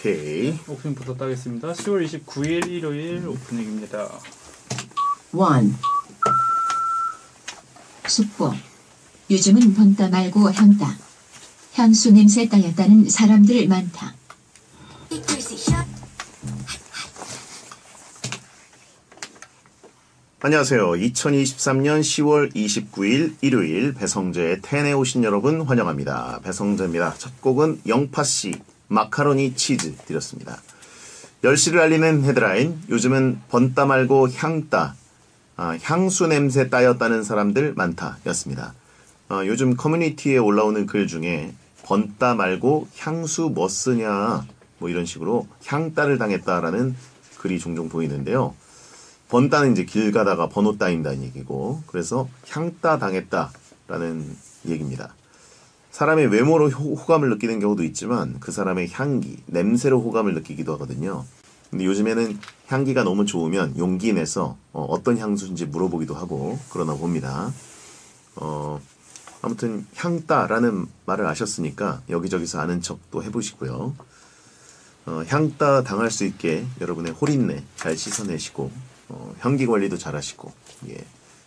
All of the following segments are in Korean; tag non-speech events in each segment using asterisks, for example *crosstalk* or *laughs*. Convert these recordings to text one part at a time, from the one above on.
오케이. 오프닝부터 따겠습니다. 10월 29일 일요일 오프닝입니다. 1. 숙보. 요즘은 번따 말고 향따. 향수 냄새 따였다는 사람들 많다. 안녕하세요. 2023년 10월 29일 일요일 배성재의 텐에 오신 여러분 환영합니다. 배성재입니다. 첫 곡은 영파씨 마카로니 치즈 드렸습니다. 10시를 알리는 헤드라인 요즘은 번따 말고 향따 아, 향수 냄새 따였다는 사람들 많다 였습니다. 아, 요즘 커뮤니티에 올라오는 글 중에 번따 말고 향수 뭐 쓰냐 뭐 이런 식으로 향따를 당했다라는 글이 종종 보이는데요. 번따는 이제 길 가다가 번호 따인다는 얘기고 그래서 향따 당했다라는 얘기입니다. 사람의 외모로 호- 호감을 느끼는 경우도 있지만 그 사람의 향기, 냄새로 호감을 느끼기도 하거든요. 근데 요즘에는 향기가 너무 좋으면 용기 내서 어, 떤 향수인지 물어보기도 하고 그러나 봅니다. 어, 아무튼 향따라는 말을 아셨으니까 여기저기서 아는 척도 해보시고요. 어, 향따 당할 수 있게 여러분의 홀인내 잘 씻어내시고 어, 향기 관리도 잘하시고 예.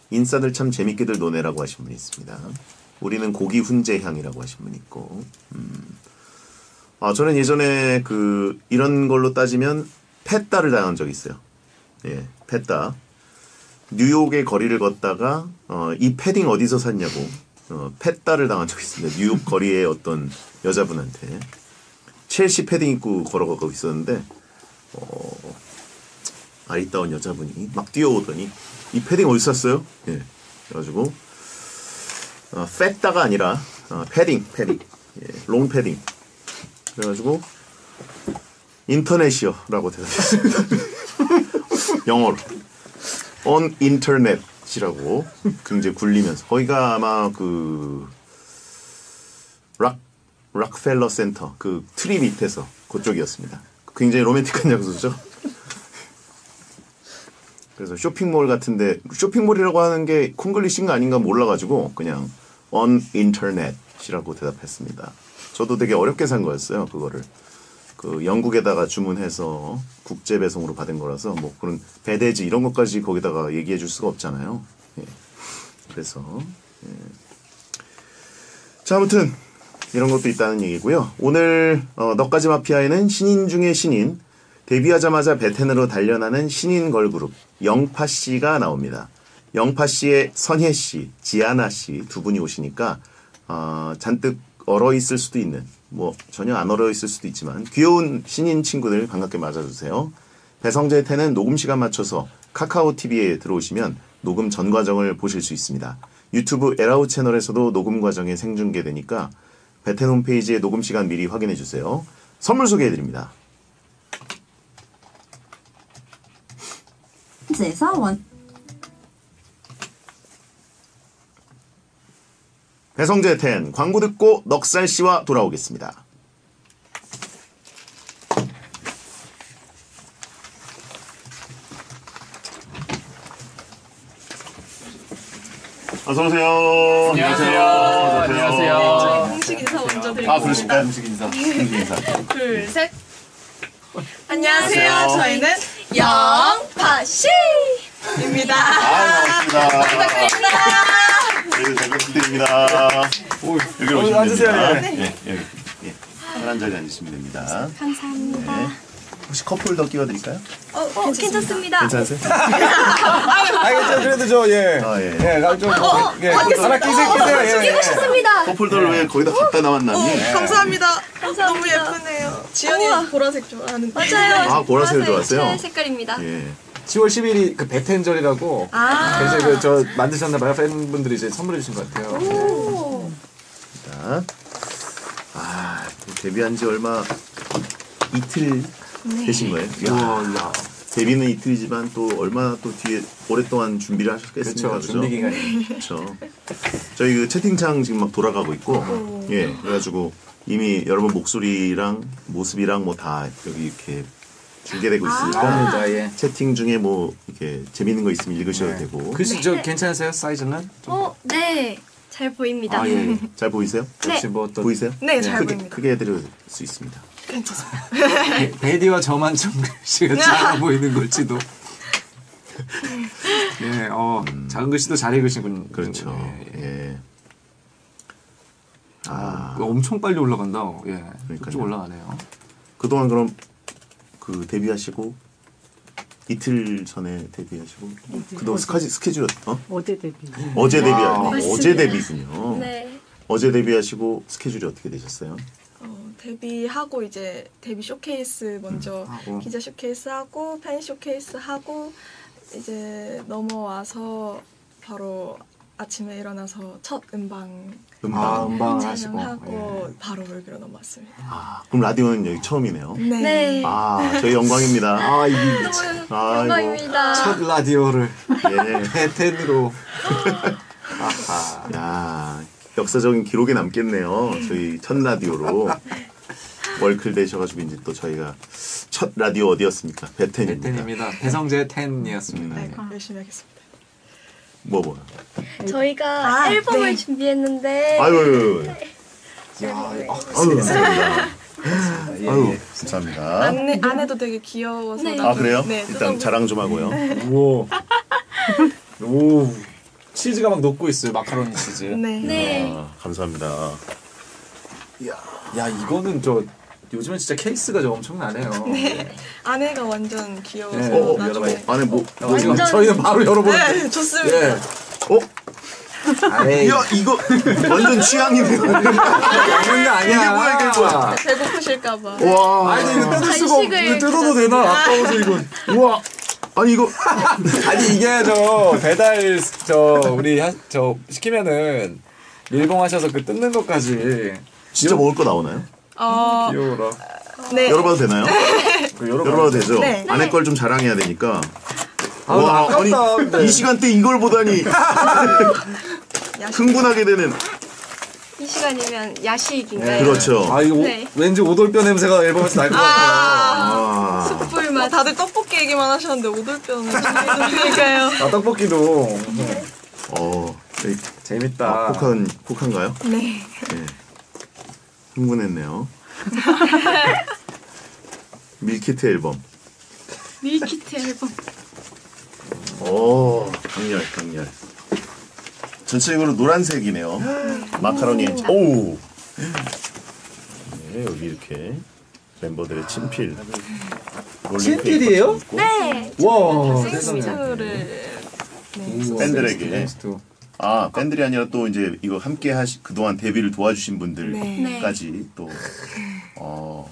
인싸들 참 재밌게들 노네라고 하신 분이 있습니다. 우리는 고기 훈제 향이라고 하신 분이 있고 음. 아 저는 예전에 그 이런 걸로 따지면 펫따를 당한 적이 있어요. 예, 펫따. 뉴욕의 거리를 걷다가 어, 이 패딩 어디서 샀냐고 어, 펫따를 당한 적이 있습니다. 뉴욕 거리의 어떤 여자분한테 첼시 패딩 입고 걸어가고 있었는데 어, 아리따운 여자분이 막 뛰어오더니 이 패딩 어디서 샀어요? 예. 그래가지고 어, 팻다가 아니라 어, 패딩 패딩 예, 롱 패딩 그래가지고 인터넷이요라고 대답했습니다. *laughs* 영어로 on internet이라고 굉장히 굴리면서 거기가 아마 그 락, 락펠러 센터 그 트리 밑에서 그쪽이었습니다. 굉장히 로맨틱한 장소죠. 그래서 쇼핑몰 같은데 쇼핑몰이라고 하는 게 콩글리시인가 아닌가 몰라가지고 그냥 on internet이라고 대답했습니다. 저도 되게 어렵게 산 거였어요. 그거를 그 영국에다가 주문해서 국제 배송으로 받은 거라서 뭐 그런 배대지 이런 것까지 거기다가 얘기해 줄 수가 없잖아요. 예. 그래서 예. 자 아무튼 이런 것도 있다는 얘기고요. 오늘 어, 너까지 마피아에는 신인 중의 신인 데뷔하자마자 베텐으로 단련하는 신인 걸그룹 영파 씨가 나옵니다. 영파 씨의 선혜 씨, 지아나 씨 두 분이 오시니까 어, 잔뜩 얼어 있을 수도 있는 뭐 전혀 안 얼어 있을 수도 있지만 귀여운 신인 친구들 반갑게 맞아주세요. 배성재 태는 녹음 시간 맞춰서 카카오 TV에 들어오시면 녹음 전 과정을 보실 수 있습니다. 유튜브 에라우 채널에서도 녹음 과정이 생중계되니까 베텐 홈페이지에 녹음 시간 미리 확인해 주세요. 선물 소개해 드립니다. 에서 원 배성재 텐 광고 듣고 넉살 씨와 돌아오겠습니다. 어서 오세요. 안녕하세요. 안녕하세요. 공식 인사 먼저 드리고 아 그러실까요? 음식 인사. 음식 인사. *laughs* 둘, 셋. 안녕하세요. 안녕하세요. 저희는 영파씨입니다. 아 반갑습니다. *laughs* 네, 잘 부탁드립니다. 오, 여기 오시면 앉으세요, 됩니다. 예, 여기. 예. 편한 자리에 앉으시면 됩니다. 감사합니다. 네. 혹시 커플 더 끼워드릴까요? 어, 괜찮습니다. 괜찮으세요? *laughs* 아, 저 그래도 저 예. 아, 예. 예, 나좀 예. 하나 끼세요, 끼세요. 예. 예. 좋습니다. 커플들 왜 거기다 갖다 나왔나니? 감사합니다. 감사합니다. 너무 예쁘네요. 지연이 보라색 좋아하는. 맞아요. 아, 보라색을 좋아하세요? 제 색깔입니다. 예. 10월 10일이 그 배텐절이라고 아. 그래서 그 저 만드셨나 봐요. 팬분들이 이제 선물해 주신 것 같아요. 오. 자, 아, 데뷔한 지 얼마 이틀 되신 거예요? 야. 데뷔는 이틀이지만 또 얼마나 또 뒤에 오랫동안 준비를 하셨겠습니까? 그렇죠. 준비 기간이. 그렇죠. 저희 그 채팅창 지금 막 돌아가고 있고, 예, 그래가지고 이미 여러분 목소리랑 모습이랑 뭐 다 여기 이렇게 중계되고 있으니까 나옵니다. 예. 채팅 중에 뭐 이렇게 재밌는 거 있으면 읽으셔도 네. 되고. 글씨 저 괜찮으세요? 사이즈는? 좀- 어, 네. 잘 보입니다. 아, 예. 잘 보이세요? 네. 혹시 뭐또 보이세요? 네, 잘 크게, 보입니다. 크게 해드릴 수 있습니다. 괜찮습니다. 베- 베디와 저만 좀 *laughs* 글씨가 작아 보이는 걸지도. 예, *laughs* 어, 작은 글씨도 잘 읽으시군. 그렇죠. 예, 예. 예. 아, 그거 엄청 빨리 올라간다. 예, 그러니까요. 쭉 올라가네요. 그동안 그럼 그 데뷔하시고 이틀 전에 데뷔하시고 그동안 스케줄 스케줄 어? 어제 데뷔. 어제 데뷔 아. 어제 데뷔군요. 네. 어제 데뷔하시고 스케줄이 어떻게 되셨어요? 어, 데뷔하고 이제 데뷔 쇼케이스 먼저 하고. 기자 쇼케이스 하고 팬 쇼케이스 하고 이제 넘어와서 바로 아침에 일어나서 첫 음방 음방. 아, 음방을 하시고. 촬영하고 예. 바로 여기로 넘어왔습니다. 아, 그럼 라디오는 여기 처음이네요. 네. 네. 아, 저희 영광입니다. 아, 이. *laughs* 영광입니다. 첫 라디오를 예. 베텐으로. 아하. 야, 역사적인 기록에 남겠네요. 저희 첫 라디오로 월클 되셔가지고 이제 또 저희가 첫 라디오 어디였습니까? 베텐입니다. 해텐입니다. 배성재 텐이었습니다. 네, 열심히 하겠습니다. 뭐 뭐요? 저희가 아, 앨범을 네. 준비했는데 아유, 아유, 야, 아유, 감사합니다. 예, 아유, 예. 감사합니다. 안에 안에도 되게 귀여워서 네. 아 그래요? 네, 일단 자랑 좀 하고요. 오. *laughs* 오. 치즈가 막 녹고 있어요. 마카로니 치즈. 네. 네. 아, 감사합니다. 야, 이거는 저 요즘은 진짜 케이스가 좀 엄청나네요. *laughs* 네. 안에가 완전 귀여워서 네. 어, 어, 나중에 안에 뭐, 뭐 어, 지금 완전- 저희는 바로 열어보는 네 좋습니다. 예. 어? 아이, 야, 이거 완전 취향이네요. *laughs* 먹는 거 아니야. 이게 뭐야, 이게 뭐야. 배고프실까 봐. 와, 아니, 이거 뜯을 수가 없, 간식을 이거 뜯어도 되나? 아까워서 이거. 우와. 아니 이거 *laughs* 아니, 이게 저 배달, 저, 우리, 하, 저, 시키면은, 밀봉하셔서 그 뜯는 것까지. 진짜 먹을 거 나오나요? 어, 귀여워라. 네. 열어봐도 되나요? *laughs* 그 열어봐. 열어봐도 되죠? 네. 안에 걸좀 자랑해야 되니까. 아, 나 아깝다. 아니, 근데. 이 시간대 이걸 보다니 *laughs* 흥분하게 되는. 이 시간이면 야식인가요? 그렇죠. 아, 이거 오- 네. 왠지 오돌뼈 냄새가 앨범에서 날 것 같아요. 아, 숯불 어, 맛. 다들 떡볶이 얘기만 하셨는데 오돌뼈는 준비해드리니까요. *laughs* 아, 떡볶이도. 어, 여기, 재밌다. 아, 폭한 폭한가요? 네. 네. 흥분했네요. *laughs* 밀키트 앨범. 밀키트 앨범. 오, 강렬, 강렬. 전체적으로 노란색이네요. 마카로니. 오. 네, 여기 이렇게 멤버들의 친필. 친필이에요? 네. 와. 댄스를 네. 팬들에게. 아, 팬들이 아니라 또 이제 이거 함께 하시 그동안 데뷔를 도와주신 분들까지 또 어.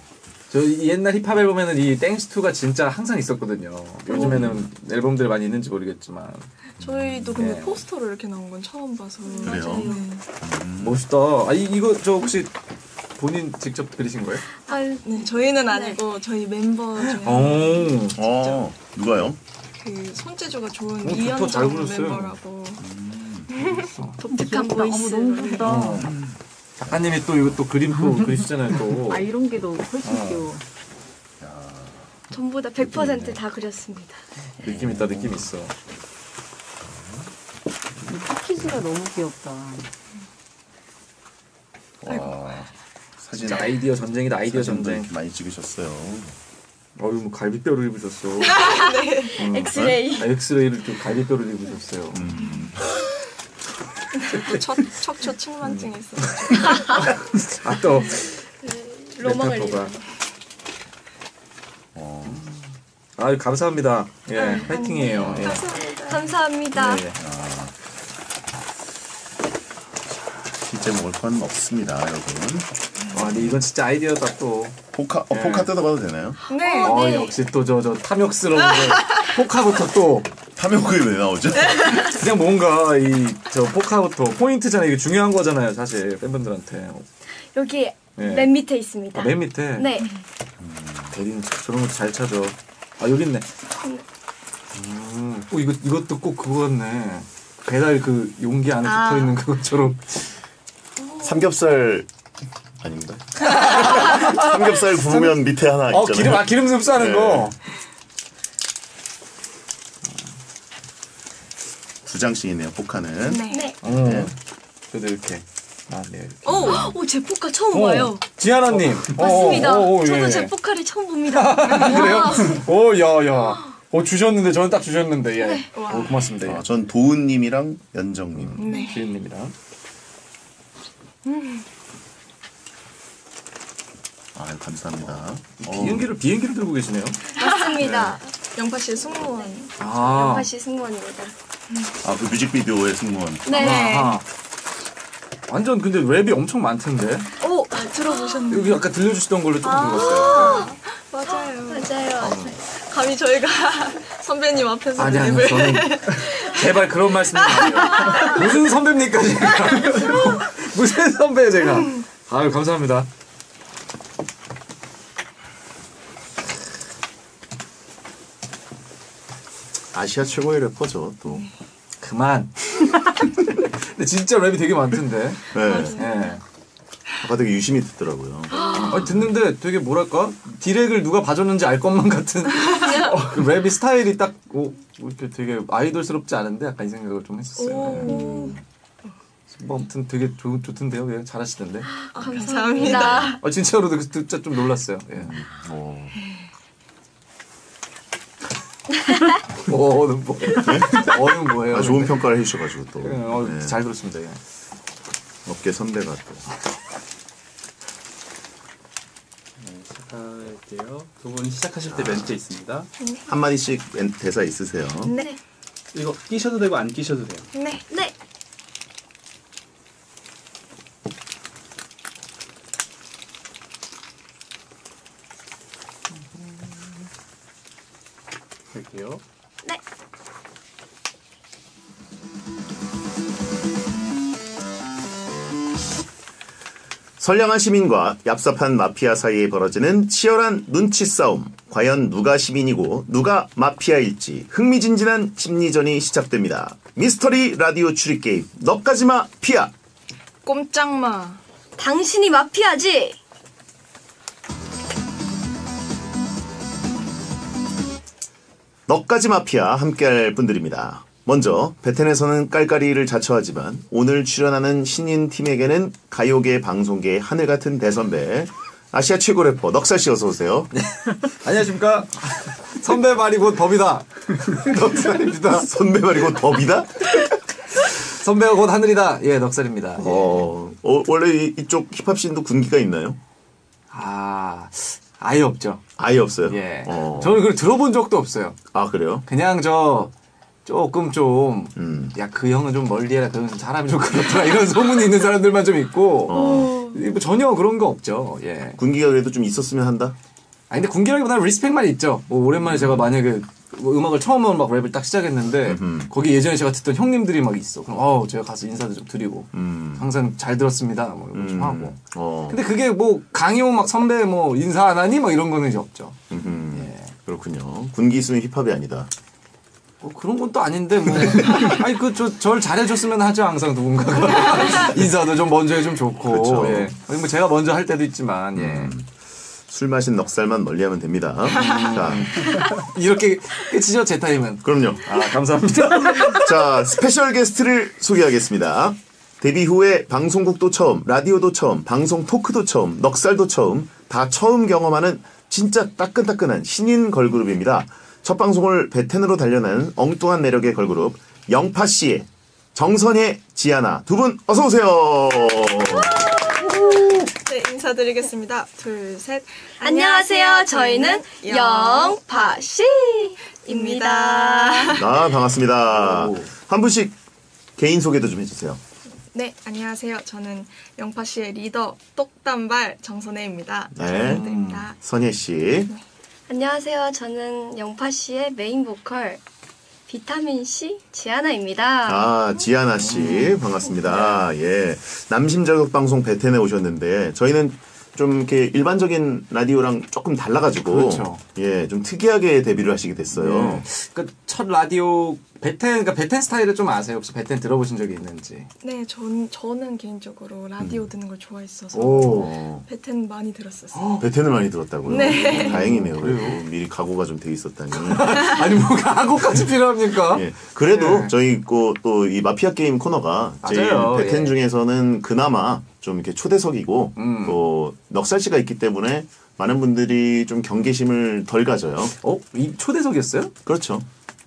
저이 옛날 힙합 앨범에는 이 땡스2가 진짜 항상 있었거든요. 요즘에는 앨범들 많이 있는지 모르겠지만. 저희도 근데 네. 포스터로 이렇게 나온 건 처음 봐서 그래요? 네. 멋있다. 아, 이, 이거 저 혹시 본인 직접 그리신 거예요? 아, 네, 저희는 아니고 저희 멤버 중에 오. 어, 누가요? 그 손재주가 좋은 어, 위연정 그렸어요. 멤 버라고 독특한 voice. 너무 예쁘다. 작가님이 또 이거 또 그림 또 그리시잖아요, 또. 아 이런 게더 훨씬 어. 귀여워. 전부 다 100%다 그렸습니다. 느낌 있다, 느낌 있어. 이 패키지가 너무 귀엽다. 와. 사진 진짜 아이디어 전쟁이다, 아이디어 사진도 전쟁. 이렇게 많이 찍으셨어요. 어유 뭐 갈비뼈를 입으셨어. *laughs* 엑스레이. 아, 엑스레이를 좀 갈비뼈를 입으셨어요. 또 첫, 척추 측만증이 있어요. 아, 또. 로망을 메타포가. 이루는. 어. 아유, 감사합니다. 예, 파이팅이에요. 예. 감사합니다. 예, 예. 실제 먹을 건 없습니다, 여러분. 와, 근데 이건 진짜 아이디어다 또. 포카, 어, 네. 포카 뜯어봐도 되나요? 네. 어, 네. 역시 또 저 저 탐욕스러운 거. *laughs* 포카부터 또 탐욕이 왜 나오죠? *laughs* 그냥 뭔가 이 저 포카부터 포인트잖아요. 이게 중요한 거잖아요, 사실 팬분들한테. 여기 네. 맨 밑에 있습니다. 아, 맨 밑에. 네. 대리는 저런 것도 잘 찾아. 아 여기 있네. 음, 어 이거 이것도 꼭 그거 같네. 배달 그 용기 안에 아. 붙어 있는 그것처럼. 삼겹살 아닙니다. *laughs* 삼겹살 구우면 밑에 하나 있잖아요. 어 기름 아 기름 흡수하는 네. 거. 두 장씩 있네요, 포카는. 네. 네. 어. 그래도 이렇게 아, 네. 오, 오 제 포카 처음 어, 봐요. 지하나님. 맞습니다. 어, 어, 어, 저도 예. 제포카를 처음 봅니다. *laughs* 그래요? 오, 야, 야. 어, 주셨는데, 저는 딱 주셨는데, 예. 와. 어, 고맙습니다. 예. 아, 전 도은님이랑 연정님. 네. 지은님이랑. 아, 감사합니다. 어, 비행기를, 비행기를 들고 계시네요. 맞습니다. 영파 씨의 승무원. 아. 영파시 승무원입니다. 아, 그 뮤직비디오의 승무원. 네. 아하. 완전 근데 랩이 엄청 많던데. 오, 들어보셨나요? 여기 아까 들려주시던 걸로 조금 들었어요. 맞아요. 맞아요. 감히 저희가 *laughs* 선배님 앞에서 아니, 아니, 랩을 저는 제발 그런 말씀 좀 마세요. 무슨 선배입니까, 제가? *laughs* 무슨 선배예요, 제가? 아유, 감사합니다. 아시아 최고의 래퍼죠, 또. 그만. *laughs* 근데 진짜 랩이 되게 많던데. 네. 예. 아까 되게 유심히 듣더라고요. 아니, 듣는데 되게 뭐랄까 디렉을 누가 봐줬는지 알 것만 같은 어, 그 랩이 스타일이 딱 오, 이렇게 되게 아이돌스럽지 않은데 약간 이 생각을 좀 했었어요. 예. 뭐 아무튼 되게 좋, 좋던데요. 예, 잘하시던데. 감사합니다. 아 진짜로도 그 진짜 좀 놀랐어요. 예. 어. 어, 어는 뭐? 어는 뭐예요? 아, 좋은 평가를 해주셔가지고 또. 예, 어, 네. 잘 들었습니다. 예. 업계 선배가 또. 시작할게요. 두 분 시작하실 때 멘트 있습니다. 한 마디씩 엔- 대사 있으세요? 네. 이거 끼셔도 되고 안 끼셔도 돼요. 네. 네. 할게요. 네. 선량한 시민과 얍삽한 마피아 사이에 벌어지는 치열한 눈치 싸움. 과연 누가 시민이고 누가 마피아일지 흥미진진한 심리전이 시작됩니다. 미스터리 라디오 추리 게임 너까지마 피아. 꼼짝마. 당신이 마피아지. 너까지 마피아 함께할 분들입니다. 먼저 베텐에서는 깔깔이를 자처하지만 오늘 출연하는 신인 팀에게는 가요계 방송계의 하늘 같은 대선배 아시아 최고 래퍼 넉살 씨 어서 오세요. *laughs* 안녕하십니까? 선배 말이 곧 법이다. *laughs* 넉살입니다. 선배 말이고 법이다? *laughs* 선배가 곧 하늘이다. 예, 넉살입니다. 예. 어, 어, 원래 이- 이쪽 힙합 씬도 군기가 있나요? 아, 아예 없죠. 아예 없어요. 예. 어. 저는 그걸 들어본 적도 없어요. 아 그래요? 그냥 저 조금 좀, 음. 야, 그 형은 좀 멀리 해라. 그 형은 좀 사람이 좀 그렇더라. 이런 소문이 있는 사람들만 좀 있고, 어. 뭐 전혀 그런 거 없죠. 예. 군기가 그래도 좀 있었으면 한다. 아니, 근데 군기라기보다는 리스펙만 있죠. 뭐 오랜만에 제가 만약에 뭐 음악을 처음으로 막 랩을 딱 시작했는데, 음흠. 거기 예전에 제가 듣던 형님들이 막 있어. 그럼, 어 제가 가서 인사도 좀 드리고, 음. 항상 잘 들었습니다. 뭐 이런 거좀 음. 하고. 어. 근데 그게 뭐 강요 막 선배 뭐 인사 안 하니? 막 이런 거는 이제 없죠. 예. 그렇군요. 군기 있으면 힙합이 아니다. 뭐 그런 건 또 아닌데 뭐 *laughs* 아니 그 저 절 잘해줬으면 하죠 항상 누군가가 *laughs* 인사도 좀 먼저 해주면 좋고 그쵸. 예. 아니, 뭐 제가 먼저 할 때도 있지만 예. 술 마신 넉살만 멀리하면 됩니다. *laughs* 자, 이렇게 끝이죠 제 타임은 그럼요. 아 감사합니다 *laughs* 자, special guest를 소개하겠습니다. 데뷔 후에 방송국도 처음, 라디오도 처음, 방송 토크도 처음, 넉살도 처음, 다 처음 경험하는 진짜 따끈따끈한 신인 걸그룹입니다. 첫 방송을 베텐으로 달려낸 엉뚱한 매력의 걸그룹 영파 씨의 정선예, 지아나 두 분 어서 오세요. 네, 인사드리겠습니다. 둘, 셋. 안녕하세요. 저희는 영파씨입니다. 아, 반갑습니다. 오. 한 분씩 개인 소개도 좀 해주세요. 네, 안녕하세요. 저는 영파 씨의 리더 똑단발 정선혜입니다. 네. 잘 부탁드립니다. 선혜 씨. 안녕하세요. 저는 영파씨의 메인 보컬 비타민C 지아나입니다. 아, 지아나 씨, 반갑습니다. 예. 남심 자극 방송 베텐에 오셨는데, 저희는 좀 이렇게 일반적인 라디오랑 조금 달라가지고 그렇죠. 예, 좀 특이하게 데뷔를 하시게 됐어요. 그러니까 첫 라디오 베텐 그러니까 베텐 스타일을 좀 아세요? 혹시 베텐 들어보신 적이 있는지? 네, 전, 저는 개인적으로 라디오 듣는 걸 좋아했어서 오. 베텐 많이 들었었어요. 베텐을 많이 들었다고요? 네. 다행이네요. 그래도 미리 각오가 좀 돼 있었다니. *laughs* 아니 뭐 각오까지 필요합니까? 예. 그래도 네. 저희 또 이 마피아 게임 코너가 제일 맞아요. 베텐 예. 중에서는 그나마 좀 이렇게 초대석이고 음. 또 넉살씨가 있기 때문에 많은 분들이 좀 경계심을 덜 가져요. 어? 이 초대석이었어요? 그렇죠.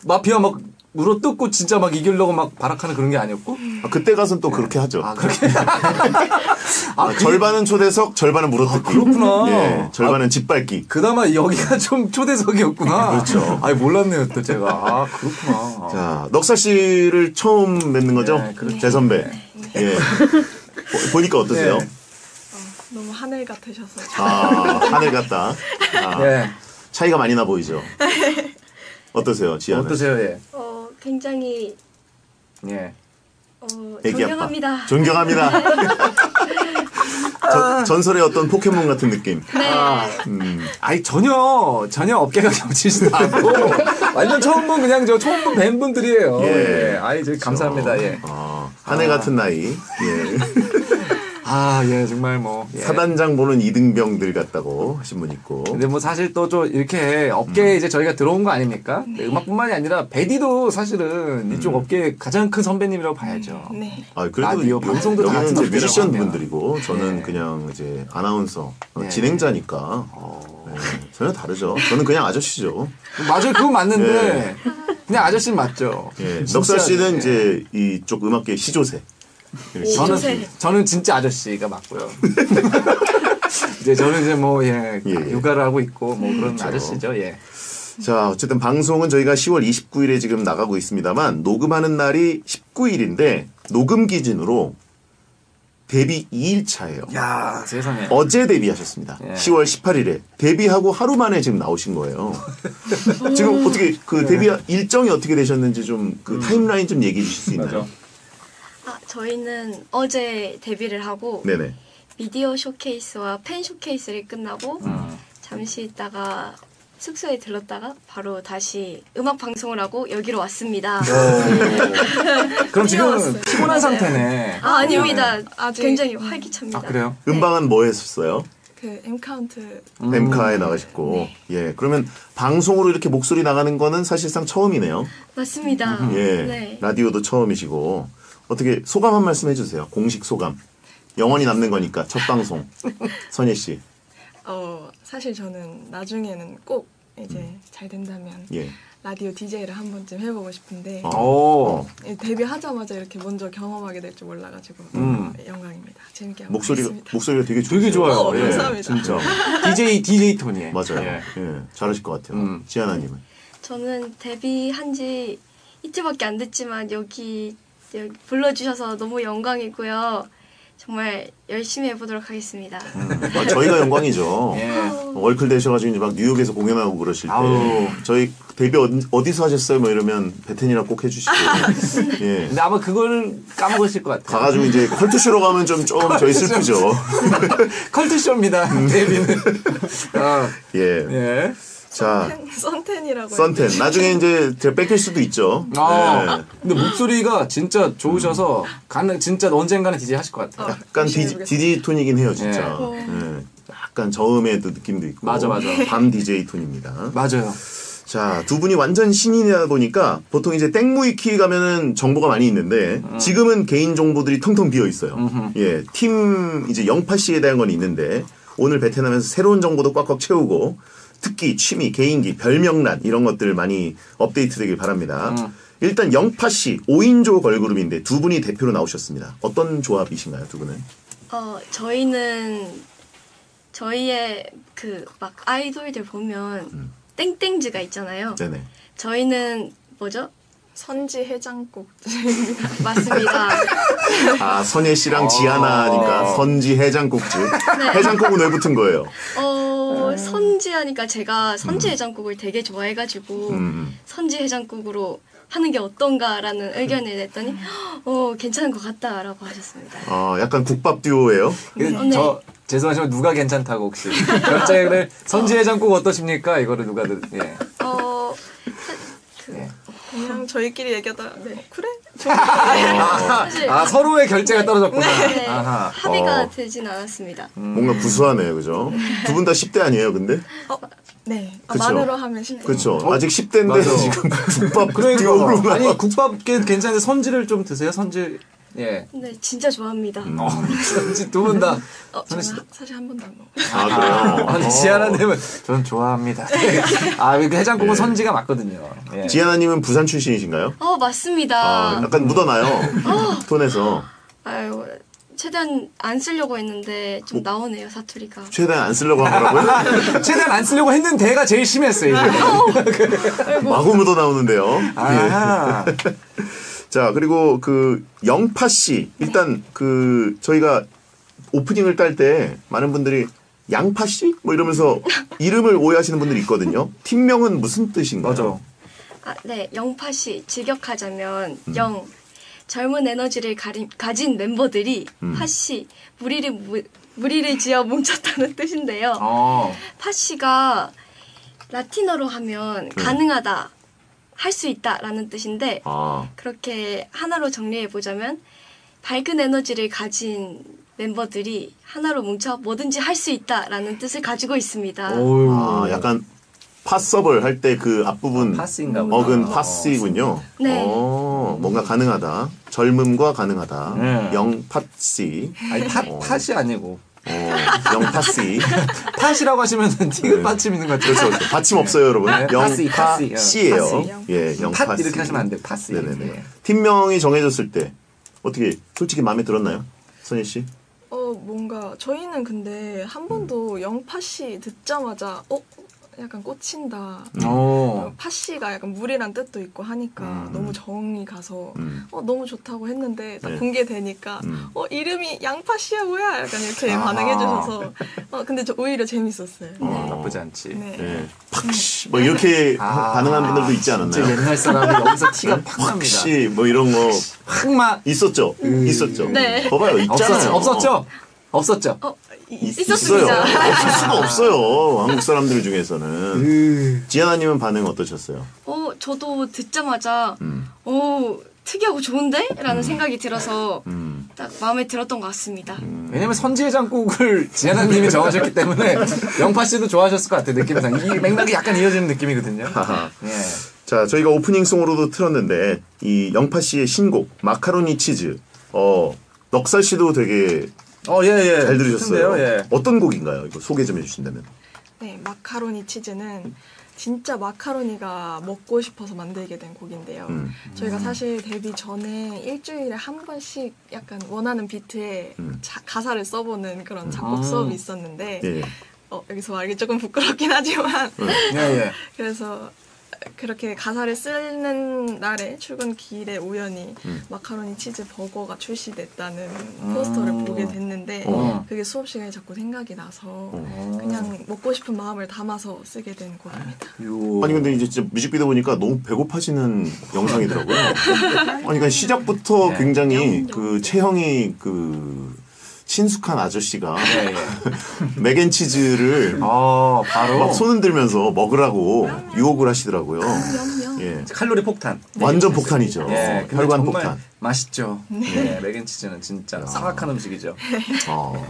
마피아 막 물어 뜯고 진짜 막 이기려고 막 발악하는 그런 게 아니었고? 아, 그때 가서는 또 그렇게 하죠. 아 그렇게? *laughs* 아, 절반은 초대석, 절반은 물어뜯기. 그렇구나. 예, 절반은 짓밟기. 그나마 여기가 *laughs* 좀 초대석이었구나. *laughs* 그렇죠. 아니 몰랐네요 또 제가. 아 그렇구나. 자, 넉살 씨를 처음 뵙는 거죠? 네, 그렇죠. 제 선배. 예. 보- 보니까 어떠세요? 네. 너무 하늘 같으셔서. 아, 하늘 같다. 아, 예. 차이가 많이 나 보이죠? 어떠세요, 지아는? 어떠세요? 예. 어, 굉장히 예. 어. 존경합니다. 존경합니다. 저- 전설의 어떤 포켓몬 같은 느낌. 네. 음, 아니 전혀 전혀 어깨가 겹치지도 않고 *laughs* 완전 처음 본 그냥 저 처음 본 뵌 분들이에요. 예. 예. 아이 저 감사합니다. 예. 아, 한해 같은 나이. 예. *laughs* 아 예 정말 뭐 예. 사단장 보는 이등병들 같다고 하신 분 있고. 근데 뭐 사실 또 좀 이렇게 업계에 이제 저희가 들어온 거 아닙니까? 네, 음악뿐만이 아니라 베디도 사실은 이쪽 업계의 가장 큰 선배님이라고 봐야죠. 네. 아, 그래도 라디오, 여- 방송도 다 여기는 같은 이제 뮤지션. 분들이고 저는 네. 그냥 이제 아나운서 어, 네. 진행자니까 어. 네, 전혀 다르죠. 저는 그냥 아저씨죠. 맞아요, 그건 맞는데 그냥 아저씨는 맞죠. 예, 넉살 씨는 예. 이제 이쪽 음악계 시조새. 이렇게 저는 시조새. 저는 진짜 아저씨가 맞고요. *laughs* 이제 저는 이제 뭐 예, 예, 예. 육아를 하고 있고 뭐 그런 그렇죠. 아저씨죠. 예. 자, 어쨌든 방송은 저희가 10월 29일에 지금 나가고 있습니다만 녹음하는 날이 19일인데 녹음 기준으로 데뷔 2일 차예요. 야 세상에. 어제 데뷔하셨습니다. 예. 10월 18일에 데뷔하고 하루 만에 지금 나오신 거예요. *laughs* 지금 어떻게 그 데뷔 일정이 어떻게 되셨는지 좀그 타임라인 좀 얘기해 주실 수 있나요? 아, 저희는 어제 데뷔를 하고 네네. 미디어 쇼케이스와 팬 쇼케이스를 끝나고 음. 잠시 있다가 숙소에 들렀다가 바로 다시 음악 방송을 하고 여기로 왔습니다. 그럼 지금. 피곤한 상태네. 아, 아닙니다. 아직- 굉장히 활기찹니다. 아 그래요? 음방은 뭐 했었어요? 그 엠카운트 음. 엠카에 나가셨고. 예. 그러면 방송으로 이렇게 목소리 나가는 거는 사실상 처음이네요. 맞습니다. 예. 네. 라디오도 처음이시고. 어떻게 소감 한 말씀 해주세요. 공식 소감. 영원히 남는 거니까 첫 방송. *laughs* 선예 씨. 어 사실 저는 나중에는 꼭 이제 잘 된다면 예. 라디오 DJ를 한 번쯤 해보고 싶은데 어. 오. 예, 데뷔하자마자 이렇게 먼저 경험하게 될 줄 몰라가지고 음. 영광입니다. 재밌게 하고 목소리가 있습니다. 목소리가 되게 좋으세요. 되게 좋아요. 어, 예. 감사합니다. 진짜 *laughs* DJ DJ 톤이에요. 맞아요. 예. 예. 잘하실 것 같아요. 음. 지하나님은 저는 데뷔한 지 이틀밖에 안 됐지만 여기, 여기 불러주셔서 너무 영광이고요. 정말 열심히 해보도록 하겠습니다. 아, 저희가 영광이죠. *laughs* 예. 월클 되셔가지고 이제 막 뉴욕에서 공연하고 그러실 때 아우. 저희 데뷔 어디- 어디서 하셨어요? 뭐 이러면 베텐이라 꼭 해주시고 예. 근데 아마 그걸 까먹으실 것 같아요. 가가지고 이제 컬투쇼로 가면 좀 좀 저희 슬프죠. *laughs* 컬투쇼입니다. 데뷔는. 아, *laughs* 예. 예. 자 선- *laughs* 선텐이라고 썬텐 나중에 이제 제가 뺏길 수도 있죠. 아, 예. 근데 목소리가 진짜 좋으셔서 가능 진짜 언젠가는 DJ 하실 것 같아요. 어, 약간 DJ. DJ 톤이긴 해요, 진짜. 어. 예. 약간 저음의 또 느낌도 있고. 맞아, 맞아. 밤 DJ 톤입니다. 맞아요. 자, 두 분이 완전 신인이다 보니까 보통 이제 나무위키 가면은 정보가 많이 있는데 지금은 개인 정보들이 텅텅 비어 있어요. 예, 팀 이제 영파 씨에 대한 건 있는데 오늘 베트남에서 새로운 정보도 꽉꽉 채우고 특기, 취미, 개인기, 별명란 이런 것들 많이 업데이트 되길 바랍니다. 음. 일단 영파 씨 5인조 걸그룹인데 두 분이 대표로 나오셨습니다. 어떤 조합이신가요, 두 분은? 어, 저희는 저희의 그 막 아이돌들 보면 음. 땡땡즈가 있잖아요. 네네. 저희는 뭐죠? 선지 해장국 *laughs* 맞습니다. 아, 선예 씨랑 지아나니까 네. 선지 해장국집. 네. 해장국은 왜 붙은 거예요? 어, 선지하니까 제가 선지 해장국을 되게 좋아해가지고 음, 음. 선지 해장국으로 하는 게 어떤가라는 의견을 냈더니 어 괜찮은 것 같다라고 하셨습니다. 어, 약간 국밥 듀오예요. 그, 네. 저 죄송하지만 누가 괜찮다고 혹시 결제를 선지 해장국 어떠십니까? 이거를 누가 들 예. 어 예. 그냥 저희끼리 얘기하다가 네 그래 사실 아 서로의 결제가 떨어졌구나. 네, 아하. 합의가 어. 되진 않았습니다. 뭔가 구수하네요, 그죠? 두 분 다 10대 아니에요, 근데? 어, 네 아, 그쵸. 만으로 하면 10대 그렇죠. 어? 아직 10대인데 맞아. 지금 *laughs* 국밥 *laughs* 그러니까 아니 국밥 꽤 괜찮은데 선지를 좀 드세요. 선지 예. 네, 진짜 좋아합니다. 어, 선지 두분 다. 어, 저는 사실 한 번도 안 먹어요 아, 그래요? 아니 어. 지하라님은 저는 좋아합니다. 아, 그 해장국은 예. 선지가 맞거든요. 예. 지하나님은 부산 출신이신가요? 어 맞습니다. 아, 약간 묻어나요. 톤에서. 아유 최대한 안 쓰려고 했는데 좀 나오네요 사투리가. 최대한 안 쓰려고 하더라고요. *laughs* 최대한 안 쓰려고 했는데가 제일 심했어요. 이제. *laughs* 마구 묻어 나오는데요. 예. 아, *laughs* 자, 그리고 그 영파 씨. 일단 그 저희가 오프닝을 딸 때 많은 분들이 양파 씨? 뭐 이러면서 *laughs* 이름을 오해하시는 분들이 있거든요. 팀명은 무슨 뜻인가요? 맞아. 아, 네, 영팟이 직역하자면 음. 영 젊은 에너지를 가린, 가진 멤버들이 음. 팟이 무리를 무, 무리를 지어 뭉쳤다는 뜻인데요. 어. 팟이가 라틴어로 하면 네. 가능하다, 할 수 있다라는 뜻인데 아, 그렇게 하나로 정리해 보자면 밝은 에너지를 가진 멤버들이 하나로 뭉쳐 뭐든지 할 수 있다라는 뜻을 가지고 있습니다. 오유. 아 약간 파서블 할 때 그 앞부분 파스인가 보다. 어. 파씨군요. 네. 어, 뭔가 가능하다. 젊음과 가능하다. 네. 영파씨. 아니 팥 팥이 아니고 어, 영파씨. 팥이라고 *laughs* 하시면은 티귿 받침 있는 것 같아요. 그렇죠. 그렇죠. 받침 없어요, 여러분. 네, 파씨, 파씨. 영파씨예요. 파씨. 예, 영파씨. 팥 이렇게 하시면 안 돼요. 팥이. 네네네. 예. 팀명이 정해졌을 때 어떻게 솔직히 마음에 들었나요, 선희 씨? 어 뭔가 저희는 근데 한 번도 영파씨 듣자마자 어 약간 꽂힌다 어. 파씨가 약간 물이란 뜻도 있고 하니까 음. 너무 정이 가서 음. 어 너무 좋다고 했는데 딱 네. 공개되니까 음. 어 이름이 양파씨야 뭐야 약간 이렇게 아. 반응해 주셔서 어 근데 저 오히려 재밌었어요. 어. 나쁘지 않지. 네. 네. 팍씨 뭐 이렇게 아, 반응한 분들도 있지 않았나요? 옛날 사람이 여기서 티가 팍 납니다. 팍씨 뭐 이런 거 흑마 있었죠? 있었죠? 네. 봐봐요, 있잖아요. 없었죠? 없었죠? 없었죠? 어, 이- 있- 있었습니다. 있어요. 없을 수가 없어요. 한국 사람들 중에서는. 지하나님은 반응 어떠셨어요? 어, 저도 듣자마자 음. 오 특이하고 좋은데? 라는 생각이 들어서 음. 딱 마음에 들었던 것 같습니다. 왜냐면 선지해장국을 *laughs* 지하나님이 정하셨기 때문에 영파 씨도 좋아하셨을 것 같아요. 느낌상 이 맥락이 약간 이어지는 느낌이거든요. 하하. 예. 자, 저희가 오프닝 송으로도 틀었는데 이 영파 씨의 신곡 마카로니 치즈. 어, 넉살 씨도 되게 어, 예, 예. 잘 들으셨어요. 예. 어떤 곡인가요? 이거 소개 좀 해주신다면. 네, 마카로니 치즈는 진짜 마카로니가 먹고 싶어서 만들게 된 곡인데요. 음. 저희가 사실 데뷔 전에 일주일에 한 번씩 약간 원하는 비트에 음. 자- 가사를 써보는 그런 작곡 음. 수업이 있었는데 예. 어, 여기서 말하기 조금 부끄럽긴 하지만 예, 예. *laughs* 그래서 그렇게 가사를 쓰는 날에 출근 길에 우연히 음. 마카로니 치즈 버거가 출시됐다는 포스터를 보게 됐는데 어. 그게 수업 시간에 자꾸 생각이 나서 어. 그냥 먹고 싶은 마음을 담아서 쓰게 된 곡입니다. 요. 아니 근데 이제 진짜 뮤직비디오 보니까 너무 배고파지는 영상이더라고요. *laughs* 아니 그러니까 시작부터 네. 굉장히 그 체형이 그 친숙한 아저씨가 예, 예. 맥앤치즈를 어, 바로 막 손 흔들면서 먹으라고 유혹을 하시더라고요. 냠냠. 예. 칼로리 폭탄. 완전 폭탄이죠. 예, 혈관 정말 폭탄. 맛있죠. 예, 맥앤치즈는 진짜 사악한 음식이죠. 어,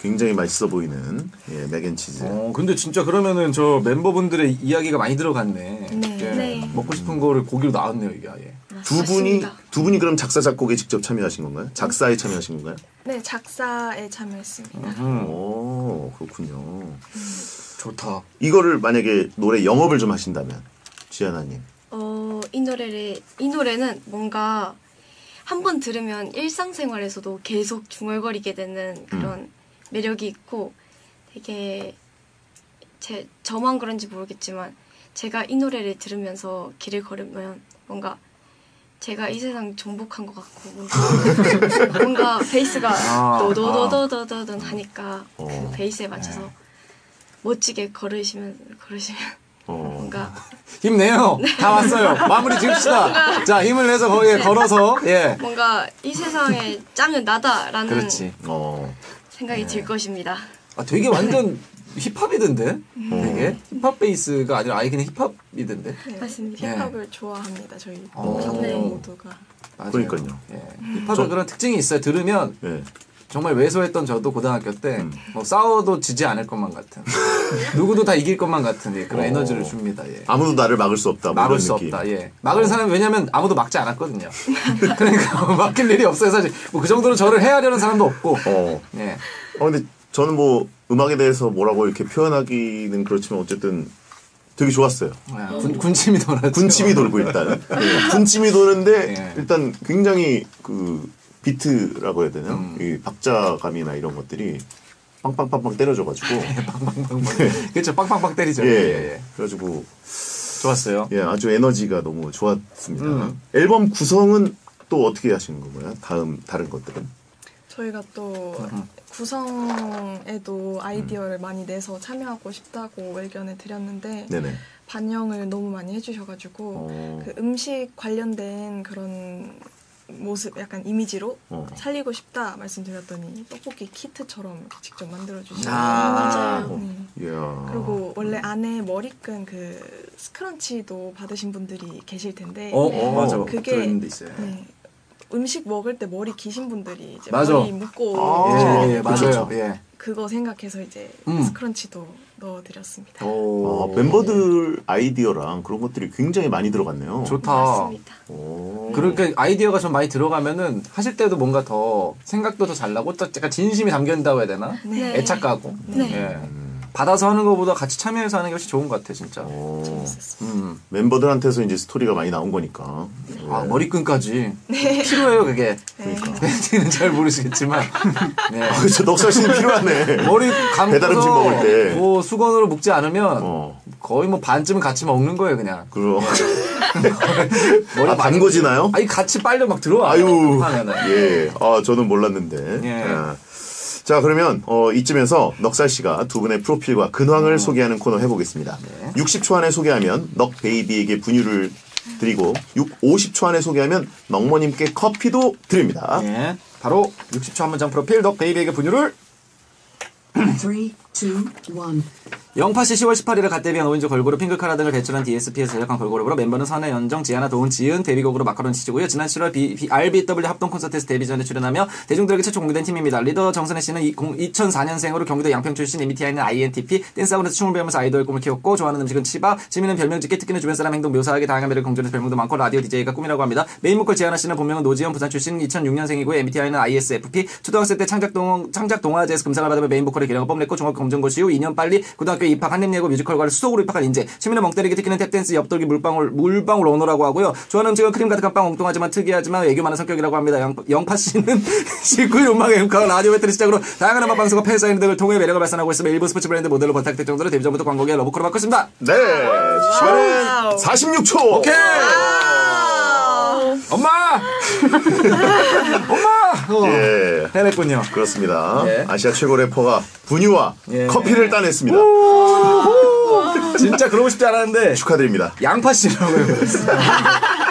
굉장히 맛있어 보이는 예, 맥앤치즈. 어, 근데 진짜 그러면은 저 멤버분들의 이야기가 많이 들어갔네. 네. 예, 네. 먹고 싶은 거를 고기로 나왔네요, 이게 아예. 두 분이 맞습니다. 두 분이 그럼 작사 작곡에 직접 참여하신 건가요? 작사에 참여하신 건가요? 네, 작사에 참여했습니다. 음, 오 그렇군요. 좋다. 이거를 만약에 노래 영업을 좀 하신다면 지하나님. 어, 이 노래를 이 노래는 뭔가 한 번 들으면 일상생활에서도 계속 중얼거리게 되는 그런 매력이 있고 되게 제 저만 그런지 모르겠지만 제가 이 노래를 들으면서 길을 걸으면 뭔가 제가 이 세상 정복한 것 같고 뭔가, *laughs* 뭔가 베이스가 아, 도도도도도도도 하니까 어. 그 베이스에 맞춰서 멋지게 걸으시면 걸으시면 어, 뭔가 힘내요. 다 왔어요. 마무리 지읍시다. 자, 힘을 내서 거기에 걸어서 예. 뭔가 이 세상에 짱은 나다라는 그렇지. 어. 생각이 들 것입니다. 아, 되게 완전 힙합이던데? 음. 되게 힙합 베이스가 아니라 아예 그냥 힙합이던데? 네, 맞습니다. 힙합을 좋아합니다. 저희 어. 가족 네. 모두가. 맞아요. 그러니까요. 예. 힙합은 그런 특징이 있어요. 들으면 예. 정말 왜소했던 저도 고등학교 때 음. 뭐 싸워도 지지 않을 것만 같은 *laughs* 누구도 다 이길 것만 같은 예, 그런 어. 에너지를 줍니다. 예. 아무도 나를 막을 수 없다. 뭐 막을 이런 수 느낌. 없다. 예. 막을 사람은 왜냐면 아무도 막지 않았거든요. *laughs* 그러니까 막힐 일이 없어요. 사실 뭐 그 정도로 저를 해하려는 사람도 없고. 어. 예. 어, 근데 저는 뭐 음악에 대해서 뭐라고 이렇게 표현하기는 그렇지만 어쨌든 되게 좋았어요. 아, 군, 군침이 돌았죠. 군침이 돌고 일단 예, *laughs* 군침이 도는데 예. 일단 굉장히 그 비트라고 해야 되나 음. 이 박자감이나 이런 것들이 빵빵빵빵 때려져가지고 *laughs* 그렇죠. 빵빵빵 때리죠. 예, 예, 예. 그래가지고 좋았어요. 예 아주 에너지가 너무 좋았습니다. 음. 앨범 구성은 또 어떻게 하시는 건가요? 다음 다른 것들은 저희가 또 음. 구성에도 아이디어를 많이 내서 참여하고 싶다고 의견을 드렸는데 네네 반영을 너무 많이 해주셔가지고 어. 그 음식 관련된 그런 모습 약간 이미지로 어. 살리고 싶다 말씀드렸더니 떡볶이 키트처럼 직접 만들어 주시고 아, 맞아요. 네. 그리고 원래 안에 머리끈 그 스크런치도 받으신 분들이 계실 텐데 어, 어, 맞아. 그게-. 네. 음식 먹을 때 머리 기신 분들이 이제 맞아. 머리 묶고 아, 예, 예, 맞아요. 그렇죠. 예. 그거 생각해서 이제 음. 스크런치도 넣어드렸습니다. 오. 아, 멤버들 아이디어랑 그런 것들이 굉장히 많이 들어갔네요. 좋다. 맞습니다. 오. 그러니까 아이디어가 좀 많이 들어가면은 하실 때도 뭔가 더 생각도 더 잘 나고 또 약간 진심이 담겨 있다고 해야 되나? 네. 애착 가고. 네. 예. 받아서 하는 것보다 같이 참여해서 하는 게 훨씬 좋은 것 같아, 진짜. 오. 재밌었어요. 음. 멤버들한테서 이제 스토리가 많이 나온 거니까. 아, 예. 머리끈까지. *laughs* 필요해요, 그게. 네. 밴드는 잘 모르시겠지만. *laughs* 네. 아, 그쵸, 넉살 씨는 필요하네. 머리 감고서 배달 음식 먹을 때. 뭐 수건으로 묶지 않으면 어, 거의 뭐 반쯤은 같이 먹는 거예요, 그냥. 그럼. *laughs* 머리 아, 담궈지나요? 아니, 같이 빨려 막 들어와요. 아유, 하면은. 예. 아, 저는 몰랐는데. 예. 아. 자, 그러면, 어, 이쯤에서 넉살 씨가 두 분의 프로필과 근황을 소개하는 코너 해보겠습니다. 네. 60초 안에 소개하면 넉 베이비에게 분유를 드리고, 6, 50초 안에 소개하면 넉모님께 커피도 드립니다. 예. 바로 60초 한 문장 프로필 넉 베이비에게 분유를 Three, 영파씨 10월 18일에 갓 데뷔한 5인조 걸그룹 핑클 카라 등을 배출한 DSP에서 제작한 걸그룹으로 멤버는 선혜, 연정, 지아나, 도훈, 지은, 데뷔곡으로 마카로니 치즈고요. 지난 7월 B, B, RBW 합동 콘서트에서 데뷔전에 출연하며 대중들에게 최초 공개된 팀입니다. 리더 정선혜 씨는 2004년생으로 경기도 양평 출신 MBTI는 INTP, 댄스학원에서 춤을 배우면서 아이돌 꿈을 키웠고 좋아하는 음식은 치밥, 취미는 별명 짓기, 특기는 주변 사람 행동 묘사하게 다양한 매력을 공존해서 별명도 많고 라디오 DJ가 꿈이라고 합니다. 메인 보컬 지아나 씨는 본명은 노지연 부산 출신 2006년생이고 MBTI는 ISFP, 초등학생 때 창작 동 창작 동아제에서 금상을 받으며 메인 보컬의 기량을 뽐냈고 중학 교 검정고시 후 2년 빨리 고등학교에 입학 한림 예고 뮤지컬과를 수석으로 입학한 인재 취미는 멍때리기 특기는 탭댄스 옆돌기 물방울 물방울 언어라고 하고요. 좋아하는 음식은 크림 가득한 빵 엉뚱하지만 특이하지만 애교 많은 성격이라고 합니다. 영, 영파 씨는 19일 음악의 음과 라디오 배틀을 시작으로 다양한 음악 방송과 팬사인 등을 통해 매력을 발산하고 있으며 일부 스포츠 브랜드 모델로 발탁될 정도로 데뷔 전부터 광고계 러브콜을 받고 있습니다. 네. 시간은 46초. 오케이 엄마 엄마 어. 예. 해냈군요 그렇습니다. 예. 아시아 최고 래퍼가 분유와 예. 커피를 따냈습니다. 진짜 그러고 싶지 않았는데 축하드립니다. 양파 씨라고 해버렸어. 이게,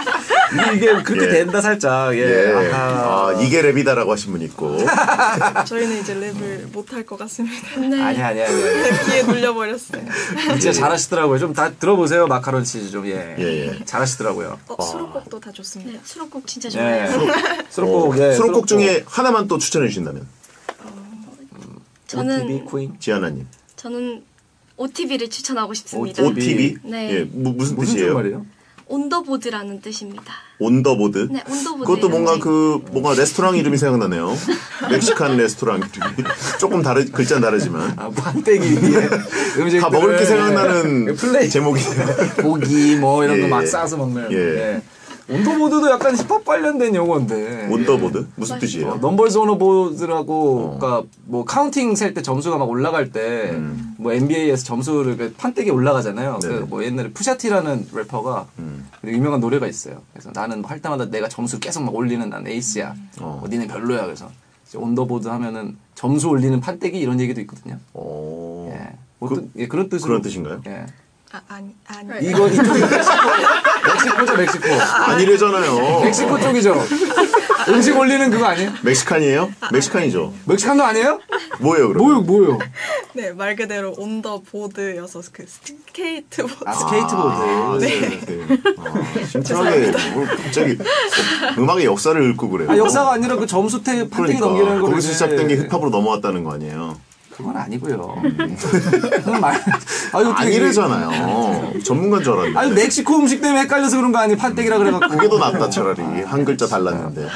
*laughs* 이게 그렇게 예. 된다 살짝. 예. 예. 아, 이게 랩이다라고 하신 분 있고. *laughs* 저희는 이제 랩을 못 할 것 같습니다. 네. 아니야 아니야 아니야. 귀에 눌려버렸어요. 진짜 잘하시더라고요. 좀 다 들어보세요 마카론 치즈 좀 예. 예, 예. 잘하시더라고요. 어, 수록곡도 다 좋습니다. 네, 수록곡 진짜 *laughs* 예. 좋아요. 수록곡 예. 수록곡 중에 하나만 또 추천해 주신다면. 저는 저는 퀸 지아나님. 저는 OTB를 추천하고 싶습니다. OTB. OTB? 네. 예, 무, 무슨 무슨 뜻이에요? 말이에요? On the Board라는 뜻입니다. On the Board? 네, On the Board. 그것도 뭔가 그 뭔가 레스토랑 이름이 생각나네요. *laughs* 멕시칸 레스토랑 이름이 조금 다르 글자는 다르지만 아 판때기 위에 음식 다 먹을 게 생각나는 플레이 제목이네요. 고기 뭐 이런 예, 거막 예. 싸서 먹는. 예. 예. On the Board도 약간 힙합 관련된 용어인데. On the Board 무슨 어, 뜻이에요? Numbers on the Board라고 어. 그러니까 뭐 카운팅 셀 때 점수가 막 올라갈 때 음. 뭐 NBA에서 점수를 그 판때기 올라가잖아요. 그뭐 옛날에 Pusha T라는 래퍼가 음. 유명한 노래가 있어요. 그래서 나는 할 때마다 내가 점수 계속 막 올리는 난 에이스야. 어. 뭐 니네 별로야. 그래서 이제 On the Board 하면은 점수 올리는 판때기 이런 얘기도 있거든요. 어. 예. 뭐 그- 뜻- 예, 그런 뜻으로 그런 뜻인가요? 예. 아 아니 아니. 이거 이쪽이 *laughs* 멕시코, 멕시코죠 멕시코. 아니래잖아요. 멕시코 쪽이죠. 음식 올리는 그거 아니에요? Mexican이에요? Mexican이죠. Mexican도 아니에요? 뭐예요, 그럼? 뭐요 뭐요? 네, 말 그대로 on the board여서 그 스케이트 보드. 아 스케이트보드. 네. 네. 아, 심플하게 뭘 갑자기 음악의 역사를 읊고 그래요. 아 역사가 아니라 그 점수 태 판때기 그러니까 넘기는 거 거기서 시작된 게 힙합으로 넘어왔다는 거 아니에요? 그건 아니고요. *laughs* 그건 말. 아유 아니래잖아요. 전문가인 줄 알았는데. 아니 멕시코 음식 때문에 헷갈려서 그런 거 아니 판때기라 그래갖고. 그게 더 낫다 차라리 한 글자 달랐는데.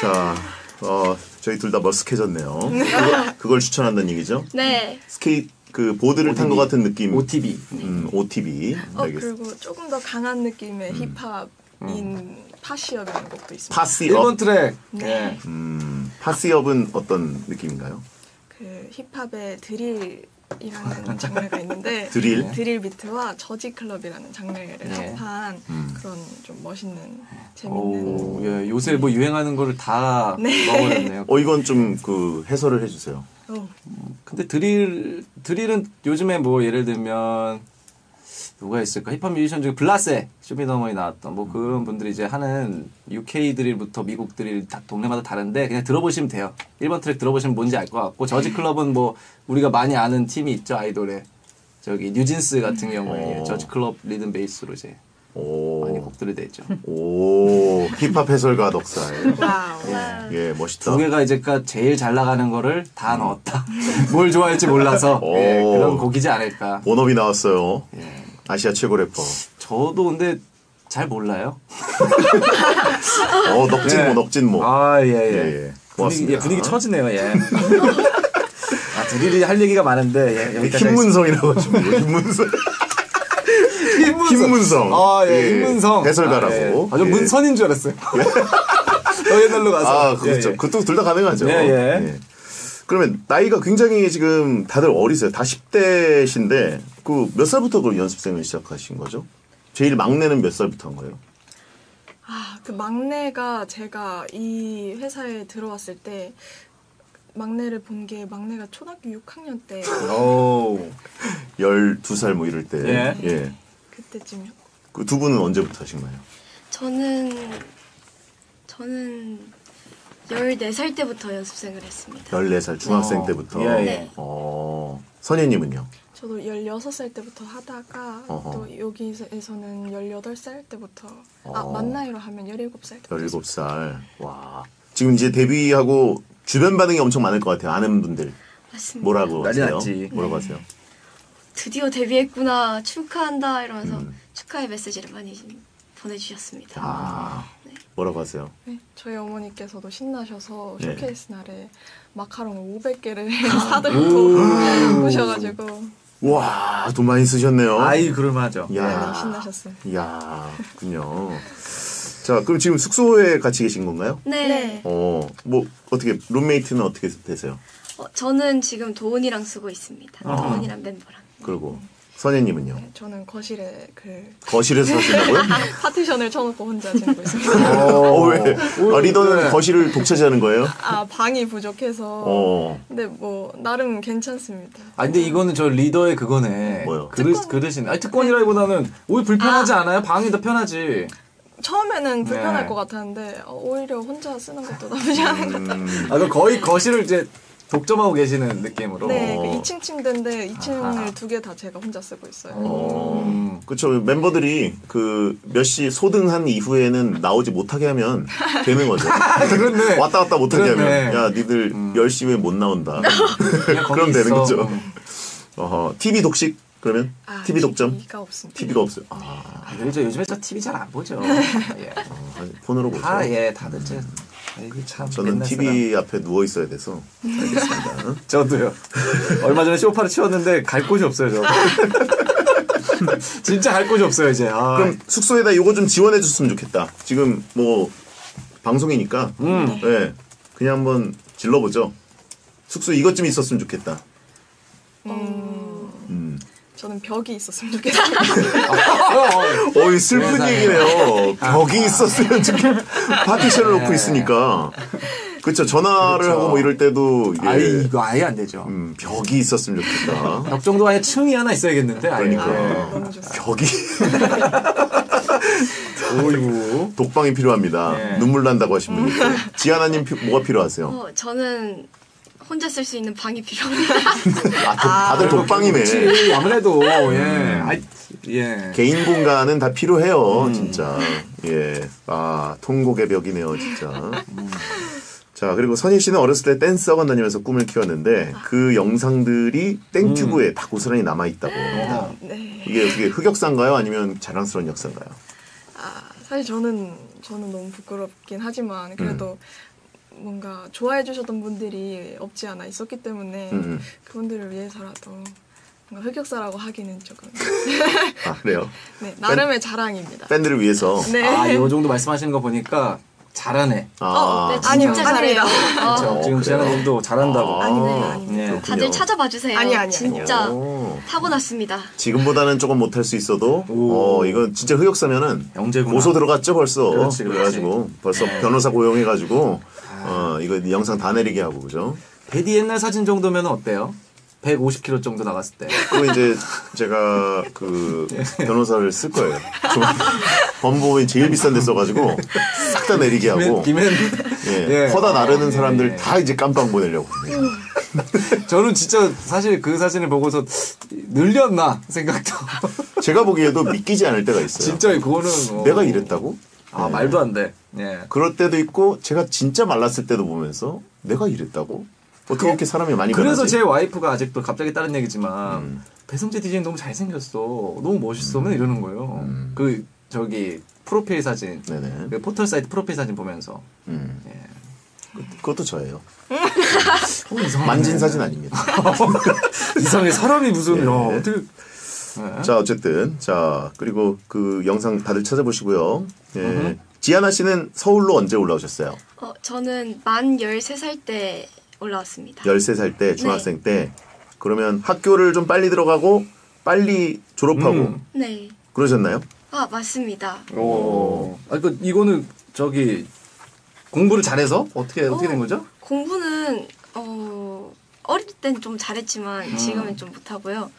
자, 어, 저희 둘 다 머쓱해졌네요. 그걸, 그걸 추천한다는 얘기죠? 네. 스케이트 그 보드를 탄 것 같은 느낌. OTB. 음, OTB. 어 알겠습니다. 그리고 조금 더 강한 느낌의 힙합인 POSSE UP이라는 곡도 있습니다. POSSE UP. 1번 트랙. 네. 예. 음, POSSE UP은 어떤 느낌인가요? 그 힙합의 drill이라는 장르가 있는데 *laughs* drill? drill 비트와 Jersey club이라는 장르를 네. 합한 음. 그런 좀 멋있는 오, 재밌는 예, 요새 뭐 유행하는 거를 다 네. 넣어버렸네요. *laughs* 어, 이건 좀 그 해설을 해주세요. 어, 근데 drill drill은 요즘에 뭐 예를 들면 누가 있을까 힙합 뮤지션 중에 블라세 쇼미더머니 나왔던 뭐 그런 분들이 이제 하는 UK 드릴부터 미국 드릴 다 동네마다 다른데 그냥 들어보시면 돼요. 1번 트랙 들어보시면 뭔지 알 것 같고 Jersey club은 뭐 우리가 많이 아는 팀이 있죠 아이돌에 저기 뉴진스 같은 경우에 어. Jersey club 리듬 베이스로 이제 많이 오, 곡들이 되죠. 오, 힙합 해설가 넉살. Wow. 예, 멋있다. 두 개가 이제까 제일 잘 나가는 거를 다 넣었다. *laughs* 뭘 좋아할지 몰라서 예, 오. 그런 곡이지 않을까. 본업이 나왔어요. 예. 아시아 최고 래퍼. 저도 근데 잘 몰라요. *laughs* 어, 넉진모, 네. 넉진모. 아, 예, 예, 예. 예. 분위기, 고맙습니다. 예, 분위기 처지네요, 예. *laughs* 아, 드릴이 할 얘기가 많은데, 예, 여기까지. 흰문성이라고 하시면. 흰문성. 흰문성. 아, 예, 예, 흰문성. 해설가라고. 아, 예. 아, 저 예. 문선인 줄 알았어요. *laughs* 더 옛날로 가서. 아, 그렇죠. 예, 예. 그것도 둘 다 가능하죠. 예, 예. 그러면 나이가 굉장히 지금 다들 어리세요. 다 10대신데 그 몇 살부터 그 연습생을 시작하신 거죠? 제일 막내는 몇 살부터 한 거예요? 아, 그 막내가 제가 이 회사에 들어왔을 때 막내를 본 게 막내가 초등학교 6학년 때 오. 12살 뭐 이럴 때. 예. 예. 그때쯤이었고 그두 분은 언제부터 하신 거예요? 저는 저는 14살 때부터 연습생을 했습니다. 14살 중학생 어. 때부터. 예, 예. 네. 어. 선예님은요? 저도 16살 때부터 하다가 어허. 또 여기에서는 18살 때부터 아, 어. 만 나이로 하면 17살 때부터 17살. 와. 지금 이제 데뷔하고 주변 반응이 엄청 많을 것 같아요. 아는 분들. 맞습니다. 뭐라고 난리 하세요? 났지. 뭐라고 하세요? 드디어 데뷔했구나 축하한다 이러면서 음. 축하의 메시지를 많이 보내주셨습니다. 아. 네. 뭐라고 하세요? 네, 저희 어머니께서도 신나셔서 네. 쇼케이스 날에 마카롱 500개를 *laughs* *laughs* 사들고 오셔가지고 와, 돈 많이 쓰셨네요. 아이, 그럴만하죠. 야. 많이 신나셨어요. 이야, 군요. 자, 그럼 지금 숙소에 같이 계신 건가요? 네. 네. 어, 뭐, 어떻게, 룸메이트는 어떻게 되세요? 어, 저는 지금 도훈이랑 쓰고 있습니다. 아. 도훈이랑 멤버랑. 그리고, 선예님은요? 네, 저는 거실에 그 거실에서 사신다고요? *laughs* 파티션을 쳐놓고 혼자 지내고 있습니다. 어, 왜? 아, 리더는 네. 거실을 독차지하는 거예요? 아 방이 부족해서 어. 근데 뭐 나름 괜찮습니다. 아 근데 이거는 저 리더의 그거네. 뭐요? 그릇 그릇이네. 아니 특권이라기보다는 오히려 불편하지 않아요? 방이 더 편하지. 처음에는 불편할 네. 것 같았는데 어, 오히려 혼자 쓰는 것도 나쁘지 않은 것 같아요. 음, 아 그럼 거의 거실을 이제 독점하고 계시는 느낌으로. 네, 어. 그 2층 침대인데 2층을 아하. 두개 다 제가 혼자 쓰고 있어요. 어. 음. 그쵸. 멤버들이 그 몇 시 소등한 이후에는 나오지 못하게 하면 되는 거죠. *laughs* 그렇네. 왔다 갔다 못하게 그렇네. 하면, 야, 니들 음. 10시 에못 나온다. *laughs* 그럼 되는 있어. 거죠. 음. 어허, TV 독식? 그러면? 아, TV 독점? TV가 없습니다. TV가 없어요. 아, 아, 요즘에 저 TV 잘 안 보죠. *laughs* 예. 아, 폰으로 보죠. 다 예, 다들 제. 이게 참 저는 TV 앞에 누워 있어야 돼서 알겠습니다. 사람. *laughs* 저도요. 얼마 전에 쇼파를 치웠는데 갈 곳이 없어요, 저. *laughs* 진짜 갈 곳이 없어요, 이제. 아. 그럼 숙소에다 이거 좀 지원해 줬으면 좋겠다. 지금 뭐 방송이니까 음. 예, 그냥 한번 질러보죠. 숙소 이것 좀 있었으면 좋겠다. 음, 음. 저는 벽이 있었으면 좋겠어요. *laughs* 어 이 슬픈 세상에. 얘기네요. 벽이 있었으면 좋겠다. 파티션을 놓고 네. 있으니까. 그쵸 전화를 그렇죠. 하고 뭐 이럴 때도 이게 아이 이거 아예 안 되죠. 음, 벽이 있었으면 좋겠다. 벽 정도 아예 층이 하나 있어야겠는데 아예. 그러니까 예. 좋습니다. 벽이 *laughs* 오이구. 독방이 필요합니다. 네. 눈물 난다고 하신 분이 있고 지하나님 피- 뭐가 필요하세요? 어, 저는 혼자 쓸 수 있는 방이 필요합니다. *laughs* 아, 독- 다들 독방이네. 그렇지 아무래도 예. 아이, 예. 개인 공간은 다 필요해요, 음. 진짜. 예. 아, 통곡의 벽이네요, 진짜. 자, 그리고 선희 씨는 어렸을 때 댄스 학원 다니면서 꿈을 키웠는데 그 영상들이 땡튜브에 다 고스란히 남아 있다고 합니다. 네. 이게 그게 흑역사인가요? 아니면 자랑스러운 역사인가요? 아, 사실 저는 저는 너무 부끄럽긴 하지만 그래도 뭔가 좋아해 주셨던 분들이 없지 않아 있었기 때문에 음. 그분들을 위해서라도 뭔가 흑역사라고 하기는 조금 *laughs* 아, 그래요? 네, 나름의 자랑입니다. 팬들을 위해서. 네. 아, 이 정도 말씀하시는 거 보니까 잘하네. 아, 네, 아니요, 진짜 잘해요. 그렇죠. 어, 지금 그래요? 지하나 님도 잘한다고. 아, 아니네요. 예. 그렇군요. 다들 찾아봐 주세요. 아니, 아니, 진짜 오. 타고났습니다. 지금보다는 조금 못할 수 있어도 오. 어 이건 진짜 흑역사면은 영재구나. 고소 들어갔죠 벌써 그렇지, 그렇지. 그래가지고 벌써 변호사 고용해가지고 어 이거 영상 다 내리게 하고 그죠 베디 옛날 사진 정도면 어때요? 150kg 정도 나갔을 때. 그리고 이제 제가 그 변호사를 쓸 거예요 좀 법무법이 제일 비싼 데 써가지고 싹 다 내리게 하고 김현, 예, 예. 허다 나르는 예. 사람들 다 이제 깜빵 보내려고 *laughs* 저는 진짜 사실 그 사진을 보고서 늘렸나 생각도. 제가 보기에도 믿기지 않을 때가 있어요 진짜 그거는. 어. 내가 이랬다고 아, 말도 안 돼. 예. 그럴 때도 있고 제가 진짜 말랐을 때도 보면서 내가 이랬다고 어떻게 이렇게 사람이 많이 그래서 변하지? 제 와이프가 아직도 갑자기 다른 얘기지만 음. 배성재 디제이 너무 잘생겼어. 너무 멋있어. 맨날 이러는 거예요. 음. 그 저기 프로필 사진. 네네 그 포털 사이트 프로필 사진 보면서 음. 예. 그것도 저예요. 어. *laughs* 만진 사진 아닙니다. *laughs* 이상해 사람이 무슨 예. 야, 어떻게 예. 자, 어쨌든. 자, 그리고 그 영상 다들 찾아보시고요. 예. 음흠. 지아나 씨는 서울로 언제 올라오셨어요? 어, 저는 만 13살 때 올라왔습니다. 13살 때, 중학생 때. 그러면 학교를 좀 빨리 들어가고, 빨리 졸업하고, 음. 네. 그러셨나요? 아, 맞습니다. 오. 아, 그 이거는 저기 공부를 잘해서 어떻게 어떻게 된 거죠? 공부는 어, 어릴 땐 좀 잘했지만 음. 지금은 좀 못하고요.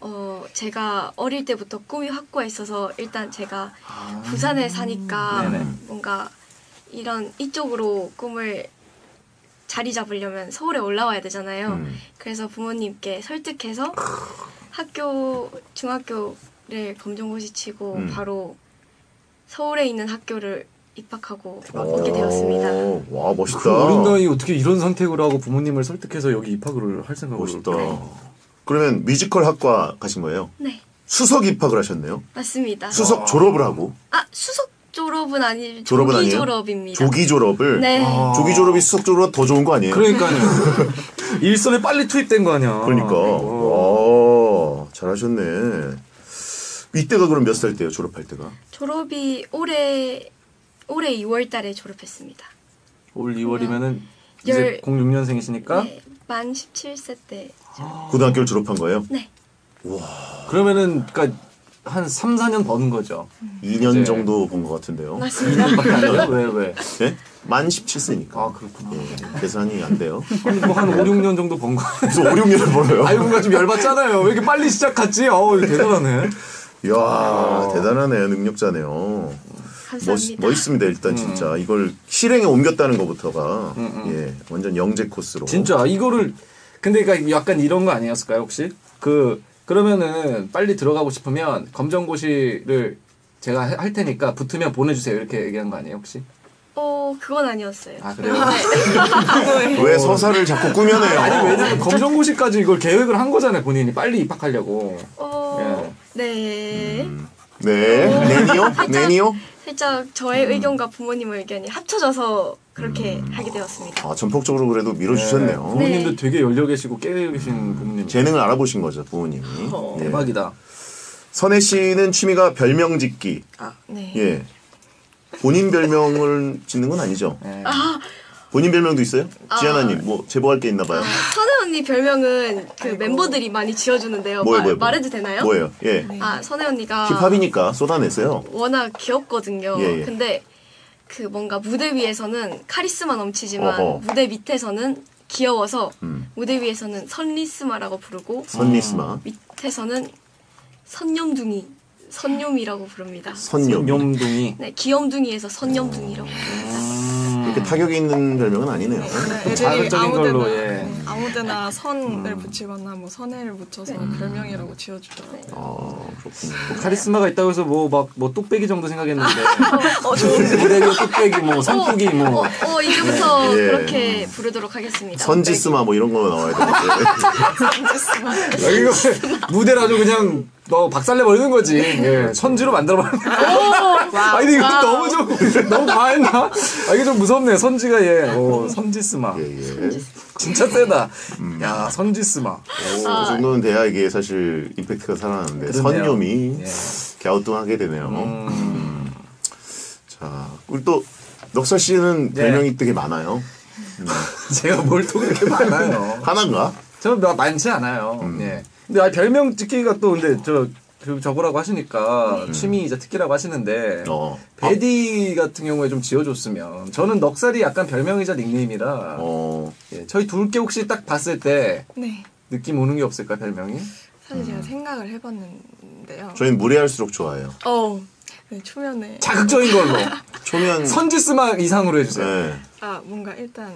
어, 제가 어릴 때부터 꿈이 확고해 있어서 일단 제가 부산에 사니까 아. 네네. 뭔가 이런 이쪽으로 꿈을 자리 잡으려면 서울에 올라와야 되잖아요. 음. 그래서 부모님께 설득해서 학교 중학교를 검정고시 치고 음. 바로 서울에 있는 학교를 입학하고 오게 되었습니다. 오, 와, 멋있다. 그 어린 나이 어떻게 이런 선택을 하고 부모님을 설득해서 여기 입학을 할 생각을 멋있다. 그렇게. 그러면 뮤지컬 학과 가신 거예요? 네, 수석 입학을 하셨네요? 맞습니다. 수석 졸업을 하고, 아 수석 졸업은 아니 졸업은 조기 아니에요? 졸업입니다. 조기 졸업을. 네. 아. 조기 졸업이 수석 졸업보다 더 좋은 거 아니에요? 그러니까요. *laughs* 일선에 빨리 투입된 거 아니야. 그러니까. 어. 와, 잘하셨네. 이때가 그럼 몇 살 때요, 졸업할 때가? 졸업이 올해 올해 2월 달에 졸업했습니다. 올 2월이면은 열- 이제 06년생이시니까 네, 만 17세 때. 고등학교를 졸업한 거예요? 네, 그러면은 그러니까 한 3, 4년 버는 거죠. 2년 이제- 정도 본 것 같은데요. 맞습니다. 2년밖에 안 돼요? 왜 왜? *laughs* 예? 만 17세니까. 아 그렇구나. 예, 계산이 안 돼요. 아니 뭐한 5, 6년 정도 번 거. 무슨 5, 6년을 벌어요? 아이고 뭔가 좀 열받잖아요. 왜 이렇게 빨리 시작했지? 어우 대단하네. 이야, 대단하네요. 능력자네요. 멋, 감사합니다. 멋있습니다, 일단 음. 진짜. 이걸 실행에 옮겼다는 것부터가, 음, 음. 예, 완전 영재 코스로. 진짜 이거를 근데 그러니까 약간 이런 거 아니었을까요 혹시? 그 그러면은 빨리 들어가고 싶으면 검정고시를 제가 해- 할 테니까 붙으면 보내주세요 이렇게 얘기한 거 아니에요 혹시? 어, 그건 아니었어요. 아 그래요? *laughs* 왜 서사를 자꾸 꾸며내요? 아니 왜냐면 검정고시까지 이걸 계획을 한 거잖아요 본인이 빨리 입학하려고. 어, 네. 음. 네, 내니요? 내니요? 살짝 저의 의견과 부모님의 의견이 합쳐져서 그렇게 하게 되었습니다. 아, 전폭적으로 그래도 밀어주셨네요. 부모님도 네. 되게 열려 계시고 깨 계신 부모님. 재능을 알아보신 거죠, 부모님이. 어, 예. 대박이다. 선혜 씨는 취미가 별명 짓기. 네. 예. 본인 별명을 짓는 건 아니죠? 예. 본인 별명도 있어요? 지하나님, 뭐, 제보할 게 있나 봐요. 선혜 언니 별명은 그 멤버들이 많이 지어주는데요. 뭐예요, 마- 뭐예요? 말해도 되나요? 뭐예요? 예. 아, 선혜 언니가 힙합이니까 쏟아내세요. 워낙 귀엽거든요. 예, 예. 근데 그 뭔가 무대 위에서는 카리스마 넘치지만 어허. 무대 밑에서는 귀여워서 음. 무대 위에서는 선리스마라고 부르고 선리스마, 밑에서는 선념둥이 선념이라고 부릅니다. 선녀. 염둥이. 네, 귀염둥이에서 선념둥이라고 부릅니다. 이렇게 타격이 있는 별명은 아니네요. 네, 애들이 자극적인 아무데나, 걸로, 예. 네, 아무데나 선을 붙이거나 뭐 선해를 붙여서 별명이라고 지어주더라고요. 아, 그렇군요. 카리스마가 있다고 해서 뭐 막 뭐 뚝배기 정도 생각했는데 어, 좋은데. 무대 위에 뚝배기 뭐 산뚝이 뭐 어, 어, 이제부터 예. 그렇게 부르도록 하겠습니다. 선지스마 뭐 이런 거 나와야 되는데. *laughs* 여기가 아주 그냥 너 박살내 버리는 거지. 예, 선지로 만들어 버리는 *laughs* 아 근데 이거 너무 좀 너무 과했나? 아 이게 좀 무섭네. 선지가 예. 오, 선지스마. 예, 예. 진짜 세다. 야, 선지스마. 오, 그 정도는 돼야 이게 사실 임팩트가 살아나는데 그러네요. 선념이 예. 갸우뚱하게 되네요. 음. 자, 우리 또 넉살 씨는 네. 별명이 되게 많아요. *laughs* 제가 뭘 또 그렇게 많아요. *laughs* 하나인가? 저는 뭐 많지 않아요. 음. 예. 근데 아, 별명 짓기가 또 근데 저 그, 저거라고 하시니까 취미이자 특기라고 하시는데 어. 베디 같은 경우에 좀 지어줬으면 저는 넉살이 약간 별명이자 닉네임이라 어. 예, 저희 둘께 혹시 딱 봤을 때 네. 느낌 오는 게 없을까 별명이? 사실 제가 생각을 해봤는데요. 저희는 무례할수록 좋아해요. 어, 네, 초면에 자극적인 걸로 *laughs* 초면 선지스마 이상으로 해주세요. 네, 아 뭔가 일단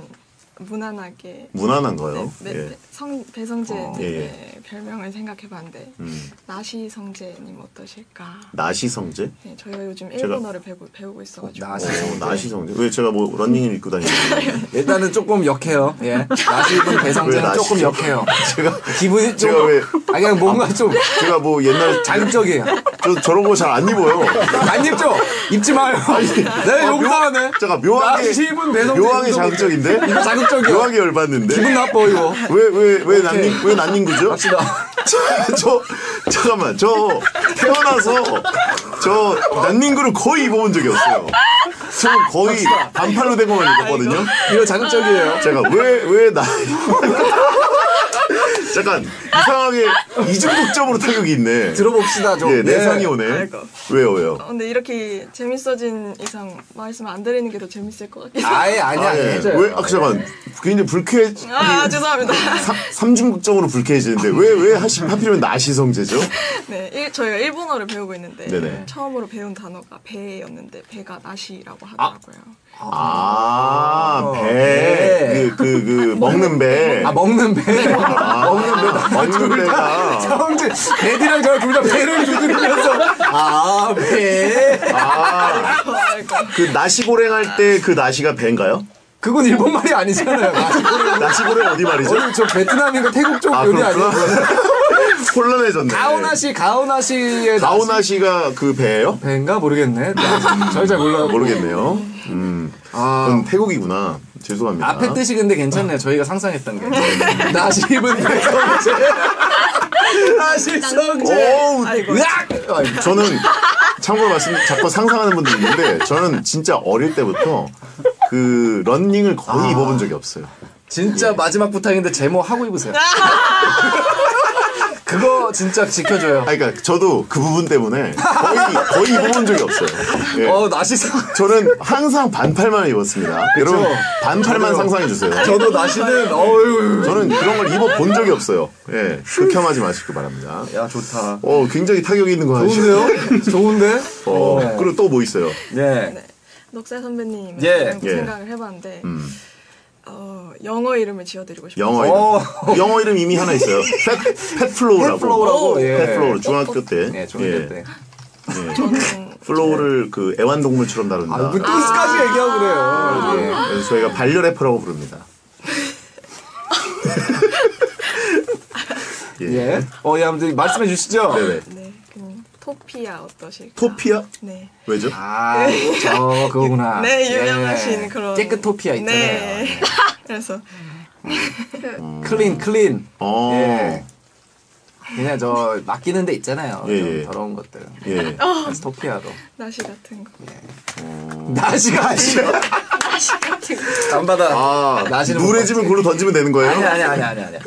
무난하게 무난한 네, 거요. 네, 예. 성 배성재님의 예, 별명을 생각해봤는데 음. 나시 성재님 어떠실까? 나시성제? 네, 저희가 요즘 일본어를 배우, 배우고 있어가지고 나시. 어, 나시성제. 왜 제가 뭐 런닝을 입고 다니는 *laughs* 일단은 조금 역해요. 예. 나시분 왜 배성재는? 조금 역해요. *laughs* 제가 기분이 좀 제가 왜- 아 그냥 뭔가 좀 제가 뭐 옛날 자극적이에요. 저 저런 거 잘 안 입어요. 안 입죠? 입지 마요. 내가 아, 용서하네. 제가 묘하게 묘하게 자극적인데? 이거 자극적이요. 묘하게 열받는데. 기분 나빠 이거. 왜왜왜 난닝 왜 난닝 구죠? 갑시다. *laughs* 저 잠깐만 저 태어나서 저 난닝구를 거의 입어본 적이 없어요. 저 거의 반팔로 된 것만 입었거든요. 이거 자극적이에요. 제가 왜 왜 나 *laughs* 잠깐 이상하게 이중독점으로 타격이 있네. 들어봅시다 좀. 예, 내상이 예. 오네. 아이고. 왜요 왜요? 어, 근데 이렇게 재밌어진 이상 말씀 안 드리는 게 더 재밌을 것 같긴 해요. 아예 아니 아니 예. 해줘요. 왜? 아 잠깐 굉장히 불쾌해. 아, 죄송합니다. 삼- 삼중극적으로 불쾌해지는데 왜 왜 하시 하필이면 나시성제죠? 네, 일, 저희가 일본어를 배우고 있는데 네네. 처음으로 배운 단어가 배였는데 배가 나시라고 하더라고요. 아, 네. 배. 그, 그, 그, 먹는 배. 아 먹는 배. 먹는 배다. 먹는 배가. 형제 배디랑 저랑 둘 다 배를 두드리면서 아 배. 아, 그 나시고랭 할 때 그 나시가 배인가요? 그건 일본 말이 아니잖아요. *laughs* 아, 나시고랭 어디 말이죠? 어디 저 베트남인가 태국 쪽 아, 요리 아니에요? *laughs* 혼란해졌네. 가오나시 가오나시의 가오나시가 그 배예요? 배인가 모르겠네. 저희 잘 몰라요. 모르겠네요. 음. 아 그건 태국이구나. 죄송합니다. 앞에 뜻이 근데 괜찮네요. 저희가 상상했던 게. 나시입은 배성재. 나시 성재. 어우, 으악! 아이고. 저는 참고로 말씀 자꾸 상상하는 분들 있는데 저는 진짜 어릴 때부터 그 런닝을 거의 아. 입어본 적이 없어요. 진짜 마지막 부탁인데 제모 하고 입으세요. *laughs* 그거 진짜 지켜줘요. 아, 그러니까 저도 그 부분 때문에 거의 거의 입어본 적이 없어요. 예. 어 나시성. 저는 항상 반팔만 입었습니다. 여러분 반팔만 상상해 주세요. 저도 나시는 어유. 저는 그런 걸 입어 본 적이 없어요. 예, 극혐하지 마시기 바랍니다. 야 좋다. 어, 굉장히 타격이 있는 거 하시네요. 좋은데요? 좋은데? 어, 그리고 또 뭐 있어요? 네. 넉살 선배님 예. 예. 생각을 해봤는데 음, 어, 영어 이름을 지어드리고 싶어요. 영어 이름. 어. 영어 이름 이미 하나 있어요. Pet, Pet Flow라고. Pet Flow라고, 예. Pet Flow 중학교 때. 네, 중학교 예, 때. 예. 저는 flow를 그 애완동물처럼 다룬다. 아, 뭐 뜻까지 얘기하고 그래요. 예. 그래서 저희가 반려래퍼라고 부릅니다. *laughs* 예. 예. 어, 예, 아무튼 말씀해 주시죠. 네네. 네, 그럼 토피아 어떠실까? 토피아? 네. 왜죠? 아, 저 그거구나. *laughs* 네, 유명하신 예. 그런 깨끗topia 있잖아요. 네. *laughs* 그래서 Clean, clean. 어. 예. 그냥 저 맡기는 데 있잖아요. 예, 좀 예. 더러운 것들. 예. 그래서 토피아로. 나시 같은 거. 나시가 아니라. 안 받아. 아, 나시는 못 누래지면. 그걸로 던지면 되는 거예요? 아니 아니 아니 아니 아니.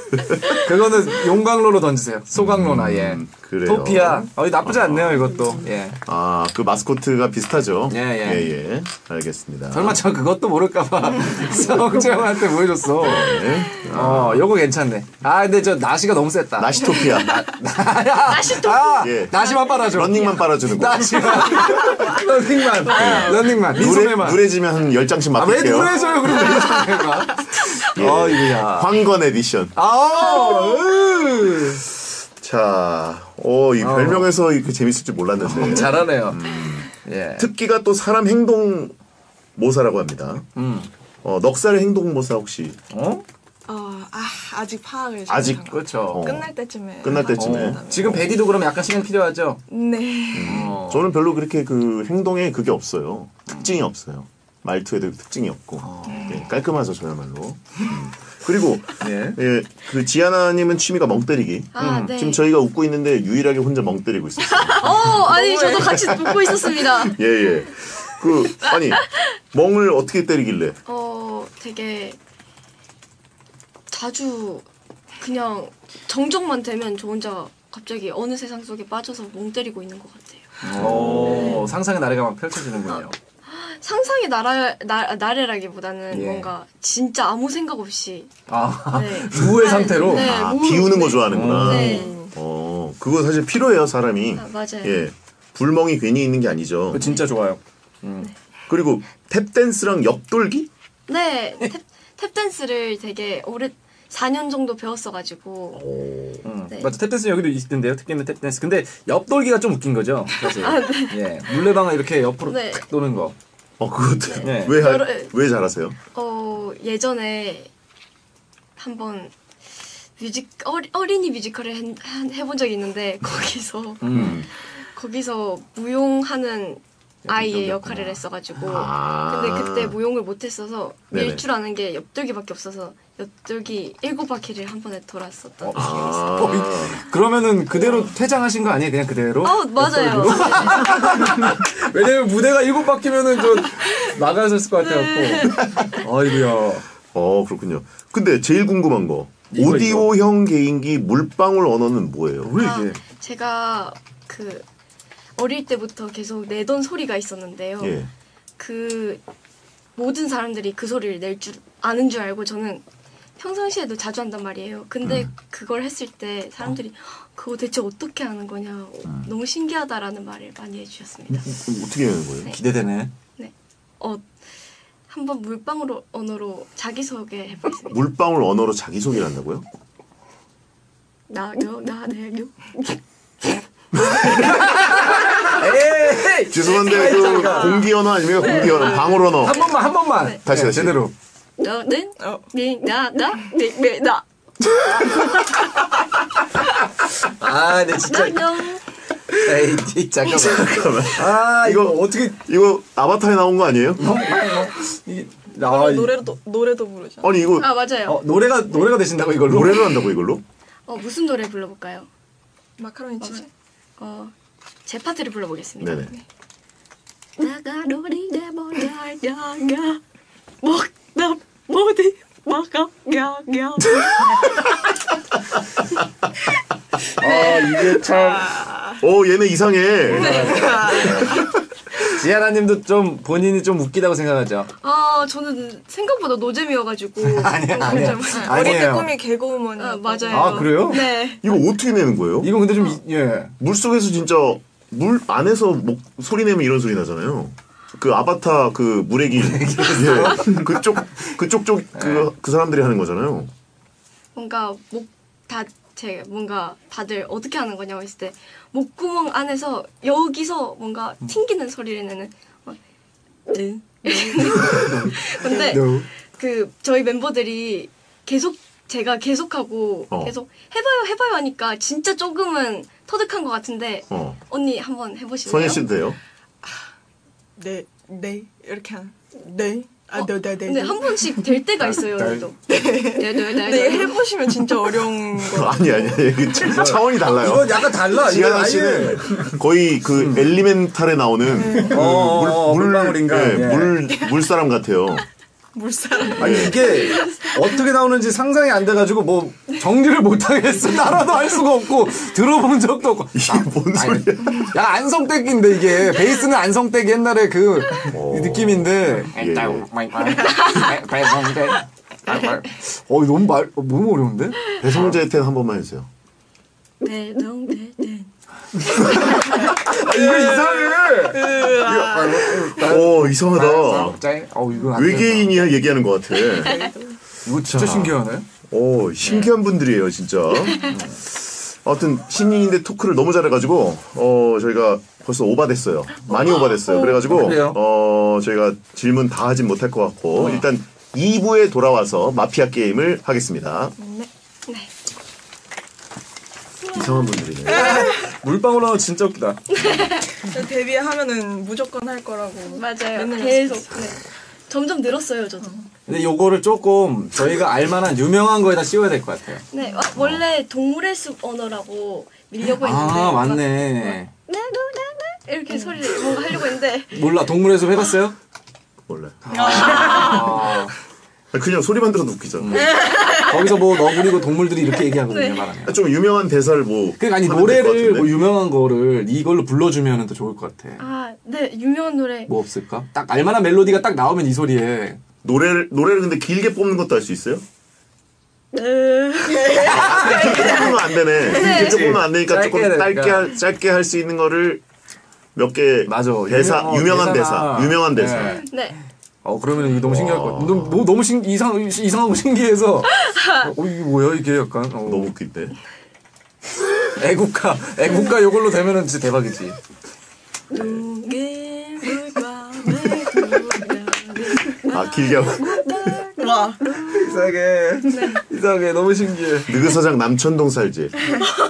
그거는 용광로로 던지세요. 소광로나 예. 음, 그래요. 토피아. 어 나쁘지 않네요 이것도. 예. 아, 그 마스코트가 비슷하죠? 예, 예. 예, 예. 알겠습니다. 설마 저 그것도 모를까봐 *laughs* 성재형한테 보여줬어. 네. 어, 요거 괜찮네. 아, 근데 저 나시가 너무 셌다. 나시토피아. 나시 아, 예. 나시만 빨아줘. 런닝만 빨아주는 거. 나시만. *laughs* 런닝만. 런닝만. 누래, 민소매만. 누래지면 한 10장씩 아, 왜 맡길게요. 누래져요, 그럼 민소매가. 예. 어이구야. 황건 에디션. 아, 으. 자, 어, 이 별명에서 이렇게 재밌을 줄 몰랐는데. *laughs* 잘하네요. 예. 특기가 또 사람 행동 모사라고 합니다. 음. 어, 넉살의 행동 모사 혹시 어? 어, 아, 아직 파악을 잘 아직 못한 것 그렇죠. 어. 끝날 때쯤에 끝날 때쯤에. 어. 지금 베디도 그럼 약간 시간 필요하죠? 네. 어. 저는 별로 그렇게 그 행동에 그게 없어요. 특징이 없어요. 말투에도 특징이 없고 예, 깔끔하죠 저야말로. 음. 그리고 *laughs* 예. 예, 그 지아나님은 취미가 멍 때리기. 아, 네. 지금 저희가 웃고 있는데 유일하게 혼자 멍 때리고 있어요. 어, 아니 저도 같이 웃고 있었습니다. *laughs* 예 예. 그 아니 멍을 어떻게 때리길래? 어, 되게 자주 그냥 정적만 되면 저 혼자 갑자기 어느 세상 속에 빠져서 멍 때리고 있는 것 같아요. 오, 상상의 나래가 막 펼쳐지는군요. 상상의 나라, 나, 나래라기보다는 예. 뭔가 진짜 아무 생각 없이 아, 네. *laughs* 무의 상태로? 네, 아, 무- 비우는 거 네. 좋아하는구나. 네. 어, 그거 사실 필요해요 사람이. 아, 맞아요. 예, 불멍이 괜히 있는 게 아니죠. 그거 진짜 좋아요. 그리고 탭 댄스랑 옆돌기? 네, 탭, 탭 댄스를 되게 오래 4년 정도 배웠어가지고 음. 네. 맞아 탭댄스 여기도 있던데요 특기는 탭댄스 근데 옆돌기가 좀 웃긴 거죠 사실 예 물레방아 이렇게 옆으로 네. 탁 도는 거 어, 그것도 네. 왜, 하- 여러- 왜 잘하세요? 어 예전에 한번 뮤직 어리, 어린이 뮤지컬을 한- 한- 해본 적이 있는데 거기서 음. 거기서 무용하는 아이의 연기였구나. 역할을 했어가지고 아. 근데 그때 무용을 못했어서 네네. 밀줄 아는 게 옆돌기밖에 없어서 옆돌기 일곱 바퀴를 한 번에 돌았었던 기억이 있어요. 아, 그러면은 그대로 퇴장하신 거 아니에요 그냥 그대로 어 맞아요. *laughs* 왜냐면 무대가 일곱 바퀴면은 저 나가셨을 것 같아갖고 *laughs* 어이구야 어, 그렇군요. 근데 제일 궁금한 거. 이거, 오디오형 개인기 물방울 언어는 뭐예요? 왜 아, 이게 제가 그 어릴 때부터 계속 내던 소리가 있었는데요. 예. 그 모든 사람들이 그 소리를 낼 줄 아는 줄 알고 저는 평상시에도 자주 한단 말이에요. 근데 음. 그걸 했을 때 사람들이 그거 대체 어떻게 하는 거냐 음. 너무 신기하다라는 말을 많이 해주셨습니다. 그럼 어떻게 하는 거예요? 기대되네 어 한번 물방울 언어로 자기 소개 해보겠습니다. 물방울 언어로 자기 소개를 한다고요? 나요 나네요. 에이 *laughs* 죄송한데 그 공기 언어 아닙니까? 공기 언어, 방울 언어. 한 번만 한 번만 다시, 네, 다시. 제대로 너는 어. 네나나네나 아 근데 진짜. 에이 잠깐만 아 이거 어떻게 이거 아바타에 나온 거 아니에요? 이게 아, 이- 노래도 노래도 부르죠. 아니 이거 아 맞아요. 어, 노래가 노래가 되신다고 이걸로 노래를 한다고 이걸로? 어 무슨 노래 불러볼까요? 마카로니 치즈. 어, 제 파트를 불러보겠습니다. 네네. 나가 놀이 내버려야야 먹 다 모디 먹어야야 아 이게 참어 얘네 이상해. 지아나님도 좀 본인이 좀 웃기다고 생각하죠. 아 저는 생각보다 노잼이어가지고 *laughs* 아니야, 어, 아니야. 어릴 때. 꿈이 개그우먼이. 아, 맞아요. 아, 그래요? 네. 이거 어떻게 내는 거예요? 이건 근데 좀 이- 예. 물 속에서 진짜 물 안에서 목 소리 내면 이런 소리 나잖아요. 그 아바타 그 물의 길, 예, 그쪽 그쪽 쪽그 그 사람들이 하는 거잖아요. 뭔가 목다 제 뭔가 다들 어떻게 하는 거냐고 했을 때 목구멍 안에서 여기서 뭔가 튕기는 소리를 내는 막, 네. *laughs* 근데 No. 그 저희 멤버들이 계속 제가 계속하고 어. 계속 해봐요 해봐요 하니까 진짜 조금은 터득한 것 같은데 어. 언니 한번 해보실래요? 선희 씨도 돼요? 네, 네 이렇게 한. 네. 아, 네, 네, 네. 근데 한 번씩 될 때가 있어요. 네. 언니도. 네, 네, 네, 네, 네. 해보시면 진짜 어려운 거. *laughs* 아니 아니 아니 차- 차원이 달라요. 이건 약간 달라. 아예- 씨는 *laughs* 거의 그 엘리멘탈에 나오는 그 어, 어, 물, 물, 물방울인가? 예, 예. 물, 물 사람 같아요. 물살. 아니 이게 어떻게 나오는지 상상이 안 돼가지고 뭐 정리를 못 하겠어. 따라도 할 수가 없고 들어본 적도 없고. 이게 뭔 소리야? 야 안성댁인데 이게 베이스는 안성댁 옛날에 그 느낌인데. 예. 어 너무 말 어, 너무 어려운데? 배성재 텐한 번만 해주세요. 대동대대. 아, 이거 이상해. 오 이상하다. 어안 외계인이야 얘기하는 것 같아. 이거 진짜 신기하네. 오 신기한 분들이에요 진짜. 아무튼 신인인데 토크를 너무 잘해가지고 어 저희가 벌써 오바됐어요. 많이 오바됐어요. 그래가지고? 어 저희가 질문 다 하진 못할 것 같고 일단 2부에 돌아와서 마피아 게임을 하겠습니다. 네. 네. 이상한 분들이네. 물방울 하나 진짜 웃기다. 데뷔하면은 무조건 할 거라고. 맞아요. 맨날 계속. 네. 점점 늘었어요, 저도. 근데 요거를 조금 저희가 알만한 유명한 거에다 씌워야 될 것 같아요. 네, 와, 원래 동물의 숲 언어라고 밀려고 했는데. 아막 맞네. 네, 네, 네, 네. 이렇게 소리를 뭔가 하려고 했는데. 몰라 동물의 숲 해봤어요? 몰라요. 아, *laughs* 그냥 소리만 들어도 웃기죠. 거기서 뭐 너구리고 동물들이 이렇게 얘기하거든요 네. 말하면. 좀 유명한 대사를 뭐. 그러니까 아니 하면 될것 노래를 같은데? 뭐 유명한 거를 이걸로 불러주면 더 좋을 것 같아. 아, 네, 유명한 노래. 뭐 없을까? 딱 알만한 멜로디가 딱 나오면 이 소리에 노래를 노래를 근데 길게 뽑는 것도 할 수 있어요? 네. 길게 뽑으면 안 되네. 길게 뽑으면 안 되니까 짧게 해야 조금 되니까. 짧게 할, 짧게 할 수 있는 거를 몇 개 맞아. 대사 유명- 어, 유명한. 대사 유명한 대사. 네. 네. 어 그러면 이거 너무 신기할 것 같아. 너무, 너무, 너무 신 이상 이상하고 신기해서 *laughs* 어 이게 뭐야 이게 약간 어, 너무 웃긴데. 애국가 애국가 이걸로 되면은 진짜 대박이지. 아 길게. 와. 이상해. 이상해. 너무 신기해. 느그서장 남천동 살지.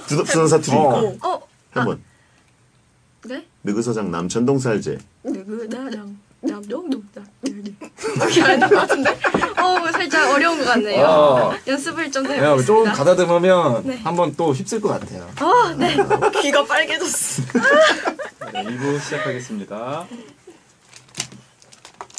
부산 부산 사투리니까. 어. 어, 한번. 네? 느그서장 남천동 살지. 누구나랑 남동동당 이 것 같은데? 어, 살짝 어려운 것 같네요. 어. 연습을 좀더좀 해보겠습니다. 가다듬으면 네. 한번 또 휩쓸 것 같아요. 어, 네. 귀가 빨개졌어. 네, 2부 시작하겠습니다.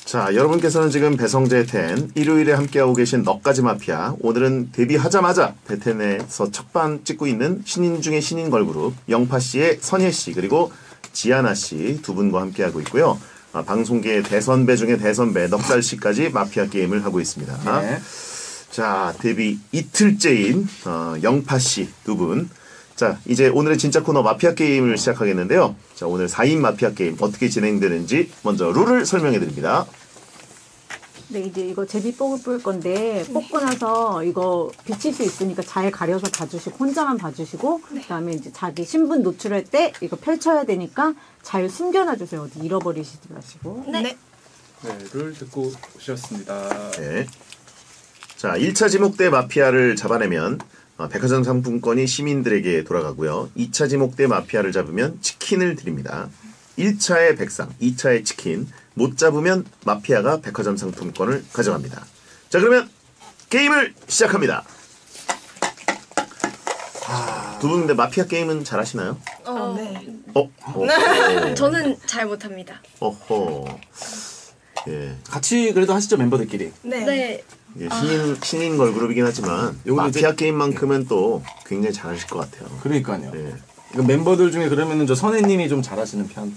자, 여러분께서는 지금 배성재 텐 일요일에 함께하고 계신 넉가지 마피아. 오늘은 데뷔하자마자 베텐에서 첫반 찍고 있는 신인 중의 신인 걸그룹 영파 씨의 선예 씨 그리고 지아나 씨 두 분과 함께하고 있고요. 아, 방송계의 대선배 중의 대선배 넉살 씨까지 마피아 게임을 하고 있습니다. 네. 자, 데뷔 이틀째인 어, 영파 씨 두 분. 자, 이제 오늘의 진짜 코너 마피아 게임을 시작하겠는데요. 자, 오늘 4인 마피아 게임 어떻게 진행되는지 먼저 룰을 설명해 드립니다. 네, 이제 이거 제비뽕을 뿌릴 건데 뽑고 나서 이거 비칠 수 있으니까 잘 가려서 봐주시고 혼자만 봐주시고 그다음에 이제 자기 신분 노출할 때 이거 펼쳐야 되니까 잘 숨겨놔 주세요. 어디 잃어버리시지 마시고. 네. 네. 네, 룰 듣고 오셨습니다. 네. 자, 1차 지목대 마피아를 잡아내면 어, 백화점 상품권이 시민들에게 돌아가고요. 2차 지목대 마피아를 잡으면 치킨을 드립니다. 1차의 백상, 2차의 치킨. 못 잡으면 마피아가 백화점 상품권을 가져갑니다. 자, 그러면 게임을 시작합니다. 두분 근데 마피아 게임은 잘하시나요? 어, 네. 어? 어. *laughs* 저는 잘 못합니다. 어허. 예. 같이 그래도 하시죠 멤버들끼리. 네. 네. 예, 신인 신인 걸그룹이긴 하지만 요거는 마피아 이제- 게임만큼은 또 굉장히 잘하실 것 같아요. 그러니까요. 예. 이거 멤버들 중에 그러면은 저 선혜님이 좀 잘하시는 편.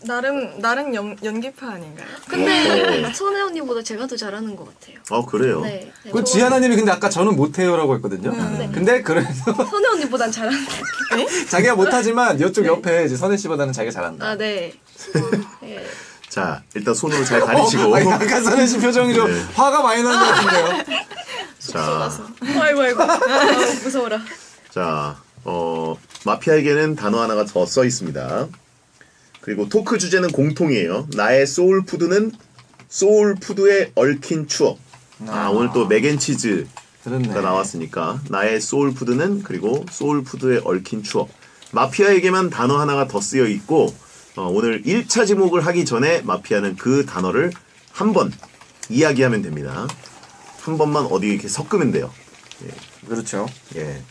어, 나름 나름 연, 연기파 아닌가요? 근데 선혜 언니보다 제가 더 잘하는 것 같아요. 어 그래요. 네. 네. 그 저- 지하나님이 근데 아까 저는 못해요라고 했거든요. 근데 그래도 *laughs* 선혜 언니보단 잘하는. *laughs* 자기가 못하지만 이쪽 옆에 이제 선혜 씨보다는 자기가 잘한다. 아, 네. *laughs* 네. 자 일단 손으로 잘 가리시고 어, 아니, 아까 선혜 씨 표정이 좀 네. 화가 많이 나는 것 같은데요. 자, 아이고 아이고. 아, 무서워라. 자, 어 마피아에게는 단어 하나가 더 써 있습니다. 그리고 토크 주제는 공통이에요. 나의 소울 푸드는 소울 푸드에 얽힌 추억. 아, 오늘 또 맥앤치즈가. 나왔으니까 나의 소울 푸드는 그리고 소울 푸드에 얽힌 추억. 마피아에게만 단어 하나가 더 쓰여 있고 어, 오늘 1차 지목을 하기 전에 마피아는 그 단어를 한 번 이야기하면 됩니다. 한 번만 어디 이렇게 섞으면 돼요. 그렇죠. 예.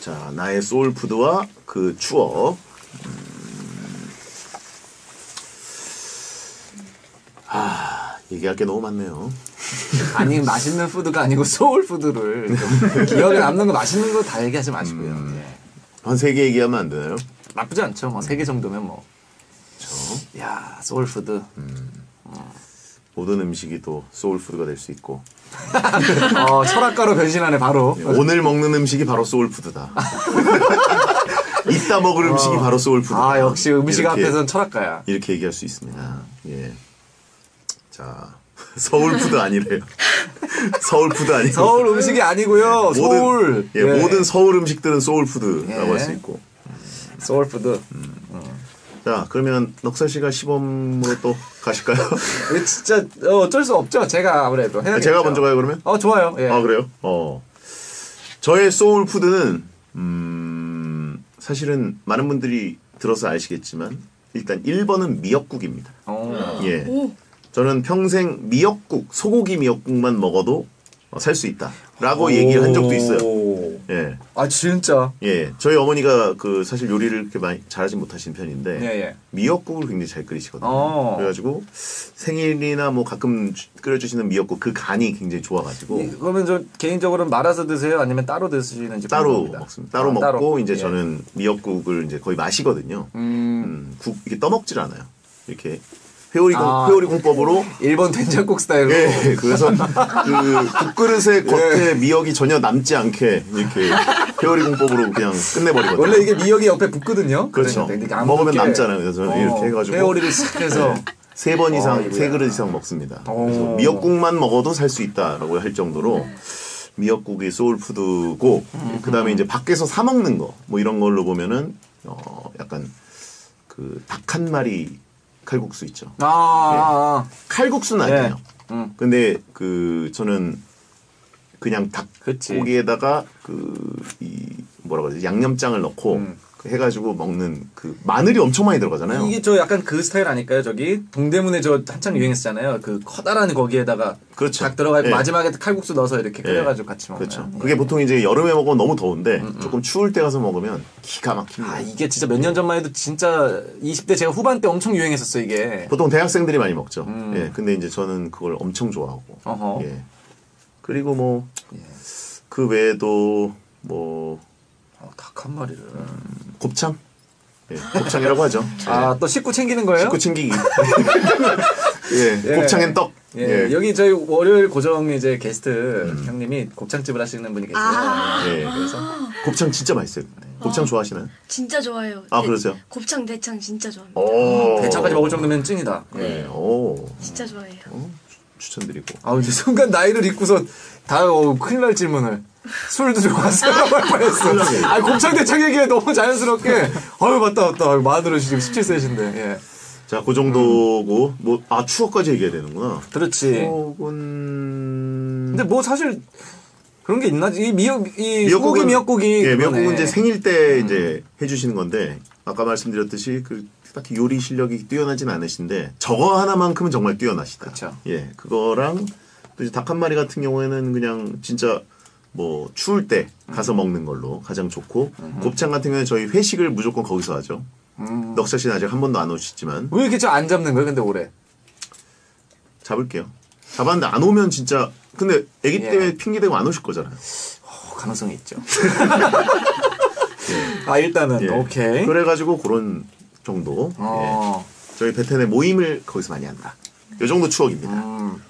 자, 나의 소울 푸드와 그 추억. 음. 아. 얘기할 게 너무 많네요. *laughs* 아니 맛있는 푸드가 아니고 소울 푸드를 좀 기억에 남는 거 맛있는 거 다 얘기하지 마시고요. 음. 예. 한세 개 얘기하면 안 되나요? 나쁘지 않죠. 뭐세개 정도면 뭐. 야 소울 푸드. 모든 음식이 또 소울 푸드가 될 수 있고 *laughs* 어, 철학가로 변신하네 바로. 오늘 먹는 음식이 바로 소울 푸드다. *laughs* 이따 먹을 음식이 바로 소울 푸드다. 아 역시 음식 앞에서는 철학가야. 이렇게 얘기할 수 있습니다. 예. 자 서울푸드 아니래요. 서울푸드 아니고 서울 음식이 아니고요. 서울. 모든, 예, 모든 서울 음식들은 소울푸드라고 예. 할수 있고. 서울 푸드. 자 그러면 넉살 씨가 시범으로 또 가실까요? 진짜 어, 어쩔 수 없죠. 제가 아무래도 해야겠죠. 제가 먼저 가요 그러면? 어 좋아요. 예. 아 그래요? 어 저의 소울 푸드는 음 사실은 많은 분들이 들어서 아시겠지만 일단 1번은 미역국입니다. 어. 예. 저는 평생 미역국 소고기 미역국만 먹어도 살 수 있다라고 얘기를 한 적도 있어요. 오. 예. 아 진짜. 예. 저희 어머니가 그 사실 요리를 그렇게 많이 잘하지 못하시는 편인데 예 예. 미역국을 굉장히 잘 끓이시거든요. 어. 그래가지고 생일이나 뭐 가끔 주- 끓여주시는 미역국 그 간이 굉장히 좋아가지고 이- 그러면 저 개인적으로 말아서 드세요? 아니면 따로 드시는지 따로 궁금합니다. 먹습니다. 따로 아, 먹고 이제 예. 저는 미역국을 이제 거의 마시거든요. 음. 음, 국 이게 떠먹질 않아요. 이렇게 회오리 공 아. 회오리 공법으로 일본 된장국 스타일로. 예, 그래서 그 국그릇의 겉에 미역이 전혀 남지 않게 이렇게 회오리 공법으로 그냥 끝내버리거든요. 원래 이게 미역이 옆에 붙거든요. 그렇죠. 그러니까 먹으면. 남잖아요. 그래서 저는 이렇게 해가지고 회오리를 싹 해서 세번 이상, 아이고야. 세 그릇 이상 먹습니다. 그래서 오. 미역국만 먹어도 살 수 있다라고 할 정도로 미역국이 소울푸드고, 그 다음에 이제 밖에서 사 먹는 거, 뭐 이런 걸로 보면은, 어, 약간 그 닭 한 마리 칼국수 있죠. 아, 아, 아. 칼국수는 예. 아니에요. 음. 근데 그 저는 그냥. 닭고기에다가 그 이 뭐라 그러지 양념장을 넣고 음. 그 해가지고 먹는 그 마늘이 엄청 많이 들어가잖아요. 이게 저 약간 그 스타일 아닐까요? 저기 동대문에 저 한창 유행했었잖아요. 그 커다란 거기에다가 그렇죠. 닭 들어가 있고 예. 마지막에 칼국수 넣어서 이렇게 예. 끓여가지고 같이 먹는. 그렇죠. 예. 그게 보통 이제 여름에 먹으면 너무 더운데 조금 추울 때 가서 먹으면 기가 막힙니다. 아 이게 진짜 몇 년 전만 해도 진짜 20대 제가 후반 때 엄청 유행했었어 이게. 보통 대학생들이 많이 먹죠. 음. 예. 근데 이제 저는 그걸 엄청 좋아하고. 어허. 예. 그리고 뭐그 예. 외에도 뭐 어, 닭 한 마리를. 곱창. 예. 곱창이라고 하죠. *laughs* 아 또 식구 챙기는 거예요? 식구 챙기기. *laughs* *laughs* 예. 예. 곱창엔 떡. 예, 예. 여기 저희 월요일 고정 이제 게스트 형님이 곱창집을 하시는 분이 계세요. 아. 예. 그래서 곱창 진짜 맛있어요. 곱창 좋아하시나요? 진짜 좋아해요. 아, 네, 그러세요? 곱창 대창 진짜 좋아합니다. 오. 대창까지 먹을 정도면 찐이다. 예. 오. 진짜 좋아해요. 추천드리고. 아, 이제 순간 나이를 잊고서 다 어, 큰일 날 질문을. 술도 좋아하세요? 뻔했어. 아, 곱창 대창 얘기에 너무 자연스럽게. 아유, 맞다, 맞다. 아유, 마늘은 지금 17세신데, 예. 자, 그 정도고 뭐아 추억까지 얘기해야 되는구나. 그렇지. 추억은 근데 뭐 사실 그런 게 있나? 이 미역, 이 미역국은- 미역국이. 예. 미역국은 이제 생일 때 이제 해주시는 건데 아까 말씀드렸듯이 그 딱히 요리 실력이 뛰어나진 않으신데 저거 하나만큼은 정말 뛰어나시다. 그쵸. 예, 그거랑 또 이제 닭 한 마리 같은 경우에는 그냥 진짜 뭐 추울 때 가서 음. 먹는 걸로 가장 좋고 곱창 같은 경우는 저희 회식을 무조건 거기서 하죠. 음. 넉살 씨는 아직 한 번도 안 오셨지만 왜 이렇게 저안 잡는 거예요, 근데 올해? 잡을게요. 잡았는데 안 오면 진짜 근데 아기 예. 때문에 핑계 대고 안 오실 거잖아요. 어, 가능성이 있죠. *laughs* 아, 일단은, 예. 오케이. 그래가지고 그런 정도. 예. 어. 저희 베텐의 모임을 거기서 많이 한다. 요 정도 추억입니다. 음.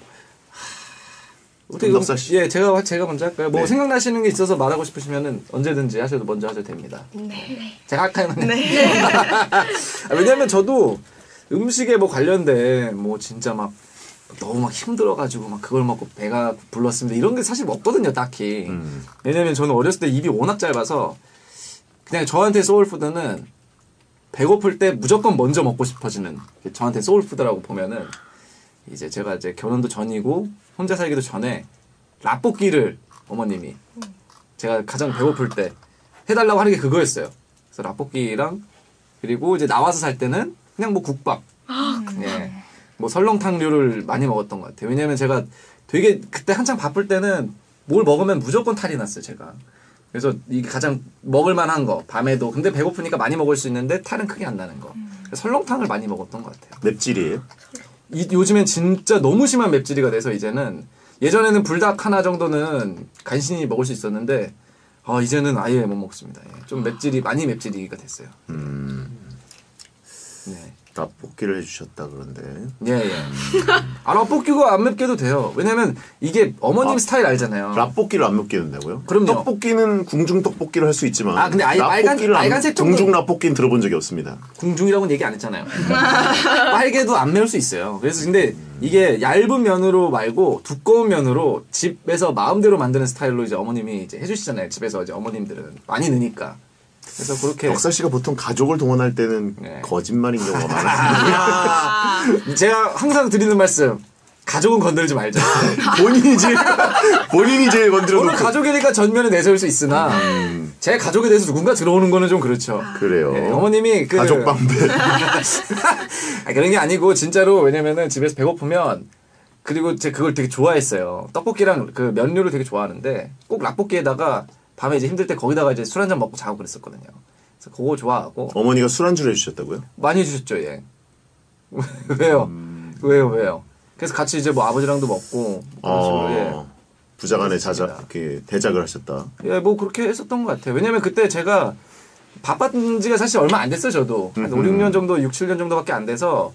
어떻게 씨? 예, 제가 제가 먼저 할까요? 뭐 네. 생각나시는 게 있어서 말하고 싶으시면은 언제든지 하셔도 먼저 하셔도 됩니다. 네. 제가 할까요? 네. *laughs* 왜냐면 저도 음식에 뭐 관련된 뭐 진짜 막 너무 막 힘들어가지고 막 그걸 먹고 배가 불렀습니다. 이런 게 사실 없거든요, 딱히. 음. 왜냐면 저는 어렸을 때 입이 워낙 짧아서 그냥 저한테 소울푸드는 배고플 때 무조건 먼저 먹고 싶어지는 게 저한테 소울푸드라고 보면은 이제 제가 이제 결혼도 전이고 혼자 살기도 전에 라볶이를 어머님이 제가 가장 배고플 때 해달라고 하는 게 그거였어요. 그래서 라볶이랑 그리고 이제 나와서 살 때는 그냥 뭐 국밥, 예, 뭐 설렁탕류를 많이 먹었던 것 같아요. 왜냐면 제가 되게 그때 한창 바쁠 때는 뭘 먹으면 무조건 탈이 났어요, 제가. 그래서 이게 가장 먹을 만한 거 밤에도 근데 배고프니까 많이 먹을 수 있는데 탈은 크게 안 나는 거. 그래서 설렁탕을 많이 먹었던 것 같아요. 맵찔이에요? 이- 요즘엔 진짜 너무 심한 맵찔이가 돼서 이제는 예전에는 불닭 하나 정도는 간신히 먹을 수 있었는데 아 이제는 아예 못 먹습니다. 예. 좀 맵찔이 많이 맵찔이가 됐어요. 음, 네. 라볶이를 해주셨다 그런데 예, 예. 아, 라볶이가 안 맵게도 돼요. 왜냐면 이게 어머님 아, 스타일 알잖아요. 라볶이를 안 먹게 된다고요? 그럼요. 떡볶이는 궁중 떡볶이를 할 수 있지만 아, 근데 아예 빨간- 안- 빨간색 정도- 궁중 라볶이는 들어본 적이 없습니다. 궁중이라고는 얘기 안 했잖아요. *laughs* 빨개도 안 매울 수 있어요. 그래서 근데 이게 얇은 면으로 말고 두꺼운 면으로 집에서 마음대로 만드는 스타일로 이제 어머님이 이제 해주시잖아요. 집에서 이제 어머님들은 많이 넣으니까. 그래서 그렇게 덕살 씨가 보통 가족을 동원할 때는 네. 거짓말인 경우가 *laughs* 많아요. *laughs* 제가 항상 드리는 말씀. 가족은 건들지 말자. *laughs* 본인이 제일 본인이 제일 건드려 놓고 가족이니까 전면에 내세울 수 있으나 제 가족에 대해서 누군가 들어오는 거는 좀 그렇죠. 그래요. 예, 어머님이 그 가족 방배. 아, 그런 게 아니고 진짜로 왜냐면은 집에서 배고프면 그리고 제가 그걸 되게 좋아했어요. 떡볶이랑 그 면류를 되게 좋아하는데 꼭 라볶이에다가 밤에 이제 힘들 때 거기다가 이제 술 한 잔 먹고 자고 그랬었거든요. 그래서 그거 좋아하고 어머니가 술 안주를 해주셨다고요? 많이 해주셨죠, 예. *laughs* 왜요? 왜요, 왜요? 그래서 같이 이제 뭐 아버지랑도 먹고 그런 식으로, 예. 어, 부자간에 자자. 이렇게 대작을 하셨다. 예, 뭐 그렇게 했었던 것 같아요. 왜냐면 그때 제가 바빴던 지가 사실 얼마 안 됐어요, 저도. 한 5, 6년 정도, 6, 7년 정도밖에 안 돼서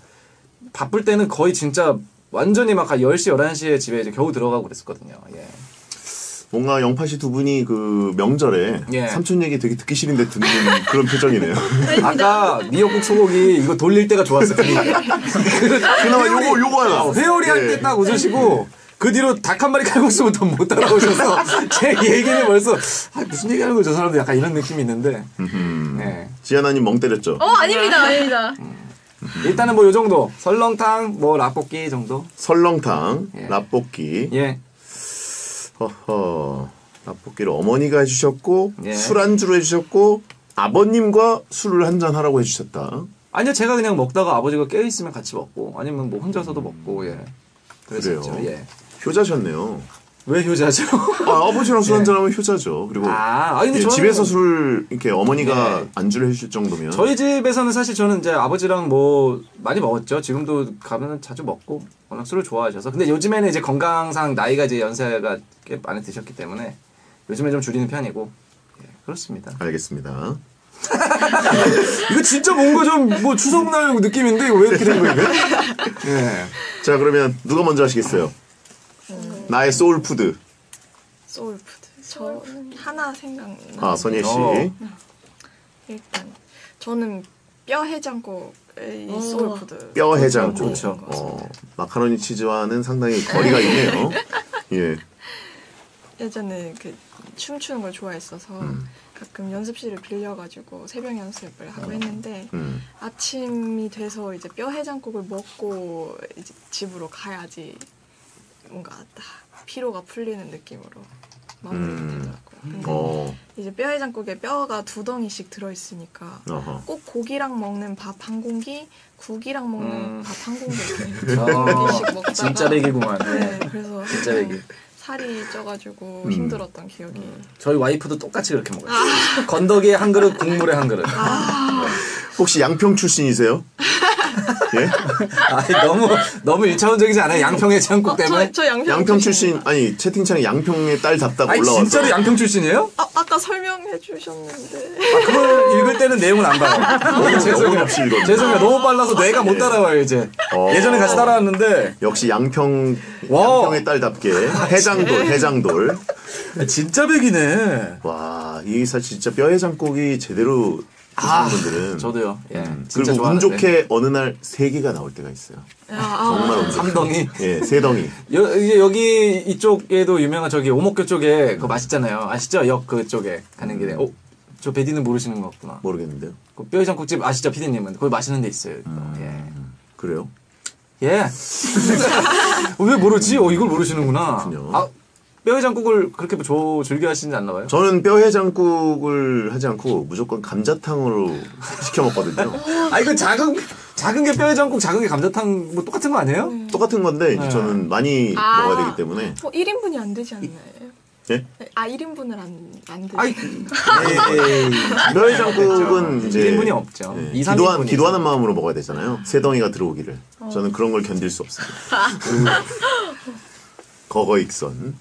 바쁠 때는 거의 진짜 완전히 막한 10시, 11시에 집에 이제 겨우 들어가고 그랬었거든요. 예. 뭔가 영파 씨 두 분이 그 명절에 예. 삼촌 얘기 되게 듣기 싫은데 듣는 그런 표정이네요. *laughs* 아까 미역국 소고기 이거 돌릴 때가 좋았어요. *laughs* 그나마 요거 요거 하나. 어, 회오리 할 예. 때딱 웃으시고 그 뒤로 닭 한 마리 칼국수부터 못 따라오셔서 *laughs* 제 얘기는 벌써 아, 무슨 얘기하는 거저 사람도 약간 이런 느낌이 있는데 네. 지하나님 멍 때렸죠. 어 아닙니다 아닙니다. 일단은 뭐 요 정도 설렁탕 뭐 라볶이 정도 설렁탕, 예. 라볶이. 예 허허. 라볶이를 어머니가 해주셨고 예. 술안주로 해주셨고 아버님과 술을 한잔 하라고 해주셨다. 아니요 제가 그냥 먹다가 아버지가 깨어 있으면 같이 먹고 아니면 뭐 혼자서도 먹고 예 그랬었죠 그래요? 예. 효자셨네요. 왜 효자죠? 아, 아버지랑 술 한잔 하면 효자죠. 그리고 예. 아, 아니, 근데 예, 저는- 집에서 술 이렇게 어머니가 예. 안주를 해주실 정도면 저희 집에서는 사실 저는 이제 아버지랑 뭐 많이 먹었죠. 지금도 가면은 자주 먹고 워낙 술을 좋아하셔서. 근데 요즘에는 이제 건강상 나이가 이제 연세가 꽤 많이 드셨기 때문에 요즘에 좀 줄이는 편이고 예, 그렇습니다. 알겠습니다. *laughs* 이거 진짜 뭔가 좀 뭐 추석날 느낌인데 이거 왜 이렇게 된 거예요? *laughs* 예. 자 그러면 누가 먼저 하시겠어요? 나의 소울 푸드. 소울푸드. 저 하나 생각나. 아 선혜 씨. 어. 일단 저는 뼈 해장국이 이 소울푸드. 뼈 해장국. 좋죠. 어, 마카로니 치즈와는 상당히 거리가 있네요. *laughs* 예. 예전에 그 춤추는 걸 좋아했어서 음. 가끔 연습실을 빌려가지고 새벽 연습을 하고 했는데 음. 아침이 돼서 이제 뼈 해장국을 먹고 이제 집으로 가야지 뭔가 딱 피로가 풀리는 느낌으로 마무리가 음. 되더라고요. 근데 어. 이제 뼈 해장국에 뼈가 두 덩이씩 들어있으니까 어허. 꼭 고기랑 먹는 밥 한 공기, 국이랑 먹는 음. 밥 한 공기 이렇게 *laughs* 두 어, 공기씩 먹다가 진짜 배기구만. 네, 그래서 진짜 배기. 살이 쪄가지고 음. 힘들었던 기억이. 저희 와이프도 똑같이 그렇게 먹어요. 건더기에 한 그릇, 국물에 한 그릇. 혹시 양평 출신이세요? *laughs* 예? 아, 너무 너무 일차원적이지 않아요? 양평의 창국 어, 때문에? 저, 저 양평, 양평 출신 아니 채팅창에 양평의 딸 답답 아니 올라왔어. 진짜로 양평 출신이에요? 아, 아까 설명해 주셨는데. 아, 그걸 읽을 때는 내용을 안 봐요. *laughs* 너무 죄송해요. 없이 읽었네. 죄송해요. 너무 빨라서 뇌가 못 따라와요 이제. 어. 예전에 같이 따라왔는데 역시 양평 와. 양평의 딸답게 해장돌 해장돌. 진짜 백이네. 와, 이 사실 진짜 뼈 해장국이 제대로 드시는 분들은 아, 저도요. 예, 음, 진짜 그리고 운 좋아하는데. 좋게 어느 날 세 개가 나올 때가 있어요. 정말 운 좋게. 삼덩이. 예, 세 덩이. *laughs* 여, 이게 여기 이쪽에도 유명한 저기 오목교 쪽에 그거 맛있잖아요. 아시죠? 역 그쪽에 가는 길에. 어, 저 베디는 모르시는 것 같구나. 모르겠는데요. 그 뼈해장국집 아시죠, 피디님은? 거기 맛있는 데 있어요. 그래요? 예. 예. *laughs* 어, 왜 모르지? 어, 이걸 모르시는구나. 그렇군요. 아, 뼈해장국을 그렇게 조, 즐겨 하시지 않나 봐요? 저는 뼈 해장국을 하지 않고 무조건 감자탕으로 *laughs* 시켜 먹거든요. 아, 이거 작은, 작은 게 뼈해장국, 작은 게 감자탕 뭐 똑같은 거 아니에요? 똑같은 건데 이제 네. 저는 많이 아. 먹어야 되기 때문에 뭐 1인분이 안 되지 않나요? 예? 아 1인분을 안, 안 드세요? 아이 뼈의 장국은 이제 1인분이 없죠. 예, 2, 기도한 3인분이죠. 기도하는 마음으로 먹어야 되잖아요. 새 덩이가 들어오기를. 저는 그런 걸 견딜 수 없습니다. *laughs* 거거익선.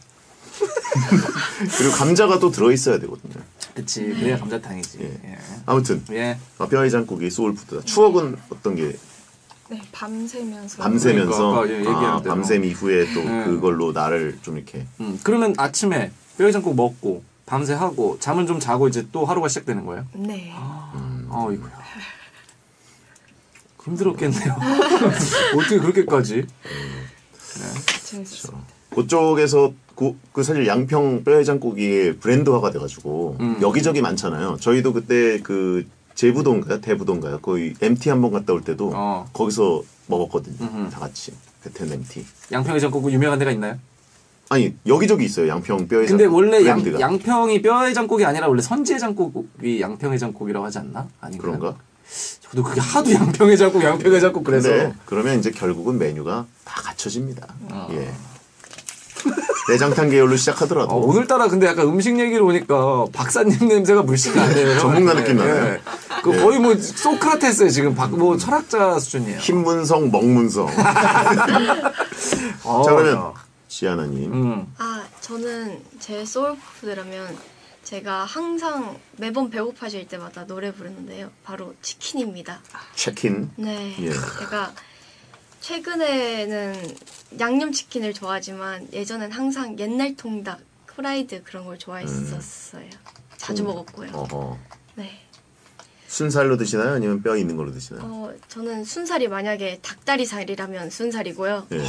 *laughs* 그리고 감자가 또 들어 있어야 되거든요. 그치 그래야 감자탕이지. 예. 예. 아무튼 예. 아, 뼈의 장국이 소울푸드다. 추억은 어떤 게 네 밤새면서 밤새면서 그러니까 아까 예, 얘기한 아, 대로. 밤샘 이후에 또 네. 그걸로 나를 좀 이렇게 음, 그러면 아침에 뼈해장국 먹고 밤새 하고 잠은 좀 자고 이제 또 하루가 시작되는 거예요? 네 어이구야. 힘들었겠네요. *laughs* 어떻게 그렇게까지? 재밌었어요. 그쪽에서 그, 그 사실 양평 뼈해장국이 브랜드화가 돼가지고 음. 여기저기 많잖아요. 저희도 그때 그 제부도인가요? 대부도인가요? 거의 MT 한 번 갔다 올 때도 어. 거기서 먹었거든요. 음흠. 다 같이 베텐 MT. 양평해장국 유명한 데가 있나요? 아니 여기저기 있어요. 양평 뼈해장국 근데 원래 양, 브랜드가 양평이 뼈해장국이 아니라 원래 선지해장국이 양평해장국이라고 하지 않나? 아닌가? 그런가? 저도 그게 하도 양평해장국, 양평해장국 그래서 근데 그러면 이제 결국은 메뉴가 다 갖춰집니다. 아. 예. 내장탕 계열로 시작하더라도 어, 오늘따라 근데 약간 음식 얘기를 오니까 박사님 냄새가 물씬 나네요. 전문가 느낌 나네요. 그 거의 뭐 소크라테스예요 지금 박, 뭐 철학자 수준이에요. 흰문성 먹문성. *laughs* 어, 자 그러면 야. 지아나님 음. 아 저는 제 소울푸드라면 제가 항상 매번 배고파질 때마다 노래 부르는데요. 바로 치킨입니다. 체킨. 네. 예. 제가 최근에는 양념치킨을 좋아하지만 예전엔 항상 옛날 통닭, 프라이드 그런 걸 좋아했었어요. 자주 먹었고요. 어허. 네. 순살로 드시나요? 아니면 뼈 있는 걸로 드시나요? 어, 저는 순살이 만약에 닭다리살이라면 순살이고요. 예.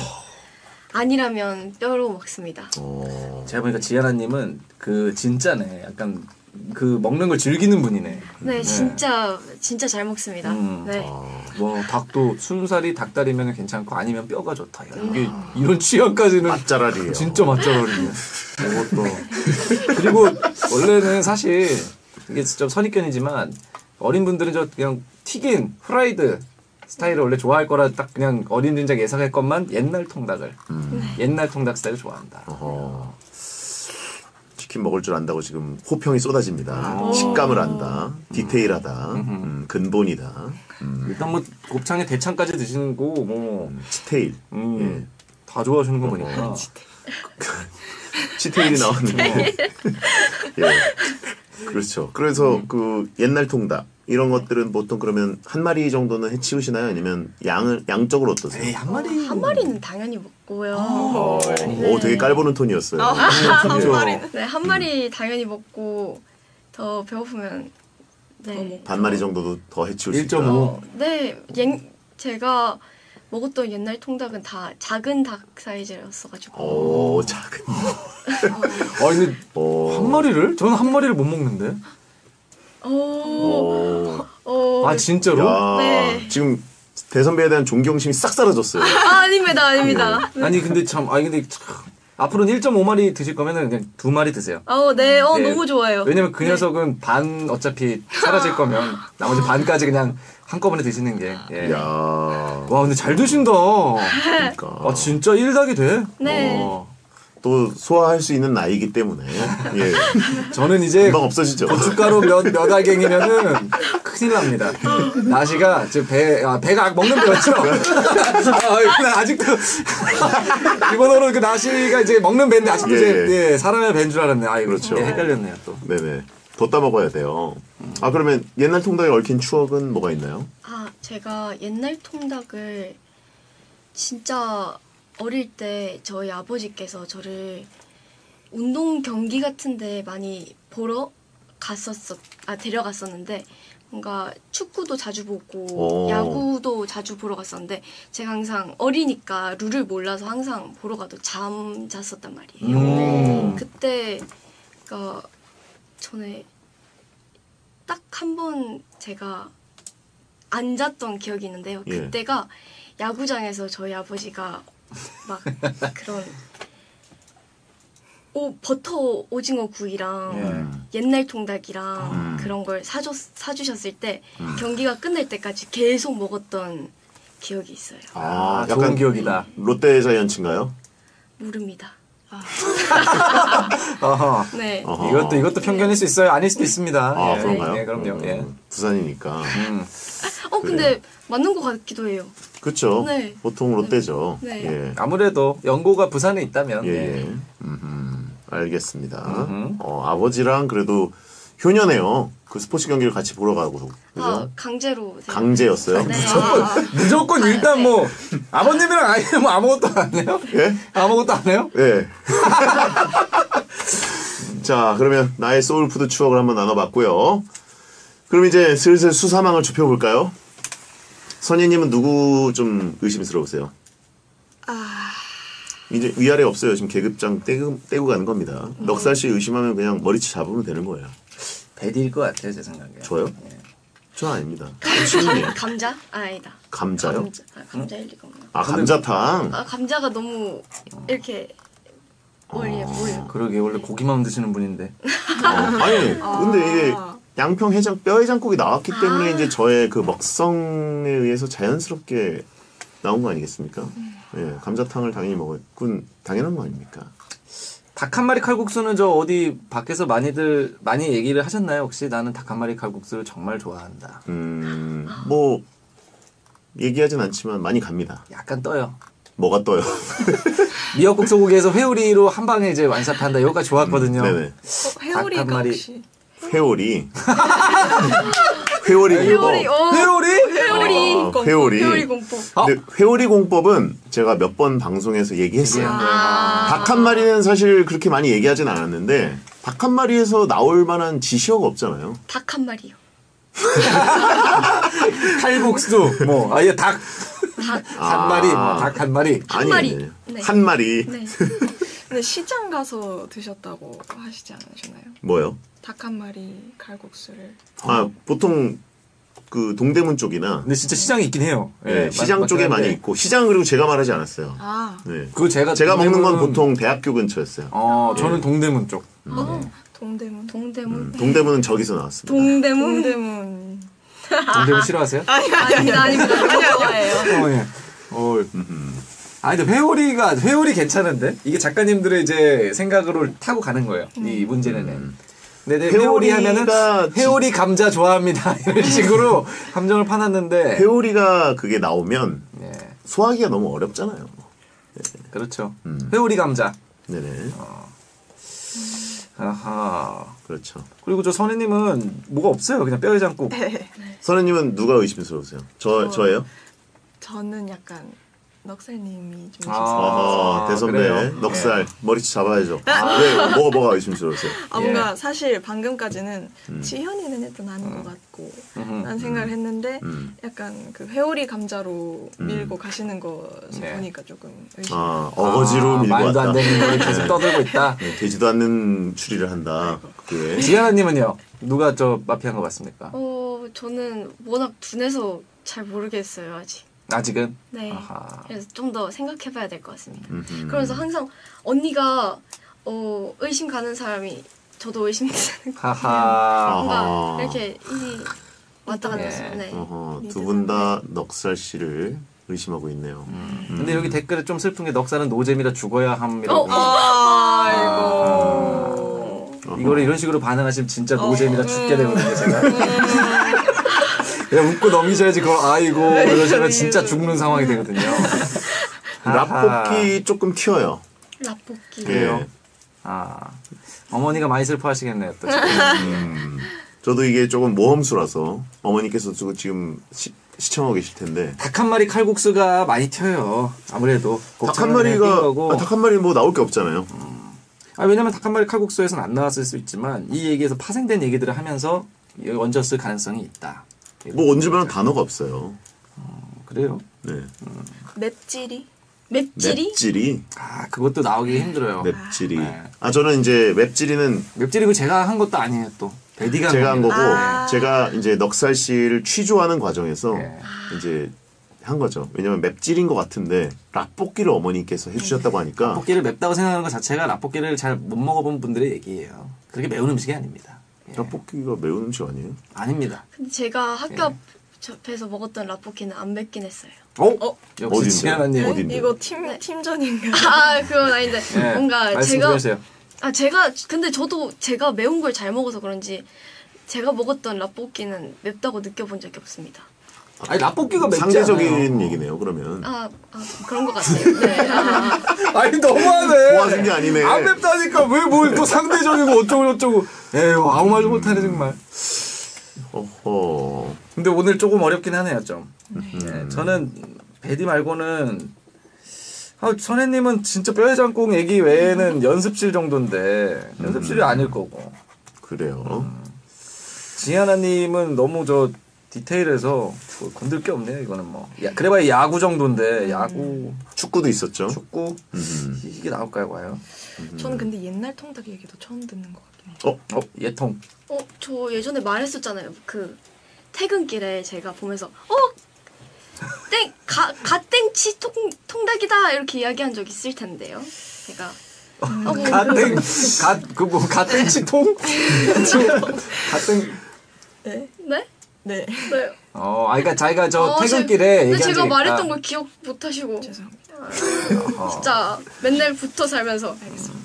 아니라면 뼈로 먹습니다. 어. 제가 보니까 지아나님은 그 진짜네. 약간 그 먹는 걸 즐기는 분이네. 네, 진짜 진짜 잘 먹습니다. 음. 네. 뭐 닭도 순살이 닭다리면 괜찮고 아니면 뼈가 좋다. 야, 이게 이런 취향까지는 맛잘알이에요. 진짜 맛잘알이네. 이것도 그리고 원래는 사실 이게 좀 선입견이지만 어린 분들은 저 그냥 튀긴 프라이드 스타일을 원래 좋아할 거라 딱 그냥 어린 진작 예상할 것만 옛날 통닭을 음. 옛날 통닭 스타일 을 좋아한다. 어허. 치킨 먹을 줄 안다고 지금 호평이 쏟아집니다. 오. 식감을 안다. 디테일하다. 음, 근본이다. 음, 일단 뭐 곱창에 대창까지 드시는 거뭐 치테일. 음, 다 좋아하시는 거 보니까 *laughs* 치테일이 나왔는데. *laughs* 예. 그렇죠. 그래서 음. 그 옛날 통닭 이런 것들은 보통 그러면 한 마리 정도는 해치우시나요? 아니면 양을 양적으로 어떠세요? 에이 한 마리 한 마리는 당연히 먹 고요. 어, 오, 되게 깔보는 톤이었어요. 그죠? 네, 한 마리 당연히 먹고 더 배고프면 네. 반마리 정도도 더 해치울 수 있다. 1.5. 어, 네, 옛, 제가 먹었던 옛날 통닭은 다 작은 닭 사이즈였어가지고. 오, 작은. *laughs* 아 근데 오. 한 마리를? 저는 한 마리를 못 먹는데. 오, 오. 오. 아 진짜로? 야, 네. 지금 대선배에 대한 존경심이 싹 사라졌어요. 아, 아닙니다, 아닙니다. 아니 근데 참 아니 근데 참 앞으로는 1.5마리 드실 거면은 그냥 두 마리 드세요. 어, 네, 어, 네. 너무 좋아요. 왜냐면 그 네. 녀석은 반 어차피 사라질 거면 *laughs* 나머지 반까지 그냥 한꺼번에 드시는 게. 예. 야, 와 근데 잘 드신다. 그러니까 아 진짜 1닭이 돼? 네. 어. 또 소화할 수 있는 나이기 때문에 예, *laughs* 저는 이제 금방 없어지죠. 고춧가루 몇, 몇 알갱이면은 큰일 납니다. 나시가, 저 배, 아, 배가 먹는 배였죠? *laughs* 아, 근데 아직도, *laughs* 일본어로 그 나시가 이제 먹는 배인데 아직도 예, 이제, 예. 예, 사람의 배인 줄 알았네. 아, 그렇죠. 예, 헷갈렸네요, 또. 네네. 뒀다 먹어야 돼요. 아 그러면 옛날 통닭에 얽힌 추억은 뭐가 있나요? 아, 제가 옛날 통닭을 진짜 어릴 때 저희 아버지께서 저를 운동 경기 같은데 많이 보러 갔었었, 아, 데려갔었는데 뭔가 축구도 자주 보고 오. 야구도 자주 보러 갔었는데 제가 항상 어리니까 룰을 몰라서 항상 보러 가도 잠 잤었단 말이에요. 음. 그때 그러니까 전에 딱 한 번 제가 앉았던 기억이 있는데요. 예. 그때가 야구장에서 저희 아버지가 막 그런 오 버터 오징어 구이랑 옛날 통닭이랑 음. 그런 걸 사줬 사주셨을 때 경기가 끝날 때까지 계속 먹었던 기억이 있어요. 아, 좋은 기억이다. 롯데 자이언츠인가요? 모릅니다. *laughs* 어허. 네. 어허. 이것도 이것도 편견일 수 있어요. 아닐 수도 있습니다. 아, 예, 그런가요? 예, 그럼요. 음, 예. 부산이니까. 음. 어 근데 맞는 것 같기도 해요. 그렇죠. 네. 보통 롯데죠. 네. 예. 아무래도 연고가 부산에 있다면 예, 예. 예. 음흠. 알겠습니다. 음흠. 어, 아버지랑 그래도 효녀네요. 그 스포츠 경기를 같이 보러 가고. 그죠? 아 강제로. 네. 강제였어요? 네. 무조건 일단 뭐 아버님이랑 아이는 뭐 아무것도 안 해요? 예? 아무것도 안 해요? 예. *laughs* 자, 그러면 나의 소울푸드 추억을 한번 나눠봤고요. 그럼 이제 슬슬 수사망을 좁혀볼까요? 선혜님은 누구 좀 의심스러우세요? 아 이제 위아래 없어요. 지금 계급장 떼고, 떼고 가는 겁니다. 넉살 씨 의심하면 그냥 머리채 잡으면 되는 거예요. 배디일 것 같아요 제 생각에. 저요? 예. 전 아닙니다. 신문이에요. *laughs* 감자? 아, 아니다. 감자요? 감자, 아, 감자일 리가 없나? 아, 감자탕. 아 감자가 너무 이렇게 머리에 보여요. 그러게 원래 고기만 드시는 분인데. 어, 아니, 근데 이게 양평 해장 뼈 해장국이 나왔기 때문에 이제 저의 그 먹성에 의해서 자연스럽게 나온 거 아니겠습니까? 예, 감자탕을 당연히 먹을 군 당연한 거 아닙니까? 닭 한 마리 칼국수는 저 어디 밖에서 많이들 많이 얘기를 하셨나요? 혹시 나는 닭 한 마리 칼국수를 정말 좋아한다. 음, 뭐 얘기하진 않지만 많이 갑니다. 약간 떠요. 뭐가 떠요? *laughs* 미역국 소고기에서 회오리로 한 방에 이제 완샷한다. 여기가 좋았거든요. 네네. 어, 회오리가 닭한 마리. 혹시 회오리. *laughs* 회오리 회오리, 공법. 어, 회오리? 회오리, 어, 공법, 회오리. 회오리 공법. 어? 근데 회오리 공법은 제가 몇 번 방송에서 얘기했어요. 아. 닭 한 마리는 사실 그렇게 많이 얘기하진 않았는데 닭 한 마리에서 나올 만한 지시어가 없잖아요. 닭 한 마리요. *laughs* 칼국수. 뭐 아예 닭. 닭. 한 마리, 뭐닭한 마리. 한 아니, 마리. 아니. 네. 한 마리. 네. *laughs* 근데 시장 가서 드셨다고 하시지 않으셨나요? 뭐요? 닭 한 마리 칼국수를 아 보통 그 동대문 쪽이나 근데 진짜 시장이 있긴 해요. 예, 예, 시장 맞- 쪽에 맞긴 많이 한데. 있고 시장 그리고 제가 말하지 않았어요. 아 네. 그거 제가 제가 먹는 건 보통 대학교 근처였어요. 어, 저는 동대문 쪽. 어, 동대문 동대문. 음, 동대문은 저기서 나왔습니다. 동대문. 동대문 동대문 싫어하세요? 아닙니다, 아닙니다. 저 좋아해요. 어, 예. 어, 아 근데 회오리가 회오리 괜찮은데 이게 작가님들의 이제 생각으로 타고 가는 거예요. 이 문제는. 근데 내 회오리 하면은 회오리 감자 좋아합니다 *laughs* 이런 식으로 감정을 파놨는데. 회오리가 그게 나오면 예, 소화하기가 너무 어렵잖아요. 그렇죠. 음. 회오리 감자. 네네. 아하. 그렇죠. 그리고 저 선혜님은 뭐가 없어요. 그냥 뼈해장국. 네. 선생님은 누가 의심스러우세요? 저 저- 저예요? 저는 약간 넉살님이 좀 아. 아, 대선배 그래요? 넉살 머리채 잡아야죠. 왜 뭐가 뭐가 의심스러우세요? 아 예. 뭔가 사실 방금까지는 지현이는 일단 아닌 것 같고 음흠. 라는 생각을 했는데 음. 약간 그 회오리 감자로 음. 밀고 가시는 것을 네. 보니까 조금 의심. 아 어거지로 아, 밀고 말도 왔다. 안 되는 걸 계속 떠들고 있다. 네, 되지도 않는 추리를 한다. 그게 지하나님은요? 누가 저 마피아인 것 같습니까? 어, 저는 워낙 둔해서 잘 모르겠어요, 아직. 아직은? 네. 아하. 그래서 좀 더 생각해봐야 될 것 같습니다. 음흠. 그러면서 항상 언니가 어, 의심 가는 사람이 저도 의심되는 거 하하. 뭔가 아하. 이렇게 이 왔다 갔다. 네. 어허, 두분 다 넉살 씨를 의심하고 있네요. 음. 근데 여기 댓글에 좀 슬픈 게 넉살은 노잼이라 죽어야 함이라고. 어, 아이고. 이거를 이런 식으로 반응하시면 진짜 노잼이라 죽게 되거든요, 제가. 그냥 웃고 넘기셔야지 그걸 아이고 이러시면 진짜 죽는 상황이 되거든요. *laughs* 라볶이 조금 튀어요. 라볶이. 그래요? 예. 아 어머니가 많이 슬퍼하시겠네요 또 지금. 음, 저도 이게 조금 모험수라서 어머니께서 지금- 시, 시청하고 계실 텐데 닭 한 마리 칼국수가 많이 튀어요. 아무래도 닭 한 마리가. 아, 닭한 마리 뭐 나올 게 없잖아요. 아, 왜냐면 닭 한 마리 칼국수에서는 안 나왔을 수 있지만 이 얘기에서 파생된 얘기들을 하면서 얹었을 가능성이 있다. 뭐 얹으면 단어가 없어요. 그래요? 네. 맵찔이 맵찔이? 맵찔이 아 그것도 나오기 힘들어요. 맵찔이. 네. 아 저는 이제 맵찔이는 맵찔이고 제가 한 것도 아니에요 또. 베디가 제가 한 거고 아. 제가 이제 넉살 씨를 취조하는 과정에서 네. 이제 한 거죠. 왜냐면 맵찔인 것 같은데 라볶이를 어머니께서 해주셨다고 하니까 라볶이를 맵다고 생각하는 것 자체가 라볶이를 잘 못 먹어본 분들의 얘기예요. 그렇게 매운 음식이 아닙니다. 예. 라볶이가 매운 음식 아니에요? 아닙니다. 근데 제가 학교 앞 옆에서 먹었던 라볶이는 안 맵긴 했어요. 어? 역시 어딘데? 어딘데? 이거 팀 네. 팀전인가? 아 그건 아닌데 예, 뭔가 말씀 제가 좀 해주세요. 아 제가 근데 저도 제가 매운 걸 잘 먹어서 그런지 제가 먹었던 라볶이는 맵다고 느껴본 적이 없습니다. 아니 라볶이가 맵지 상대적인 않아요. 얘기네요. 그러면 아, 아 그런 것 같아요. 네. 아, *laughs* 아니 너무하네. 도와준 게 아니네. 안 맵다니까 왜 뭘 또 상대적이고 어쩌고 저쩌고. 에휴 아무 말도 못하네 정말. 어허. 근데 오늘 조금 어렵긴 하네요 좀. 네, 저는 베디 말고는 아, 선혜님은 진짜 뼈해장국 얘기 외에는 연습실 정도인데 연습실이 아닐 거고 그래요. 지하나님은 너무 저 디테일해서 뭐 건들 게 없네요 이거는 뭐. 야, 그래봐야 야구 정도인데 야구, 축구도 있었죠. 축구 음. 이게 나올까요 과연? 저는 근데 옛날 통닭 얘기도 처음 듣는 것 같긴 해요. 어? 어 예통. 어, 저 예전에 말했었잖아요. 그 퇴근길에 제가 보면서 어, 땡, 가, 가땡치 통, 통닭이다 이렇게 이야기한 적 있을 텐데요. 제가 어, 뭐 가땡 갓그뭐 가땡치 통? *laughs* 가땡 네. 네? 네. 네. 어, 아, 그러니까 자기가 저 어, 제- 퇴근길에 근데 얘기한 제가 말했던. 걸 기억 못 하시고 죄송합니다. *laughs* 진짜 맨날 붙어 살면서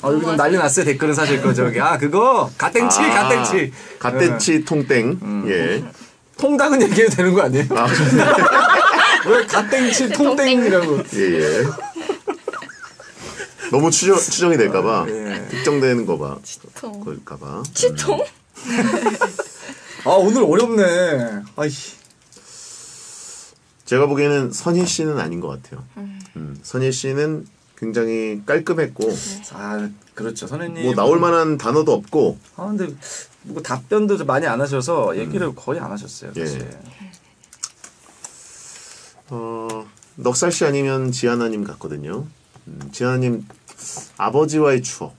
어, 여기 좀 난리 났어요 댓글은 사실 그 저기 아 그거 가땡치 아, 가땡치 갓대치 통땡. 예. 통닭은 얘기해도 되는 거 아니에요? 아, *laughs* 왜 가땡치 통땡이라고? 예, 예. 너무 추정, 추정이 될까봐. 예. 특정되는 거 봐. 통. 그럴까봐. 치통? *laughs* 아 오늘 어렵네. 아이씨. 제가 보기에는 선희 씨는 아닌 것 같아요. 음, 선희 씨는 굉장히 깔끔했고, 아 그렇죠 선생님. 뭐 나올 만한 단어도 없고, 아 근데 뭐 답변도 좀 많이 안 하셔서 얘기를 거의 안 하셨어요. 사실. 예. 어, 넉살 씨 아니면 지하나님 같거든요. 음, 지하나님 아버지와의 추억.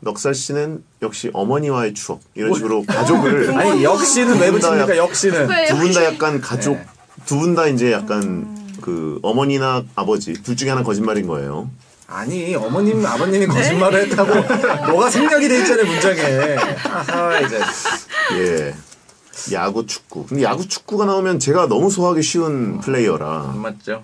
넉살 씨는 역시 어머니와의 추억. 이런 식으로 가족을 아니 역시는 왜 붙입니까? 약- 역시는. 왜? 두분 다 약간 가족, 네. 두분 다 이제 약간 그 어머니나 아버지 둘 중에 하나 거짓말인 거예요. 아니 어머님 아버님이 거짓말을 했다고 뭐가 생략이 돼 있잖아요 문장에. 아하 이제. 예. 야구 축구. 근데 야구 축구가 나오면 제가 너무 소화하기 쉬운 플레이어라. 안 맞죠.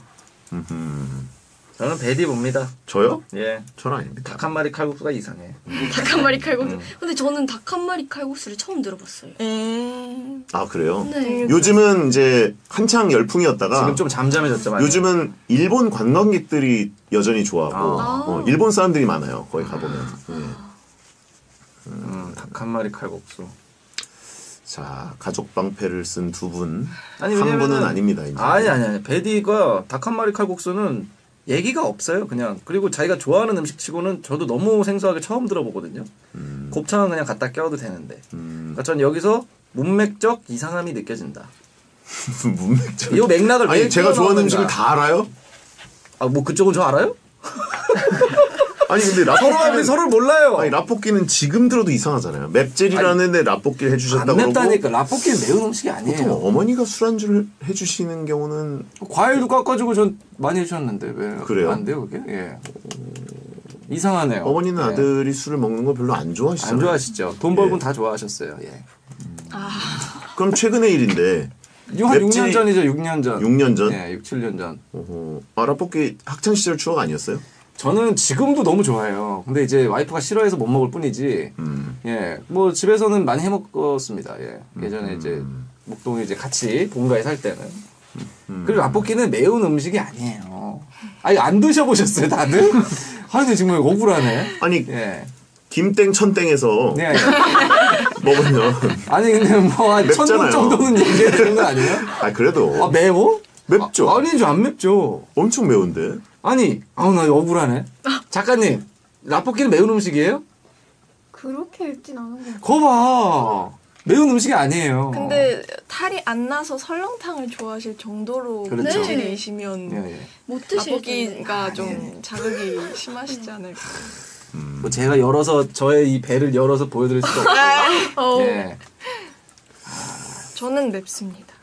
저는 베디 봅니다. 저요? 예. 저는 아닙니다. 닭 한 마리 칼국수가 이상해. 닭 한 마리 칼국수. 근데 저는 닭 한 마리 칼국수를 처음 들어봤어요. 음. 아 그래요? 네. 요즘은 이제 한창 열풍이었다가 지금 좀 잠잠해졌죠 많이. 요즘은 일본 관광객들이 여전히 좋아하고 아. 어, 일본 사람들이 많아요. 거기 가보면. 예. 음, 닭 한 마리 칼국수. 자 가족 방패를 쓴 두 분. 아니, 한 분은 아닙니다. 이제. 아니 아니 아니. 베디가 닭 한 마리 칼국수는 얘기가 없어요. 그냥 그리고 자기가 좋아하는 음식 치고는 저도 너무 생소하게 처음 들어보거든요. 곱창은 그냥 갖다 껴도 되는데. 음, 그러니까 전 여기서 문맥적 이상함이 느껴진다. 문맥적. 이 맥락을 왜 아니 제가 좋아하는 음식을? 다 알아요? 아 뭐 그쪽은 저 알아요? *laughs* 아니 근데 서로 하면 라볶이는 서로를 몰라요. 아니 라볶이는 지금 들어도 이상하잖아요. 맵젤이라는 데 라볶이를 안 해주셨다고 맵다니까 그러고 라볶이는 매운 음식이 보통 아니에요. 어머니가 술안주를 해주시는 경우는 과일도 깎아주고 전 많이 해주셨는데 왜 그래요? 안 돼요 그게? 예. 이상하네요. 어머니는 예. 아들이 술을 먹는 거 별로 안 좋아하시잖아요. 안 좋아하시죠. 돈 벌곤 예. 다 좋아하셨어요. 예. 그럼 최근의 일인데 한 맵찔이- 6년 전이죠. 6년 전. 6년 전? 예, 6, 7년 전. 어허. 아 라볶이 학창 시절 추억 아니었어요? 저는 지금도 너무 좋아해요. 근데 이제 와이프가 싫어해서 못 먹을 뿐이지. 음. 예, 뭐 집에서는 많이 해 먹었습니다. 예, 예전에 이제 목동에 이제 같이 본가에 살 때는. 그리고 라볶이는 매운 음식이 아니에요. 아니 안 드셔보셨어요, 다들? *laughs* 아, 근데 정말 억울하네. 아니 예. 김땡 천땡에서 네. *laughs* 먹으면 아니 근데. 천분 정도는 얘기해야 되는 거 아니에요? 아 그래도 아 매워? 맵죠. 아, 아니죠, 안 맵죠. 엄청 매운데. 아니, 아우 나 억울하네. 작가님, 라볶이는 매운 음식이에요? 그렇게 맵진 않은 것거 봐. 매운 음식이 아니에요. 근데 탈이 안 나서 설렁탕을 좋아하실 정도로 그렇죠. 물질이시면 예, 예. 못 드실. 라볶이가 좀 자극이 심하시지 않을까. 뭐 제가 열어서 저의 이 배를 열어서 보여드릴 수가 없어요. 어. 예. 저는 맵습니다.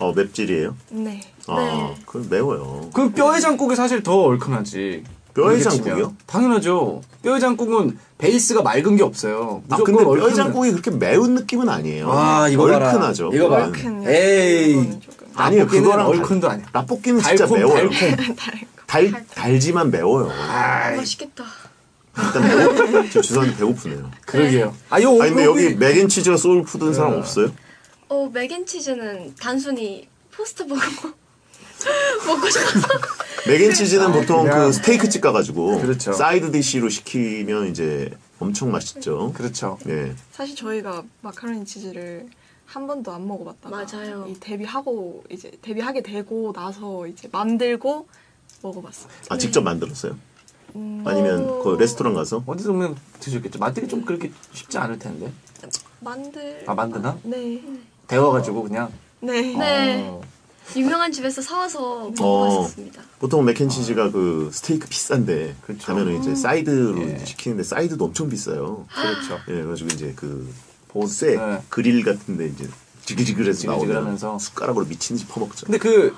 어 맵찔이에요. 네. 아, 그 매워요. 그럼 뼈해장국이 사실 더 얼큰하지. 뼈해장국이요? 그렇게 치면. 당연하죠. 뼈해장국은 베이스가 맑은 게 없어요. 아 근데 얼큰한- 뼈해장국이 그렇게 매운 느낌은 아니에요. 아, 이거. 얼큰하죠. 이거 봐. 큰 에이. 아니요, 그거랑 얼큰도 아니야. 라볶이는 진짜 달콤, 매워요. 달콤. *laughs* 달 달지만 매워요. 맛있겠다. 일단 배고, 저 죄송한데 배고프네요. 그러게요. 아, 요, 아니 근데 여기 맥앤치즈가 소울푸드인 사람 없어요? 어 맥앤치즈는 단순히 포스트 보고 *laughs* 먹고 싶어서 맥앤치즈는 보통 그 스테이크 집 가가지고 그렇죠. 사이드 디시로 시키면 이제 엄청 맛있죠. 그렇죠. 예. 사실 저희가 마카로니 치즈를 한 번도 안 먹어봤다가 맞아요. 이 데뷔하고 이제 데뷔하게 되고 나서 이제 만들고 먹어봤어요. 아 직접 만들었어요? 음, 아니면 어. 그 레스토랑 가서? 어디서 보면 드셨겠죠. 만들기 좀 그렇게 쉽지 않을 텐데. 만들 아, 만드나? 네. 데워가지고 그냥. 네. 네. 어. 유명한 집에서 사와서 어. 먹어봤었습니다. 보통 맥앤치즈가 그 스테이크 비싼데 그렇죠. 가면은 이제 사이드로 예. 시키는데 사이드도 엄청 비싸요. 그렇죠. 예, 그래가지고 이제 그 보세 네. 그릴 같은데 이제 지글지글해서 나오면 지글지글하면서. 숟가락으로 미친 듯이 퍼먹죠. 근데 그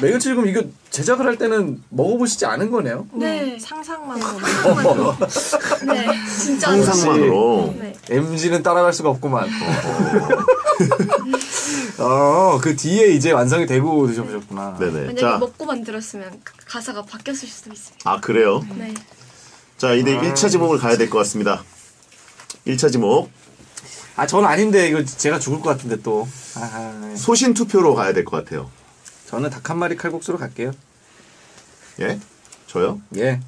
매일치금 이거 제작을 할 때는 먹어보시지 않은 거네요. 네. 네. 상상만으로 *laughs* 네, 진짜 상상만으로 네. MG는 따라갈 수가 없구만. 어, *laughs* 그 뒤에 이제 완성이 되고 드셔보셨구나. 네네. 만약에 자, 먹고 만들었으면 가- 가사가 바뀌었을 수도 있습니다. 아 그래요? 네. 자 이제 1차 지목을 가야 될 것 같습니다. 1차 지목 아, 저는 아닌데 이거 제가 죽을 것 같은데 또. 아, 소신 투표로 가야 될 것 같아요. 저는 닭 한 마리 칼국수로 갈게요. 예? 저요? 예.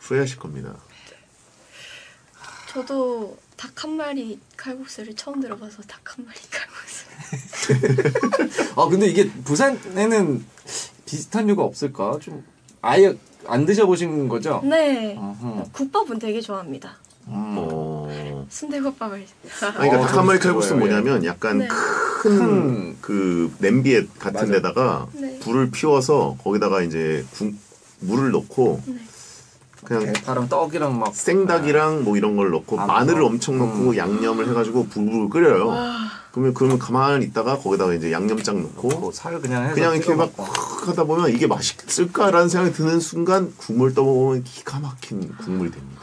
후회하실 겁니다. 저도 닭 한 마리 칼국수를 처음 들어봐서 닭 한 마리 칼국수. *laughs* 아, 근데 이게 부산에는 비슷한 류가 없을까? 좀 아예 안 드셔보신 거죠? 네. 어허. 국밥은 되게 좋아합니다. 음. 어. 순대국밥을. 그러니까 어, 닭한 마리 칼국수 뭐냐면 약간 네. 큰큰그 냄비에 같은 맞아. 데다가 네. 불을 피워서 거기다가 이제 국, 물을 넣고 네. 그냥 대파랑 떡이랑 막 생닭이랑 뭐 이런 걸 넣고 아, 마늘을 어. 엄청 넣고 음. 양념을 해가지고 불불 끓여요. 그러면 그러면 가만히 있다가 거기다가 이제 양념장 넣고 뭐살 그냥 해서 그냥 이렇게 막 하다 보면 이게 맛있을까라는 생각이 드는 순간 국물 떠먹으면 기가 막힌 국물이 됩니다.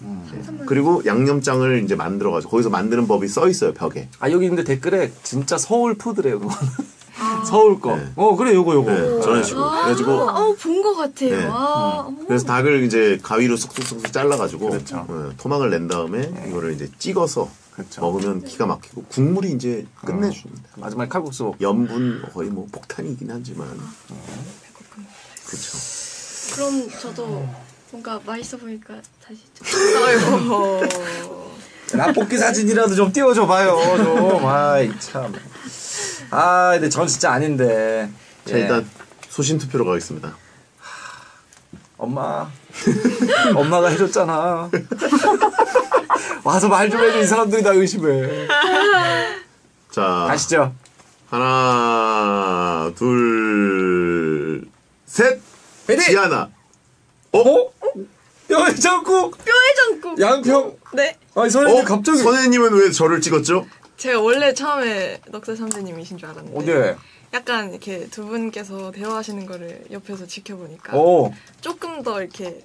네. 그리고 양념장을 이제 만들어가지고 거기서 만드는 법이 써 있어요 벽에. 아 여기 있는데 댓글에 진짜 서울 푸드래요 그거 서울 거. 네. 어 그래 요거 요거. 네, 저런 식으로. 그래가지고 어, 본것 같아요. 네. 아, 어머. 그래서 닭을 이제 가위로 쏙쏙쏙 잘라가지고 그렇죠. 어, 토막을 낸 다음에 이거를 이제 찍어서 그렇죠. 먹으면 기가 막히고 국물이 이제 끝내줍니다. 마지막에 칼국수. 염분 거의 뭐 폭탄이긴 하지만 그렇죠. 그럼 저도 뭔가 맛있어 보니까 다시 좀. 아이고. 라볶이 사진이라도 좀 띄워줘 봐요 좀. 아이 참. 아 근데 전 진짜 아닌데. 자 예. 일단 소신 투표로 가겠습니다. 엄마. *laughs* 엄마가 해줬잖아. *laughs* 와서 말 좀 해줘 이 사람들이 나 의심해. 자 가시죠. 하나 둘 셋. 베리. 지하나. 어? 뼈해장국 뼈해장국. 양평. 네. 아니 선생님 어? 갑자기 선생님은 왜 저를 찍었죠? 제가 원래 처음에 넉살 선생님이신 줄 알았는데 어디? 약간 이렇게 두 분께서 대화하시는 거를 옆에서 지켜보니까 오. 조금 더 이렇게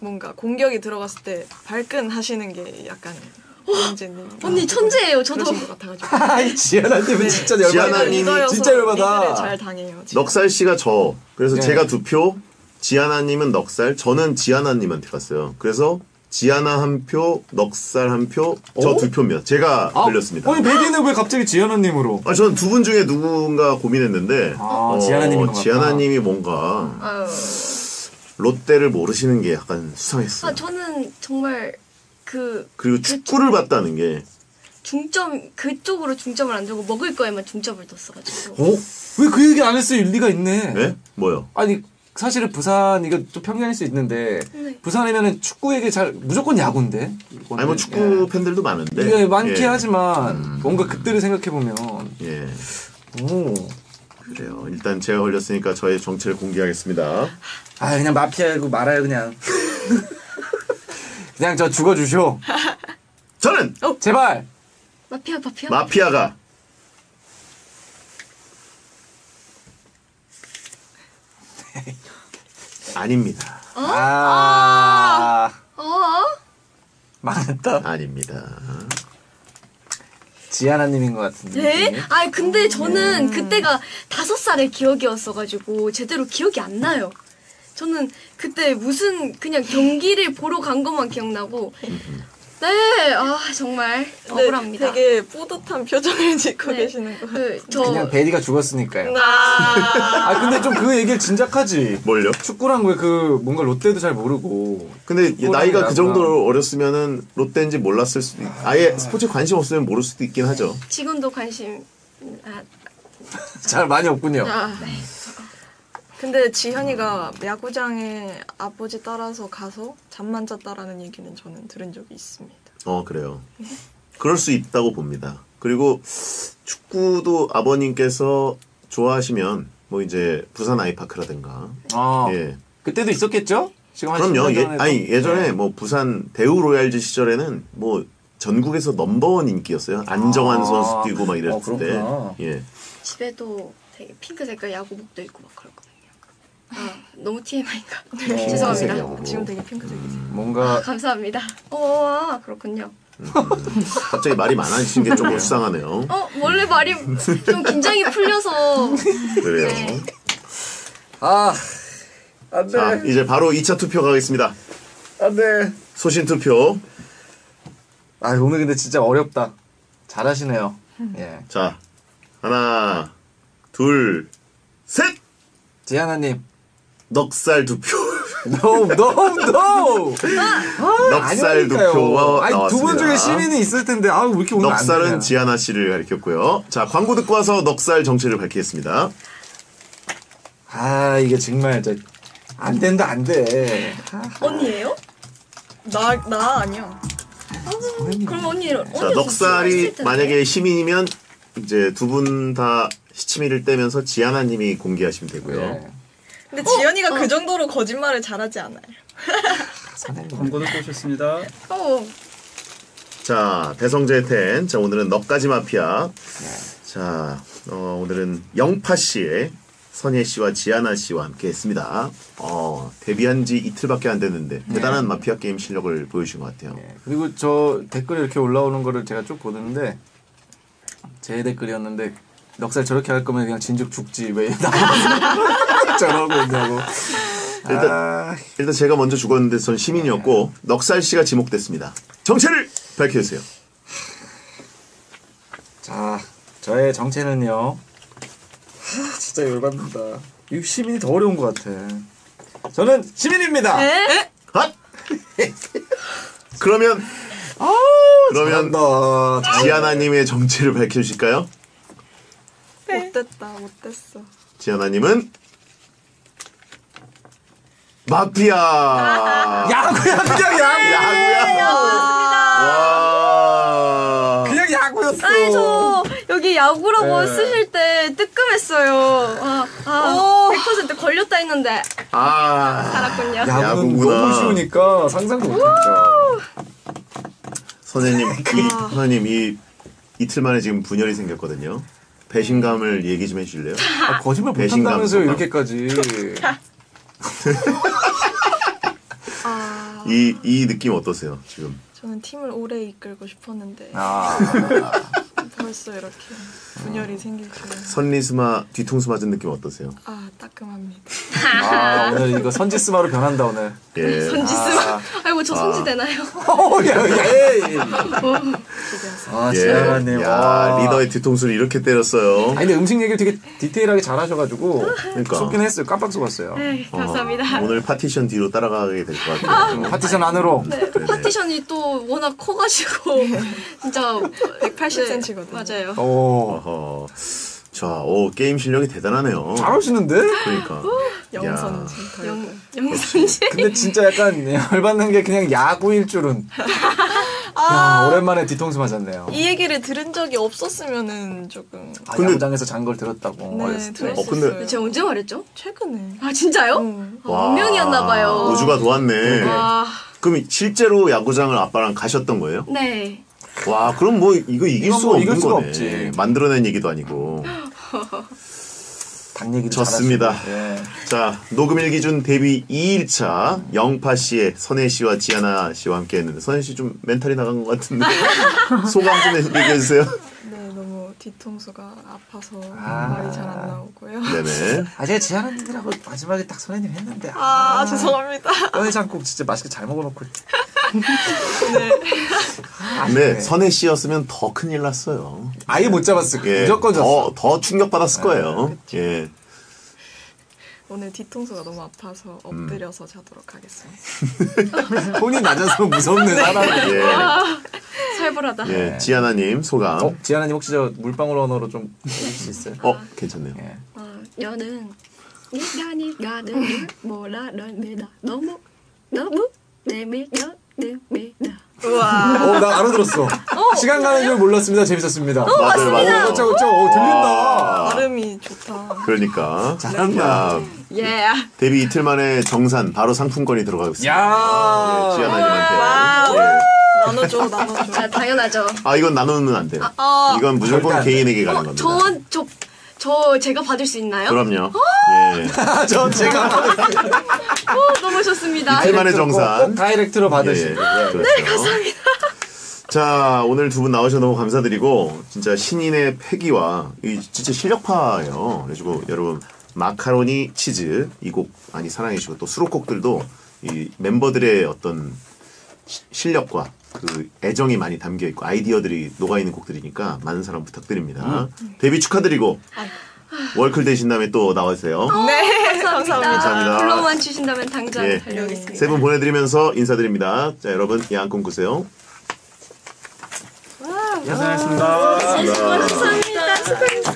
뭔가 공격이 들어갔을 때 발끈 하시는 게 약간 문제님 언니 천재예요. 저도. 그러신 것 같아가지고 *laughs* 아이 지하나님은 진짜 열받아. 지하나님이 리더여서 진짜 열받아. 잘 당해요. 진짜. 넉살 씨가 저. 그래서 네. 제가 두 표. 지하나님은 넉살. 저는 지하나님한테 갔어요. 그래서 지하나 한 표, 넉살 한 표, 저 어? 두 표입니다. 제가 걸렸습니다. 아니 베디는 왜 갑자기 지하나님으로? 아, 저는 두 분 중에 누군가 고민했는데 아, 지하나님인 것 같다. 지하나님이 뭔가 아유. 롯데를 모르시는 게 약간 수상했어요. 아 저는 정말 그 그리고 축구를 봤다는 게 중점 그쪽으로 중점을 안 두고 먹을 거에만 중점을 뒀어가지고. 어? 왜 그 얘기 안 했어? 일리가 있네. 네? 뭐요? 아니 사실은 부산 이거 좀 편견일 수 있는데 네. 부산이면은 축구 얘기 잘 무조건 야구인데. 이거는. 아니 뭐 축구 팬들도 예. 많은데 이게 많긴 예. 하지만 뭔가 그때를 생각해 보면 예 오. 그래요. 일단 제가 걸렸으니까 저의 정체를 공개하겠습니다. 아 그냥 마피아고 말아요 그냥. *laughs* 그냥 저 죽어주쇼. 저는 제발. 마피아 마피아. 마피아가 아닙니다. 아. 어? 망했다. 아닙니다. 지아나님인 것 같은데. 네? 느낌이. 아 근데 저는 음. 그때가 다섯 살의 기억이었어가지고 제대로 기억이 안 나요. 저는 그때 무슨 그냥 경기를 보러 간 것만 기억나고 네, 아 정말 억울합니다. 되게 뿌듯한 표정을 *laughs* 짓고 네. 계시는 거. 그, 저 그냥 베리가 죽었으니까요. 아, 아 근데 좀 그 얘기를 진작하지. 뭘요? 축구랑 왜 그 뭔가 롯데도 잘 모르고. 근데 축구랑 나이가 그. 정도로 어렸으면은 롯데인지 몰랐을 수도 있, 아예 스포츠에 관심 없으면 모를 수도 있긴 하죠. 지금도 관심 아, 잘 많이 없군요. 아, 근데 지현이가 야구장에 아버지 따라서 가서 잠만 잤다라는 얘기는 저는 들은 적이 있습니다. 어 그래요. 그럴 수 있다고 봅니다. 그리고 축구도 아버님께서 좋아하시면 뭐 이제 부산 아이파크라든가 아 예 그때도 있었겠죠? 지금 한 그럼요 10년 예. 아니 예전에 네. 뭐 부산 대우 로얄즈 시절에는 뭐 전국에서 넘버원 인기였어요 안정환 아. 선수 뛰고 막 이랬을 어, 그렇구나. 때 예. 집에도 되게 핑크 색깔 야구복도 입고 막 그랬거든요. 아 너무 TMI인가? 어, 죄송합니다. 핑크색이요. 지금 되게 핑크색이지. 아, 뭔가 감사합니다. 어 아, 그렇군요. 갑자기 말이 많아지신 게좀 불쌍하네요. 어 원래 말이 좀 긴장이 풀려서 그래요. 네. 아 안 돼 자 이제 바로 2차 투표 가겠습니다. 안 돼. 소신 투표. 아 오늘 근데 진짜 어렵다. 잘하시네요. 예. 자 하나 둘 셋. 지하나님. 넉살 투표. No, no, no. 넉살 아니 두 분 나왔습니다. 중에 시민이 있을 텐데 아왜 이렇게 오늘 안 넉살은. 지하나 씨를 가리켰고요. 자 광고 듣고 와서 넉살 정체를 밝히겠습니다. 아 이게 정말 저 안 된다 안 돼. 언니예요? 나, 나 아니야. 그럼 언니 언니 자 넉살이 만약에 시민이면 이제 두 분 다 시치미를 떼면서 지하나님이 공개하시면 되고요. 예. 근데 지현이가 그 정도로 거짓말을 잘하지 않아요. 선생님. 광고 듣고 오셨습니다. 어 자 배성재 텐. 자 오늘은 넉가지 마피아. 자 어, 오늘은 영파 씨의 선예 씨와 지하나 씨와 함께 했습니다. 어 데뷔한 지 이틀밖에 안 됐는데 대단한 마피아 게임 실력을 보여주신 것 같아요. 예. 그리고 저 댓글에 이렇게 올라오는 거를 제가 쭉 보는데 제 댓글이었는데 넉살 저렇게 할 거면 그냥 진즉 죽지 왜 나와서 *laughs* 저러고 있냐고. 일단- 아, 일단 제가 먼저 죽었는데 전 시민이었고 넉살 씨가 지목됐습니다. 정체를 밝혀주세요. 자 저의 정체는요. 하, 진짜 열받는다. 이 시민이 더 어려운 것 같아. 저는 시민입니다. 에? 핫! 그러면 그러면 잘한다. 지하나님의 정체를 밝혀주실까요? 못됐다, 못됐어. 지하나님은 마피아. 야구야 그냥 야구. 야구야. 와. 그냥 야구였어. 아니 저 여기 야구라고 네. 쓰실 때 뜨끔했어요. 아, 아 100% 걸렸다 했는데 아. 살았군요. 야구는 야구구나. 너무 쉬우니까 상상도 못했죠. 선생님, 이, 선생님, 이 이틀 만에 지금 분열이 생겼거든요. 배신감을 얘기 좀 해주실래요? 아, 거짓말 소감. 이렇게까지. 아, 이, 이 느낌 어떠세요, 지금? 저는 팀을 오래 이끌고 싶었는데 아, 벌써 이렇게 분열이 생길 줄은 선리스마 뒤통수 맞은 느낌 어떠세요? 아 따끔합니다. *laughs* 아 오늘 이거 선지스마로 변한다 오늘. 예. *laughs* 선지스마. 아이고 저 선지 되나요? *laughs* 어, 야, 예. 아, 예. 지아라님. 야, 와. 리더의 뒤통수를 이렇게 때렸어요. 아니 근데 음식 얘기를 되게 디테일하게 잘하셔가지고 그러니까. 속긴 했어요. 깜빡 속았어요. 네 어, 감사합니다. 오늘 파티션 뒤로 따라가게 될 것 같아요. 파티션 안으로. 네, 파티션이 또 워낙 커가지고 진짜 180cm 거든요. 맞아요. 오. 어허. 자, 오, 게임 실력이 대단하네요. 잘하시는데? 그러니까. 영선지 더영 영... 영선지. 근데 진짜 약간 열받는 게 그냥 야구일 줄은. 야, 오랜만에 뒤통수 맞았네요. 이 얘기를 들은 적이 없었으면은 조금 아, 근데- 야구장에서 잔 걸 들었다고. 네 어렸을 때. 들었어요. 어, 근데- 제가 언제 말했죠? 최근에 아 진짜요? 응. 아, 운명이었나봐요. 우주가 도왔네. 아, 그럼 실제로 야구장을 아빠랑 가셨던 거예요? 네. 와, 그럼 뭐 이거 이길 수가 뭐 이길 없는 수가 거네. 없지. 만들어낸 얘기도 아니고. *laughs* 당 얘기도 좋습니다. 예. 자, 녹음일 기준 데뷔 2일차 영파 씨의 선혜 씨와 지아나 씨와 함께 했는데 선혜 씨 좀 멘탈이 나간 것 같은데 *laughs* 소감 좀 얘기해 주세요. 네 뒤통수가 아파서 아. 말이 잘 안 나오고요. 네네. *laughs* 아 제가 지아나님들하고 마지막에 딱 선생님 했는데 아, 죄송합니다. *laughs* 뼈해장국 진짜 맛있게 잘 먹어놓고 근데 *laughs* 선혜 씨였으면 더 큰일 났어요. 아예 못 잡았을 거예요. 예, 무조건 졌어. 더, 더 충격받았을 거예요. 예. 오늘 뒤통수가 너무 아파서 음. 엎드려서 자도록 하겠습니다. *laughs* 손이 낮아서 무섭네 사람이. 예. 살벌하다. 예. 지아나님, 소감. 어 지아나님 혹시 저 물방울 언어로 좀 해줄 수 있어요? 어, 괜찮네요. 예. 어, 여는 니가 늘 몰라 널매다 너무 너무 내밀려 내밀다 우와. 어, 나 알아들었어. 시간 가는 줄 몰랐습니다. 재밌었습니다. 맞아요, 맞아요. 어, 어쩌고 어쩌고. 어, 들린다. 발음이 좋다. 그러니까. 잘한다. 야, 예. 데뷔 이틀 만에 정산, 바로 상품권이 들어가고 있습니다. 야. 예, 지아나님한테. wow. 예. 나눠줘, 나눠줘. 자 당연하죠 아, 이건 나누면 안 돼요. 아, 이건 무조건. 개인에게 가는 어, 겁니다. 저원 저, 저 제가 받을 수 있나요? 그럼요. 예. *laughs* 저 제가 어, 너무 좋습니다 이틀 만에 정산. 꼭 다이렉트로 예, 받으시고. 그렇죠. 네, 감사합니다. 자, 오늘 두 분 나오셔서 너무 감사드리고, 진짜 신인의 패기와, 이 진짜 실력파예요. 그래가지고, 여러분, 마카로니 치즈, 이 곡 많이 사랑해 주시고, 또 수록곡들도 이 멤버들의 어떤 시- 실력과 그 애정이 많이 담겨 있고, 아이디어들이 녹아 있는 곡들이니까, 많은 사랑 부탁드립니다. 데뷔 축하드리고, 월클 되신 다음에 또 나와주세요. 네, 감사합니다. 감사합니다. 불러만 주신다면 당장 예. 달려오겠습니다 세 분 보내드리면서 인사드립니다. 자, 여러분, 야한 꿈 꾸세요. 고생하셨습니다. 고생하셨습니다.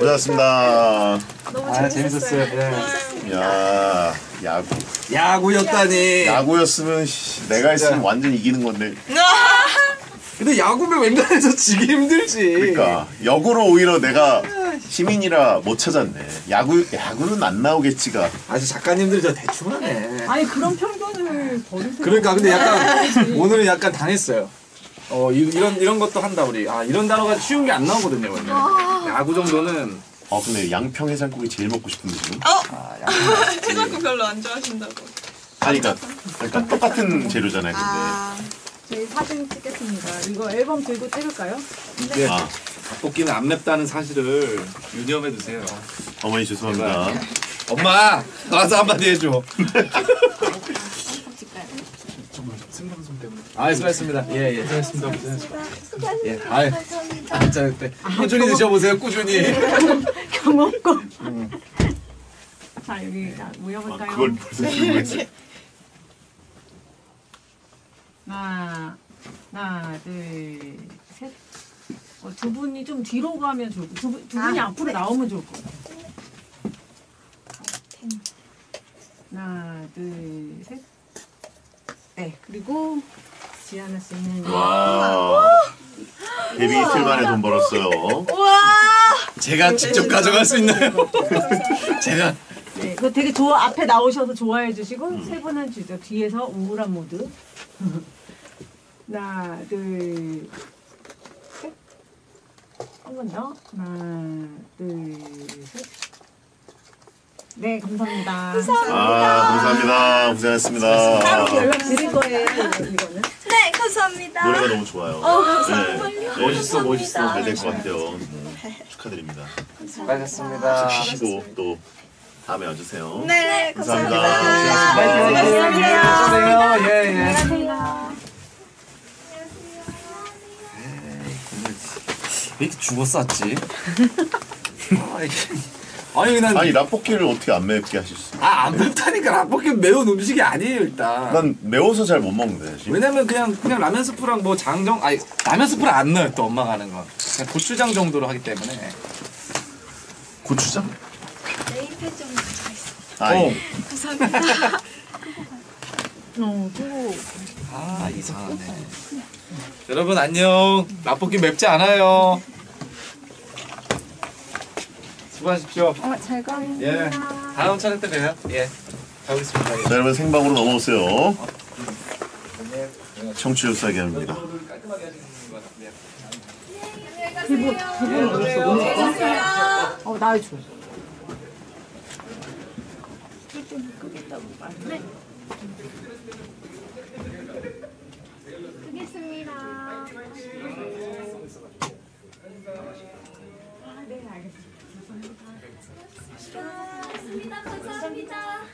고생하셨습니다. 아, 재밌었어요. 예. 야, 야구. 야구였다니. 야구였으면 씨, 내가 했으면 완전 이기는 건데. *laughs* 근데 야구면 웬만해서 지기 힘들지. 그러니까 역으로 오히려 내가 시민이라 못 찾았네. 야구 야구는 안 나오겠지가. 아주 작가님들 저 대충 하네. 아니 그런 편견을 버리세요. 그러니까 근데 약간 *laughs* 오늘은 약간 당했어요. 어 이, 런 이런 것도 한다 우리. 아 이런 단어가 쉬운 게 안 나오거든요 원래. 야구 정도는 아 근데 양평 해장국이 제일 먹고 싶은데 지금. 아 야구. 해장국 별로 안 좋아하신다고. 아니 그러니까, 그러니까 똑같은 재료잖아요. 근데. 아, 저희 사진 찍겠습니다. 이거 앨범 들고 찍을까요? 이게 아 닭볶이는 안 맵다는 사실을 유념해 두세요. 어머니 죄송합니다. 엄마 나와서 한마디 해줘. *laughs* 아 수고하셨습니다. 예예 수고하셨습니다. 수고하셨습니다. 예. 아이 진짜 그때 꾸준히 드셔보세요 꾸준히. *laughs* 경험고. 자 여기 자, 아, 모여볼까요? 그걸 벌써 들고 있어. 하나, 하나, 둘, 셋. 어, 두 분이 좀 뒤로 가면 좋을 것. 두, 분- 두 분이 앞으로 나오면 좋을 것 같아요. 하나, 둘, 셋. 네. 그리고 지아나 씨는 와. 데뷔 이틀 만에 돈 벌었어요. 제가 직접 가져갈 수 있나요? *laughs* 제가 네, 그거 되게 좋아 앞에 나오셔서 좋아해 주시고 세 분은 주죠 뒤에서 우울한 모드. 하나, 둘, 셋. 한 번 더. 하나, 둘, 셋. 네, 감사합니다. 아 감사합니다. 고생하셨습니다. 따로 연락 드릴 거예요. 이거는. 네 감사합니다 노래가 너무 좋아요. 네. 멋있어 멋있어. 잘 될 것 같아요. 네. 축하드립니다. 수고하셨습니다. 쉬시고 또 다음에 와주세요. 네 감사합니다. 안녕하세요. 예 예. 왜 이렇게 죽었었지? 아, *laughs* 이게- *laughs* 아니 난 아니 라볶이를 어떻게 안 맵게 하셨어요? 아안 맵다니까 라볶이 매운 음식이 아니에요 일단. 난 매워서 잘 못 먹는데 사실. 왜냐면 그냥 그냥 라면 스프랑 뭐 장정 아니 라면 스프를 안 넣어요 또 엄마가 하는 건 그냥 고추장 정도로 하기 때문에 고추장? 네임펜 좀 가져가 있어 아, 예. 감사합니다 *laughs* 어, 그리고 아 이상하네 여러분 안녕 라볶이 맵지 않아요 수고하십시오 어, 잘 가요. 예 다음 촬영 때 봬요 예 가보겠습니다 예. 자 여러분 생방으로 넘어오세요. 청취율 싸게 합니다. 깔끔하게 하시는 것 같은데요 대본 대본 어디 있어? 어, 나 줘. 끄겠습니다. 네, 알겠습니다. 수고하셨습니다. 감사합니다.